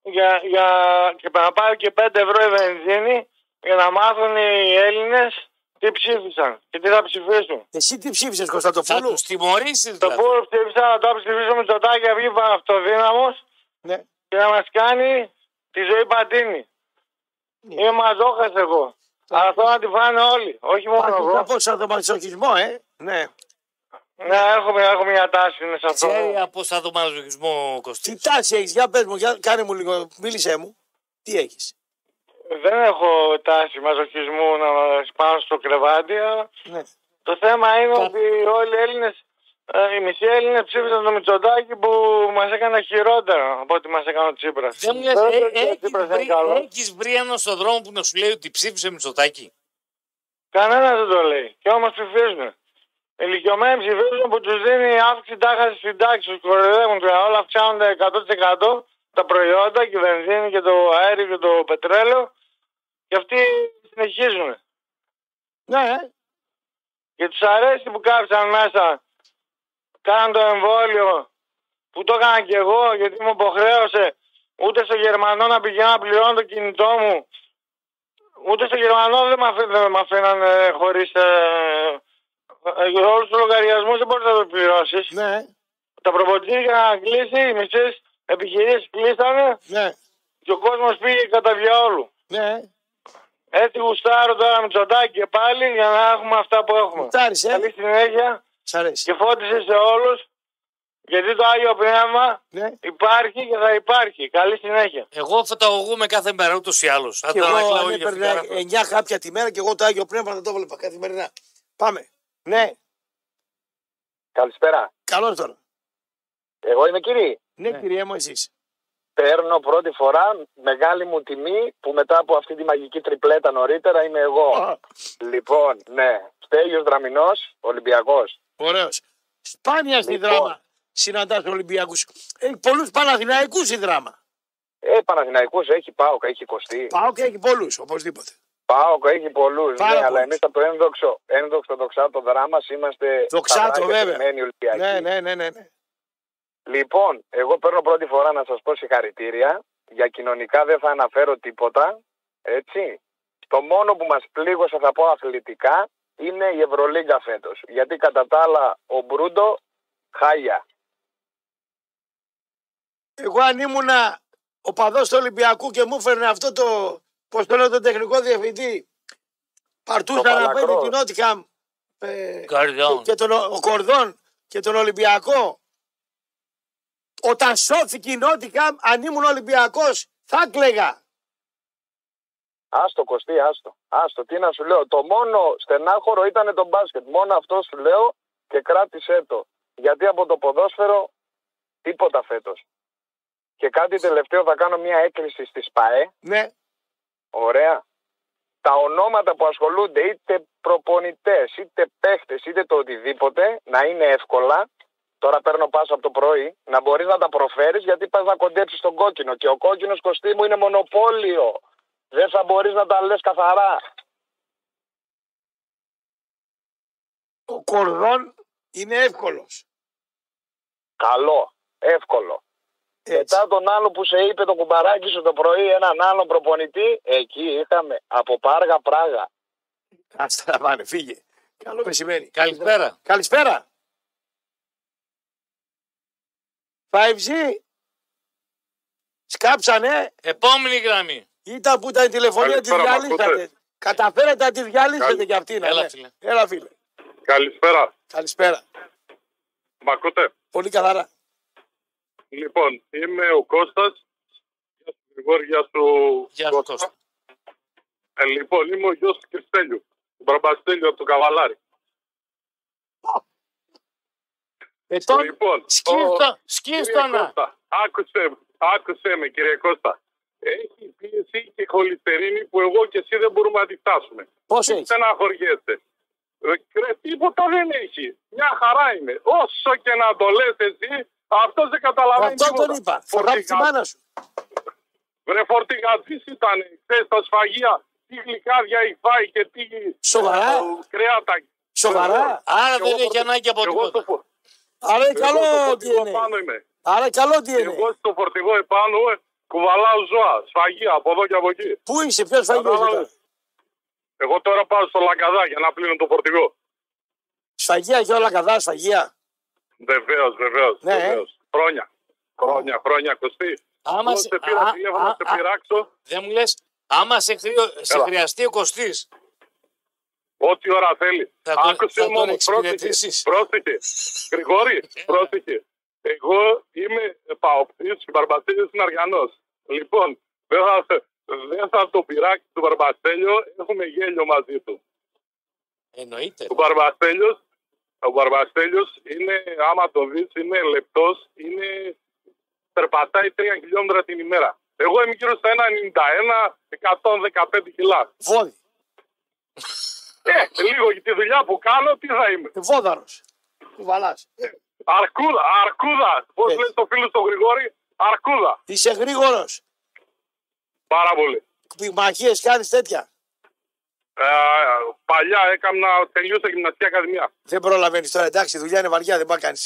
για, για, και να πάρει και 5 ευρώ η βενζίνη για να μάθουν οι Έλληνες τι ψήφισαν και τι θα ψηφίσουν. Εσύ τι ψήφισες Θα Κωνσταντοπούλου. τους τιμωρήσεις Το δηλαδή. πούλο ψήφισα να το ψηφίσω με το τάκι βγει αυτοδύναμος Ναι. και να μας κάνει τη ζωή πατίνη. Ναι. Είμαι μαζόχας εγώ. Αλλά θέλω να τη φάνε όλοι, όχι μόνο Υπάρχει εγώ. από σαδομαζοχισμό, ε. Ναι. Ναι, έχω, έχω μια τάση είναι σε αυτό. Ξέρει από σαδομαζοχισμό ο Τι Κωστή. τάση έχεις, για πες μου, για κάνε μου λίγο, μίλησέ μου. Τι έχεις; Δεν έχω τάση μαζοχισμού να σπάω στο κρεβάτι. αλλά Ναι. Το θέμα είναι ότι όλοι οι Έλληνες, ε, οι μισοί Έλληνες ψήφισαν το Μητσοτάκι που μας έκανε χειρότερα από ό,τι μας έκανε ο Τσίπρας. Δεν μου λες, Δεν ε, λέω ότι ο έχεις Τσίπρας είναι βρει, καλός. έχεις βρει έναν στον δρόμο που να σου λέει ότι ψήφισε Μητσοτάκη; Κανένα δεν το λέει. Και όμως ψηφίζουν. Οι ηλικιωμένοι ψηφίζουν που τους δίνει αύξηση τάχας στην τάξη, τους κοροϊδεύουν και όλα αυξάνονται 100% τα προϊόντα και η βενζίνη και το αέριο και το πετρέλαιο. Και αυτοί συνεχίζουν. Ναι, ε. Και τους αρέσει που κάψαν μέσα. Κάναν το εμβόλιο που το έκανα και εγώ γιατί μου υποχρέωσε ούτε στο Γερμανό να πηγαίνω να πληρώνω το κινητό μου. Ούτε στο Γερμανό δεν με αφή- δεν με αφήναν χωρίς. Ε, ε, όλους τους λογαριασμούς δεν μπορείς να το πληρώσεις. ναι, Τα προποτήρια να κλείσει, οι μισές επιχειρήσεις κλείσανε ναι, και ο κόσμος πήγε κατά διαόλου. ναι. Έτσι γουστάρω τώρα με τσοτάκι και πάλι για να έχουμε αυτά που έχουμε. Τάρις, ε. Καλή συνέχεια Σ' αρέσει. και φώτισε σε όλους γιατί το Άγιο Πνεύμα Ναι. υπάρχει και θα υπάρχει. Καλή συνέχεια. Εγώ φωταγωγούμε κάθε μέρα ούτως ή άλλως. Θα Και τον εγώ ανακλάω αν για έπαιρνα φιγάρα. 9 χάπια τη μέρα και εγώ το Άγιο Πνεύμα θα το βλέπα καθημερινά. Πάμε. Ναι, Καλησπέρα. καλώ τώρα. Εγώ είμαι κύριε. Ναι, Ναι. κυρία μου, εσείς. Παίρνω πρώτη φορά μεγάλη μου τιμή που μετά από αυτή τη μαγική τριπλέτα νωρίτερα είμαι εγώ. Λοιπόν, ναι. Στέλιος Δραμινός, Ολυμπιακός. Ωραίος. Σπάνια στη Λοιπόν. δράμα συναντάς Ολυμπιακούς. Έχει πολλούς Παναθηναϊκούς η δράμα. Ε, Παναθηναϊκούς έχει ΠΑΟΚ, έχει κοστί. Πάω και έχει πολλούς οπωσδήποτε. ΠΑΟΚ έχει πολλούς. Πάρα Ναι, αλλά πολλούς. εμείς από το ένδοξο, ένδοξο δοξάτο δράμας είμαστε Δοξάτο, σταθερά βέβαια. κρατημένοι Ολυμπιακοί. Ναι, ναι, ναι, ναι. ναι. Λοιπόν, εγώ παίρνω πρώτη φορά να σας πω συγχαρητήρια. Για κοινωνικά δεν θα αναφέρω τίποτα. Έτσι. Το μόνο που μας πλήγωσε θα πω αθλητικά είναι η Ευρωλίγκα φέτος. Γιατί κατά τα άλλα ο Μπρούντο χάλια. Εγώ αν ήμουνα ο παδός του Ολυμπιακού και μου έφερνε αυτό το. Πώς το λέω, τον τεχνικό διευθυντή. Παρτούσα Το να παίρνει Παλακρός. την Νότιχαμ. Ε, Καρδιόν. και τον, ο Κορδόν και τον Ολυμπιακό. Όταν σώθηκε η Νότιχαμ, αν ήμουν Ολυμπιακός, θα κλαίγα. Άστο Κωστή, άστο. Άστο, τι να σου λέω. Το μόνο στενάχωρο ήταν το μπάσκετ. Μόνο αυτό σου λέω και κράτησέ το. Γιατί από το ποδόσφαιρο τίποτα φέτος. Και κάτι τελευταίο θα κάνω μια έκκληση στη ΣΠΑΕ. Ναι, Ωραία. Τα ονόματα που ασχολούνται είτε προπονητές, είτε παίχτες, είτε το οτιδήποτε να είναι εύκολα. Τώρα παίρνω πάσα από το πρωί, να μπορείς να τα προφέρεις γιατί πας να κοντέψεις τον κόκκινο. Και ο κόκκινος κοστί μου είναι μονοπόλιο. Δεν θα μπορείς να τα λες καθαρά. ο Κορδόν είναι εύκολος. Καλό, εύκολο. Μετά τον άλλο που σε είπε το κουμπαράκι σου το πρωί, έναν άλλον προπονητή, εκεί είχαμε από Πάργα Πράγα. Άστα να πάνε, φύγε. Καλό μεσημέρι. Καλησπέρα. Καλησπέρα. 5G. Σκάψανε. Επόμενη γραμμή. Ήταν που ήταν η τηλεφωνία της Καλησπέρα, μ' διαλύσατε. ακούτε; Καταφέρατε να τη διαλύσετε Καλη- κι αυτή. να Έλα, ναι. φίλε. Έλα, φίλε. Καλησπέρα. Καλησπέρα. Μ' ακούτε; Πολύ καθαρά. Λοιπόν, είμαι ο Κώστας. Γεια σου Γρηγόρη, γεια σου Γεια σου Κώστα. Ε, λοιπόν, είμαι ο γιος του Κριστέλιου. Του Μπραμπαστέλιου από το Καβαλάρι. Ε, τον... Λοιπόν, ο- Σκίστο, Κύριε σκίστονα. Κώστα, άκουσε, άκουσε με κύριε Κώστα. Έχει πίεση και χολυστερίνη που εγώ και εσύ δεν μπορούμε να τη φτάσουμε. Πώς Μην έχεις; στεναχωριέσαι. Ε, Ρε, τίποτα δεν έχει. Μια χαρά είναι. Όσο και να το λες εσύ, αυτός δεν καταλαβαίνει Αυτό τίποτα. τον είπα. Θα γράψει τη Φορτηγα- μάνα σου. Βρε φορτηγατζής ήταν χθες στα σφαγεία. Τι γλυκάδια έχει φάει και τι Σοβαρά; ε, κρέατα. Σοβαρά; Άρα Εγώ δεν έχει φορτι- ανάγκη από Εγώ στο, τίποτα. φο- Άρα είναι εγώ στο καλό φορτηγό DNA. επάνω είμαι. Άρα καλό DNA. Εγώ στο φορτηγό επάνω ε, κουβαλάω ζώα, σφαγεία από εδώ και από εκεί. Πού είσαι, ποιος θα γίνει Κατάλαβες; τώρα. Εγώ τώρα πάω στο Λαγκαδά για να πλύνω το φορτηγό. Σφαγεία και όλα καδά, σφαγεία. Βεβαίως, βεβαίως. Ναι, βεβαίως. Χρόνια. Χρόνια, χρόνια, Κωστή. Άμα Εγώ σε- σε πήρα α, τηλέφωνο α, να σε α, πειράξω. Δεν μου λες, άμα σε, χρειο- σε Έλα. χρειαστεί ο Κωστής, Ό,τι ώρα θέλει. Θα τον- Άκουσε θα μου τον όμως, πρόσεχε. εξυπηρετήσεις. Πρόσεχε. Γρηγόρη, πρόσεχε. Εγώ είμαι παοκτής και Μπαρμπαστέλιος είναι Αργανός. Λοιπόν, δεν θα, δεν θα το πειράξει το Μπαρμπαστέλιο, έχουμε γέλιο μαζί του. εννοείται. Ο Μπαρμπαστέλιος, ο Μπαρμπαστέλιος είναι, άμα το δεις, είναι λεπτός, είναι, περπατάει 3 χιλιόμετρα την ημέρα. Εγώ είμαι γύρω στα 1,91, 115 κιλά. Βόδι. Ε, λίγο για τη δουλειά που κάνω, τι θα είμαι. Βόδαρος. Κουβαλά. Αρκούδα, αρκούδα. Πώς Ε. λέει το φίλο του Γρηγόρη, αρκούδα. Είσαι γρήγορος. Πάρα πολύ. Πυγμαχίε κάνεις τέτοια. Ε, παλιά έκανα, τελείωσα γυμναστική ακαδημία. Δεν προλαβαίνεις τώρα. Εντάξει, η δουλειά είναι βαριά, δεν μπορεί να κάνει.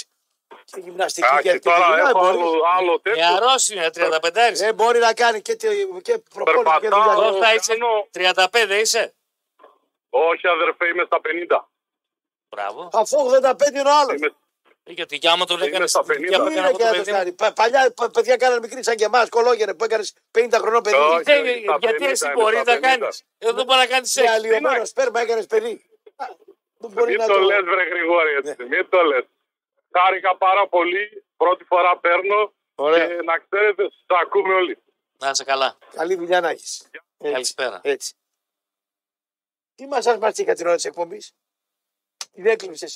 Και γυμναστική Α, και, και και τη τώρα δουλειά έχω μπορεί. άλλο, άλλο τέτοιο. Νεαρός είναι, 35 Δεν μπορεί να κάνει και, τε- και προπόνηση και Περπατάω. δουλειά. Κώστα είσαι κάνω- 35 είσαι; Όχι αδερφέ, είμαι στα 50. Μπράβο. Αφού 85 είναι ο άλλος. Είμαι, Γιατί κι άμα τον Είμαι έκανε στα στην 50. ηλικία που Τι έκανα είναι εγώ και το να το παιδί μου. κάνει. Πα- Παλιά πα- παιδιά κάνανε μικροί σαν και εμάς, κολόγερε που έκανες 50 χρονών παιδί. Όχι. Ε, όχι, στα Γιατί 50 εσύ είμαι, μπορεί στα να 50. κάνεις; Εδώ δεν μπορεί να κάνεις Σε σεξ. αλλοιωμένο σπέρμα έκανες παιδί. Α, Δεν μπορεί μην να το το. λες βρε Γρηγόρη Ναι. έτσι, μην το λες. Χάρηκα πάρα πολύ, πρώτη φορά παίρνω Ωραία. και να ξέρετε, σας ακούμε όλοι. Να είσαι καλά. Καλή δουλειά να έχεις. Καλησπέρα. Έτσι. Τι μα σας μαστίκα την ώρα της εκπομπής; Την έκλεψε.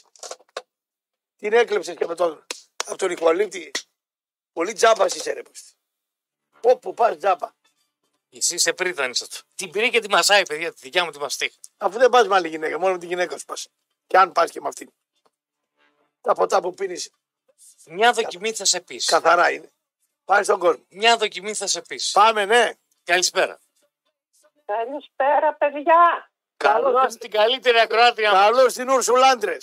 Την έκλεψε και με τον, από τον Ιχουαλίπτη. Πολύ τζάμπα είσαι ρε. πούστη. Όπου πας τζάμπα. Εσύ είσαι πρίτανη αυτό. Την πήρε και τη μασάει, παιδιά, τη δικιά μου τη μαστίχα. Αφού δεν πας με άλλη γυναίκα, μόνο με τη γυναίκα σου πας. Και αν πας και με αυτήν. Τα ποτά που πίνεις Μια δοκιμή θα σε πεις. καθαρά είναι. Πάει στον κόσμο. Μια δοκιμή θα σε πεις. Πάμε, ναι. Καλησπέρα. Καλησπέρα, παιδιά. Καλώς την καλύτερη ακροάτρια μου. Καλώς στην Ούρσουλάντρε.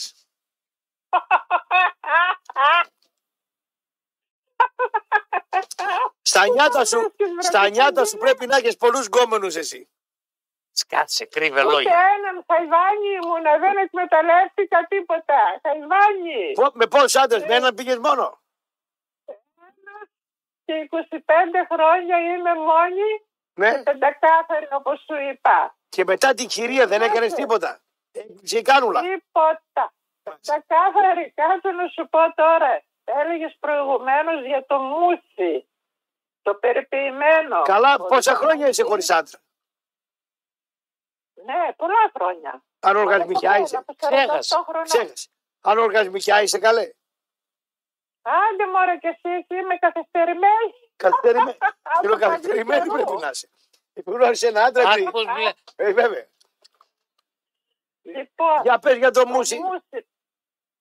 Στα νιάτα σου, στα νιάτα σου πρέπει να έχεις πολλούς γκόμενους εσύ. Σκάτσε, κρύβε Ούτε λόγια. έναν χαϊβάνι ήμουν, δεν εκμεταλλεύτηκα τίποτα. Χαϊβάνι. Πο- Με πόσους άντρες, με έναν πήγες μόνο; Και 25 χρόνια είμαι μόνη Ναι. πεντακάθαρη όπως σου είπα. Και μετά την κυρία δεν έκανες τίποτα. Έκλεισε η κάνουλα. Τίποτα. Πεντακάθαρη, κάτσε να σου πω τώρα. Έλεγες προηγουμένως για το μουσι. Το περιποιημένο. Καλά, Το πόσα μουσι. χρόνια είσαι χωρίς άντρα; Ναι, πολλά χρόνια. Ανοργασμικιά είσαι. Από 48 Ξέχασες, χρονών. Ξέχασες. Ανοργασμικιά είσαι καλέ. Άντε μωρέ και εσύ, εσύ είμαι καθυστερημένη. [laughs] Καθυστερημένη. Από Θέλω παλιού καθυστερημένη καιρού. πρέπει να είσαι. Γνώρισε ένα άντρα Άκου πριν. πώς μιλά. Ε, βέβαια. Λοιπόν, Για πες για το το μουσι. μουσι,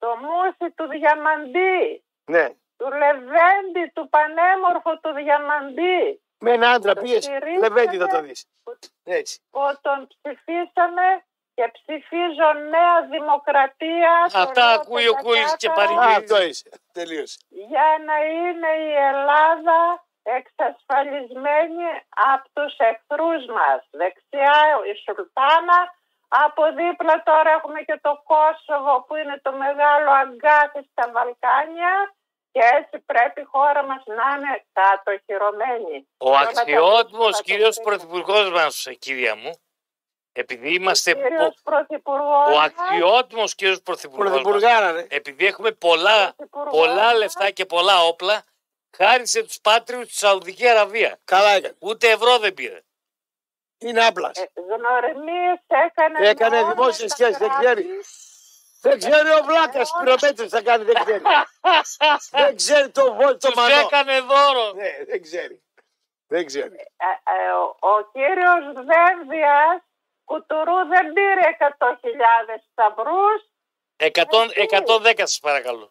το μουσι του Διαμαντή, Ναι. του Λεβέντη, του πανέμορφου του Διαμαντή, Με ένα άντρα Το πήγε. στηρίζετε. Λεβέντη θα το δεις. Έτσι. που τον ψηφίσαμε και ψηφίζω Νέα Δημοκρατία. το Αυτά λέω ακούει ο Κούλης και ξεκάθαρα, παρηγορεί. Α, αυτό είσαι. Τελείωσε. Για να είναι η Ελλάδα εξασφαλισμένη από τους εχθρούς μας. Δεξιά η Σουλτάνα, από δίπλα τώρα έχουμε και το Κόσοβο που είναι το μεγάλο αγκάθι στα Βαλκάνια και έτσι πρέπει η χώρα μας να είναι κατοχυρωμένη. Ο αξιότιμος θα το κύριος πει. πρωθυπουργός μας, κυρία μου, επειδή είμαστε... πο- Κύριος Πρωθυπουργός Ο μας, αξιότιμος κύριος πρωθυπουργός μας, Πρωθυπουργάρα, ναι. επειδή έχουμε πολλά, Πρωθυπουργός πολλά μας, λεφτά και πολλά όπλα, χάρισε τους πάτριους στη Σαουδικής Αραβίας. Καλά έκανε. Ούτε ευρώ δεν πήρε. Είναι άπλας. ε, γνωριμίες έκανε, Έκανε με όλα δημόσιες τα σχέσεις, δεν κράτη. ξέρει. Δεν ξέρει ο Βλάκας πυρομέτρη θα κάνει, δεν ξέρει. δεν ξέρει το βόλ το Τους μανό. έκανε δώρο. Ναι, δεν ξέρει. Δεν ξέρει. Ε, ε, ο, ο κύριος Δένδιας Κουτουρού δεν πήρε 100.000 σταυρούς. 100, 110 σας παρακαλώ.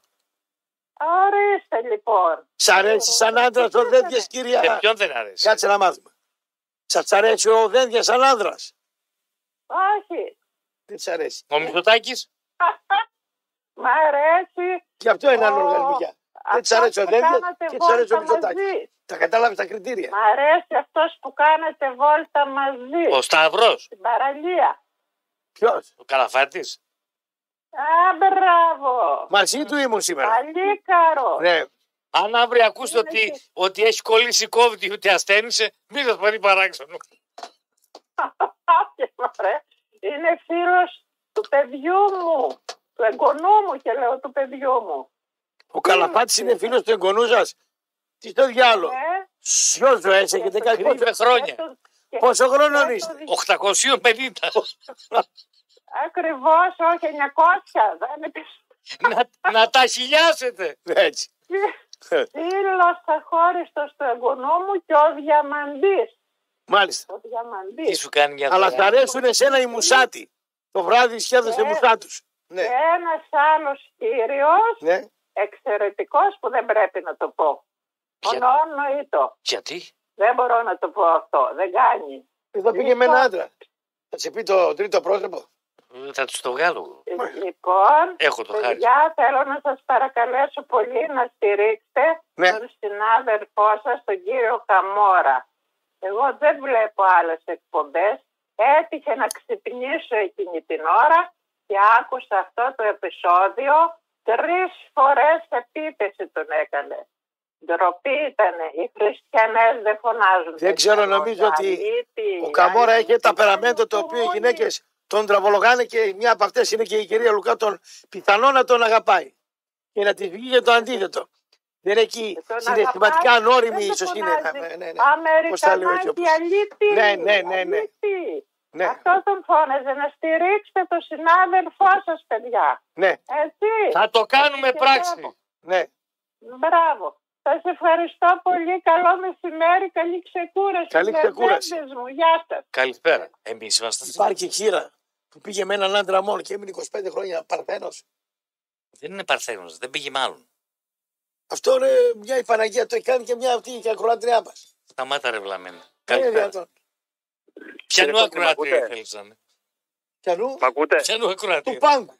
Ορίστε λοιπόν. Σ' αρέσει σαν άντρας ο Δένδια, Σε κυρία; ποιον δεν αρέσει; Κάτσε να μάθουμε. Σα αρέσει ο Δένδιας σαν άντρα. Όχι. Δεν σ' αρέσει. Ο Μητσοτάκης, [laughs] Μ' αρέσει. Γι' αυτό είναι Ο- άλλο οργανισμιά. Δεν της αυτός αρέσει ο που Δένδιας κάνατε και της αρέσει ο βόλτα Μητσοτάκης. μαζί. Τα κατάλαβες τα κριτήρια. Μ' αρέσει αυτός που κάνετε βόλτα μαζί. ο Σταυρός, Στην παραλία. Ποιος; ο Καλαφάτης. Α, μπράβο. Μαζί του ήμουν σήμερα. Παλίκαρο. Ναι. Αν αύριο ακούσετε Είναι ότι, και- ότι έχει κολλήσει κόβητη ότι ασθένησε, μην σας πάρει παράξενο. Όχι, μωρέ. Είναι φίλος του παιδιού μου. Του εγγονού μου και λέω του παιδιού μου. Ο Καλαφάτη είναι φίλος του εγγονού σας; Τι στο διάλογο. Ε, Ποιο ζωές έχετε κάνει. Κρύβε Πόσο, χρόνια; και το- και- πόσο χρόνο και είστε; το- 850. Ακριβώς, όχι 900. Δεν είναι να, να τα χιλιάσετε. Έτσι. Φίλος αχώριστος του εγγονού μου και ο Διαμαντής. Μάλιστα. Ο Τι Διαμαντής. σου κάνει μια Αλλά φορά. θα αρέσουν εσένα οι μουσάτοι. Το βράδυ σκέφτεσαι Ναι. μουσάτους. Και Ναι. ένας άλλος κύριος, Ναι. εξαιρετικός που δεν πρέπει να το πω. Για- Ονοήτο. Γιατί; Δεν μπορώ να το πω αυτό. Δεν κάνει. Εδώ πήγε με ένα άντρα. Θα σε πει το τρίτο πρόσωπο. Ε, Θα τους το βγάλω. Λοιπόν, Έχω το χάρη. παιδιά, θέλω να σας παρακαλέσω πολύ να στηρίξετε Ναι. τον συνάδελφό σας, τον κύριο Καμόρα. Εγώ δεν βλέπω άλλες εκπομπές. Έτυχε να ξυπνήσω εκείνη την ώρα και άκουσα αυτό το επεισόδιο. Τρεις φορές επίθεση τον έκανε. Ντροπή ήταν. Οι χριστιανές δεν φωνάζουν. Δεν ξέρω, νομίζω ότι Ο Καμόρα έχει ένα ταπεραμέντο το οποίο οι γυναίκες τον τραβολογάνε και μια από αυτές είναι και η κυρία Λουκά. Τον πιθανό να τον αγαπάει. Και να τη βγει και το αντίθετο. Δεν είναι εκεί Τον συναισθηματικά αγαπάει, ανώριμη δεν ίσως το είναι. φωνάζει. Ναι, ναι, ναι. Πώς τα λέω έτσι Αμερικανάκι όπως- αλήτη. Ναι, ναι, ναι, ναι. αλήτη. Ναι, Αυτός τον φώναζε να στηρίξετε τον συνάδελφό σας παιδιά. ναι, Έτσι. Θα το κάνουμε Και πράξη. μπράβο. ναι. Μπράβο. Σας ευχαριστώ πολύ. Καλό μεσημέρι. Καλή ξεκούραση. Καλή ξεκούραση. Λεβέντες Μου. Γεια σας. Καλησπέρα. Εμείς είμαστε. Υπάρχει χείρα που πήγε με έναν άντρα μόνος και έμεινε 25 χρόνια παρθένος. Δεν είναι παρθένος, δεν πήγε μάλλον. Αυτό είναι μια η Παναγία το έχει κάνει και μια αυτή η ακροάτριά μας. Σταμάτα ρε βλαμμένα. Είναι Καλησπέρα. δυνατόν. Ποιανού Κύριε Κώστα, ακροάτρια μ' ακούτε; θέλεις να είναι. Πιανού Μ' ακούτε, Ποιανού του ακροάτρια. πάγκου.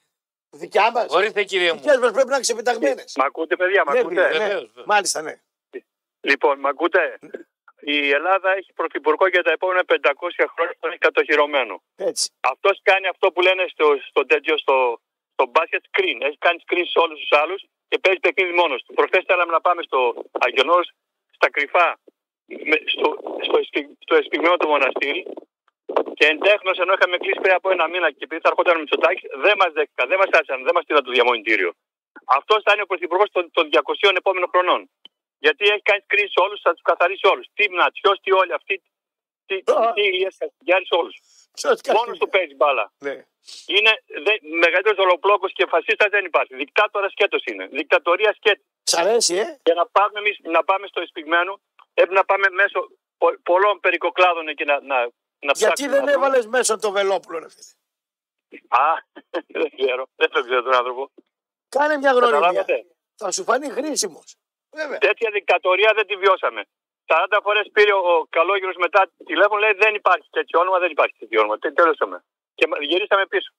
Δικιά μας. Ορίστε κύριε Οι μου. δικέ μας πρέπει να είναι ξεπεταγμένε. μ' ακούτε παιδιά, μ' Ναι, ακούτε; φίλε, ναι. Βεβαίως, βεβαίως. Μάλιστα, ναι. Λοιπόν, μ' ακούτε; Η Ελλάδα έχει πρωθυπουργό για τα επόμενα 500 χρόνια που είναι κατοχυρωμένο. Έτσι. Αυτός κάνει αυτό που λένε στο, στο τέτοιο, στο, στο μπάσκετ screen. Έχει κάνει screen σε όλους τους άλλους και παίζει παιχνίδι μόνος του. Προχθές θέλαμε να πάμε στο Αγιονός, στα κρυφά, με- στο, στο, εσπι- στο εσπιγμένο του μοναστήρι. Και εντέχνω, ενώ είχαμε κλείσει πριν από ένα μήνα και επειδή θα ερχόταν ο Μητσοτάκης, δεν μας δέχτηκαν, δεν μας άφησαν, δεν μας στείλαν το διαμονητήριο. Αυτός θα είναι ο πρωθυπουργός των, των 200 επόμενων χρονών. Γιατί έχει κάνει screen σε όλους, θα τους καθαρίσει όλους. Τι Μνατσιός, τι όλοι αυτοί. Τι, Α. τι Ηλίας Καστιγιάρης, όλους. Ποιος Μόνος του παίζει μπάλα. Ναι. Είναι μεγαλύτερος δολοπλόκο και φασίστας δεν υπάρχει. Δικτάτορας σκέτος είναι. Δικτατορία σκέτο. Σ' αρέσει, ε; Για να πάμε, εμείς, να πάμε στο εισπυγμένο, πρέπει να πάμε μέσω πο- πολλών περικοκλάδων εκεί να, να, να Γιατί ψάξουμε δεν να βρούμε. έβαλες μέσα το Βελόπουλο, ρε φίλε; Α, [laughs] δεν ξέρω. Δεν το ξέρω τον άνθρωπο. Κάνε μια γνωριμία. Καταλάβατε. Θα σου φανεί χρήσιμος. Βέβαια. Τέτοια δικτατορία δεν τη βιώσαμε. 40 φορές πήρε ο, ο Καλόγερος μετά τηλέφωνο, λέει δεν υπάρχει τέτοιο όνομα, δεν υπάρχει τέτοιο όνομα. Τε- Τέλειωσαμε. Και μα- γυρίσαμε πίσω.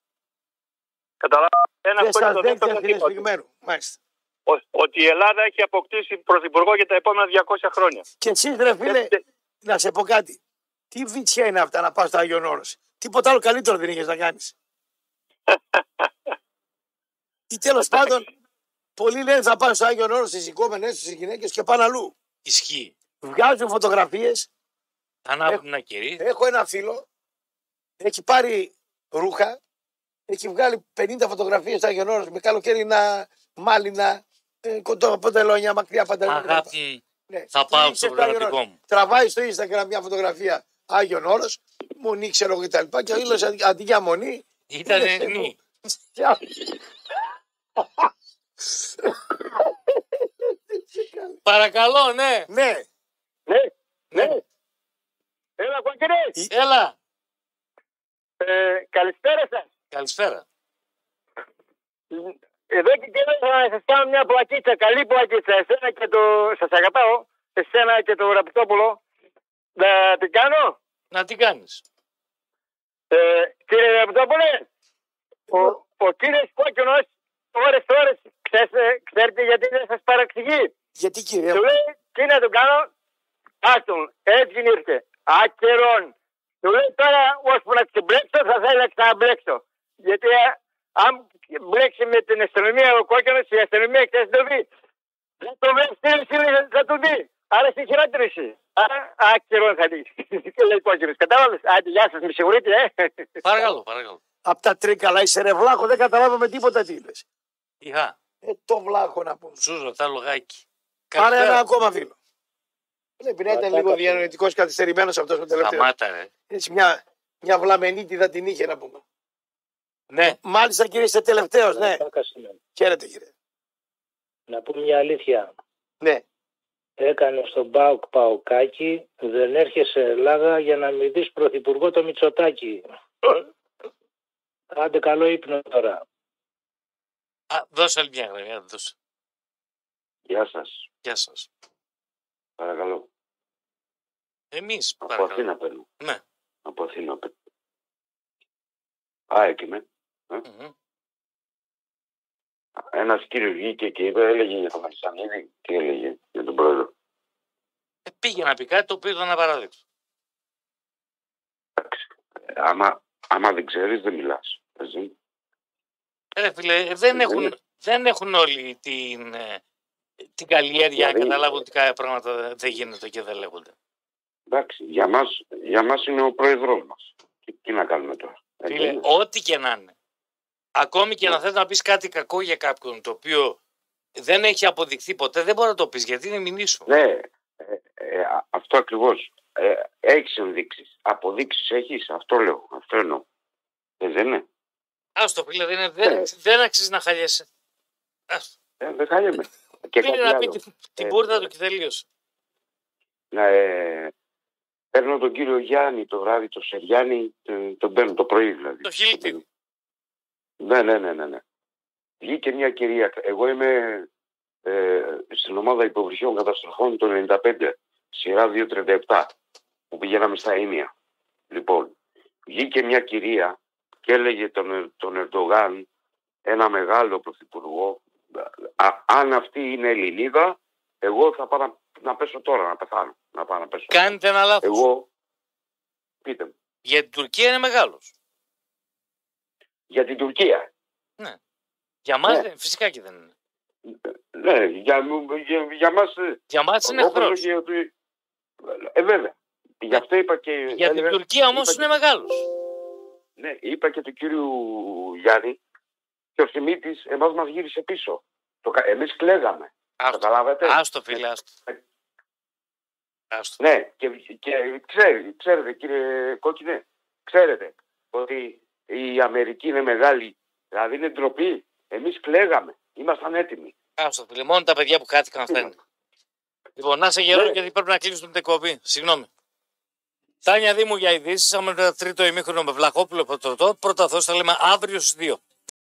Καταλάβατε. Ένα Δεν αυτό είναι σα το δεύτερο. δέχτηκε είναι ότι- εσπιγμένου. Μάλιστα. ο- Ότι η Ελλάδα έχει αποκτήσει πρωθυπουργό για τα επόμενα 200 χρόνια. Και εσύ, ρε φίλε, Δεν- να σε πω κάτι. Τι βίτσια είναι αυτά να πας στο Άγιον Όρος. Τίποτα άλλο καλύτερο δεν είχες να κάνεις. [laughs] Ή τέλος πάντων, πολλοί λένε θα πάνε στο Άγιον Όρος στις οικόμενες του γυναίκες και πάνε αλλού. Ισχύει. Βγάζουν φωτογραφίες. Ανάβουν ένα κερί. Έχω ένα φίλο, έχει πάρει ρούχα, έχει βγάλει 50 φωτογραφίες στο Άγιον Όρος με καλοκαίρινα μάλινα, ε, κοντό παντελόνια, μακριά παντελόνια. κτλ. Αγάπη, Ναι. θα πάω Τραβήξε στο στο Άγιον πρωτατικό Όρος. μου. Τραβάει στο Instagram μια φωτογραφία Άγιον Όρος, μονή ξέρω εγώ κτλ. Και ο ήλιος αντί- αντί για μονή. Ήταν είναι νη. [laughs] Παρακαλώ, ναι. ναι, Ναι, Ναι. ναι. Έλα, κοκκινή. Έλα. Ε, καλησπέρα σας. Καλησπέρα. Εδώ και καιρό θα σας κάνω μια πλακίτσα, καλή πλακίτσα. Εσένα και το... Σας αγαπάω. Εσένα και το Ραπτόπουλο. Να την κάνω; Να τι κάνεις. Ε, κύριε Ραπτόπουλε, ο, ο κύριος Κόκκινος ώρες ώρες ξέρετε, ξέρετε γιατί δεν σας παραξηγεί. γιατί κύριε; Του μου, λέει τι να τον κάνω; Άστον, έτσι ήρθε. Άκερον. Του λέει τώρα ώσπου να ξεμπλέξω θα θέλω να ξαναμπλέξω. Γιατί ε, αν μπλέξει με την αστυνομία ο κόκκινος η αστυνομία ξέρεις το δει. Δεν το βλέπει στήριξη θα του δει. Άρα στη χειρότερη. Άρα άκερον θα δει. [laughs] Τι λέει κόκκινος. Κατάλαβες; Άντε γεια σας με συγχωρείτε ε. Παρακαλώ, παρακαλώ. απ' τα τρίκαλα είσαι ρε βλάχο, δεν καταλάβαμε τίποτα τι είπες. Είχα. Ε, το βλάχο να πούμε. Σου ρωτά λογάκι. Πάρε ένα Καλησπέρα. ακόμα φίλο. Πρέπει να ήταν λίγο διανοητικός καθυστερημένος αυτός ο τελευταίο. Σταμάτα, ρε. Έτσι μια, μια βλαμενίτιδα την είχε να πούμε. Ναι. Μάλιστα κύριε είστε τελευταίος, ναι. Τάκας είμαι. Χαίρετε κύριε. Να πούμε μια αλήθεια. Ναι. Έκανε στον Πάοκ Παοκάκι, δεν έρχεσαι Ελλάδα για να μην δεις πρωθυπουργό το Μητσοτάκι. Άντε καλό ύπνο τώρα. Α, δώσε άλλη μια γραμμή. άντε, Δώσε. Γεια σας. Γεια σας. Παρακαλώ. Εμείς, Από παρακαλώ. Αθήνα παίρνω. Ναι. Από Αθήνα παίρνω. Α, εκεί με. Μμμ. Ένας κύριος βγήκε και είπε, έλεγε για τον Αλισανίδη. Τι έλεγε για τον πρόεδρο. Ε, πήγε να πει κάτι το οποίο ήταν απαράδεκτο. Ε, Άμα, άμα δεν ξέρεις δεν μιλάς. Έτσι. Ε, Ρε φίλε, ε, δεν Ε, έχουν, δεν- δεν έχουν όλοι την, ε, την καλλιέργεια να Δηλαδή- καταλάβουν ότι κάποια πράγματα δεν- δεν γίνεται και δεν λέγονται. Εντάξει, για μας, για μας είναι ο πρόεδρός μας. Τι, τι να κάνουμε τώρα. Έτσι Φίλε, είναι. ό,τι και να είναι. Ακόμη και Ναι. να θες να πεις κάτι κακό για κάποιον το οποίο δεν έχει αποδειχθεί ποτέ, δεν μπορεί να το πεις γιατί είναι μηνύ σου. Ναι, ε, ε, α- αυτό ακριβώς. Ε, έχεις ενδείξεις. Αποδείξεις έχεις. Αυτό λέω. Αυτό εννοώ. Ε, δεν είναι. Άστο φίλε, δεν, είναι- δεν, Ναι. δεν αξίζει να χαλιέσαι. Άστο. Ε, δεν χάλιαμε. Και Πήγε κάτι να πει άλλο. την, την Ε, μπουρδα ε, του και τελείωσε. να ε, παίρνω τον κύριο Γιάννη το βράδυ, το Σεριάννη, τον, τον παίρνω το πρωί δηλαδή. Το χιλίτι. Ναι, ναι, ναι, ναι, ναι. Βγήκε μια κυρία, εγώ είμαι ε, στην ομάδα υποβρυχιών καταστροφών το 95, σειρά 237, που πηγαίναμε στα Ήμια. Λοιπόν, βγήκε μια κυρία και έλεγε τον, τον Ερντογάν, ένα μεγάλο πρωθυπουργό, α, αν αυτή είναι Ελληνίδα, εγώ θα πάω να να πέσω τώρα, να πεθάνω. Να πάω να πέσω. Κάνετε ένα λάθος. Εγώ, πείτε μου, Γιατί η Τουρκία είναι μεγάλος. για την Τουρκία. Για μας Ναι. φυσικά και δεν είναι. Ναι, για, για, για μας, ε, Για μας είναι όπως εχθρός. όχι ότι- Ε, βέβαια. Γι' αυτό είπα και... Για την έλεγα- Τουρκία όμως είπα- είναι μεγάλος. Ναι, είπα και του κύριου Γιάννη και ο Σιμίτης εμάς μας γύρισε πίσω. Το, κα- εμείς κλαίγαμε. Άστο, Καταλάβατε; άστο φίλε, άστο. Άστο. Ναι, και, και ξέρει, ξέρετε κύριε Κόκκινε, ξέρετε ότι η Αμερική είναι μεγάλη, δηλαδή είναι ντροπή. Εμείς κλαίγαμε, ήμασταν έτοιμοι. Άστο φίλε, μόνο τα παιδιά που χάθηκαν αυτά είναι. Λοιπόν, να σε γερός Ναι. γιατί πρέπει να κλείσουμε την εκπομπή. Συγγνώμη. Τάνια Δήμου για ειδήσεις. Έχουμε ένα τρίτο ημίχρονο με Βλαχόπουλο Πρωτοτό. Πρώτα θα τα λέμε αύριο στις 2.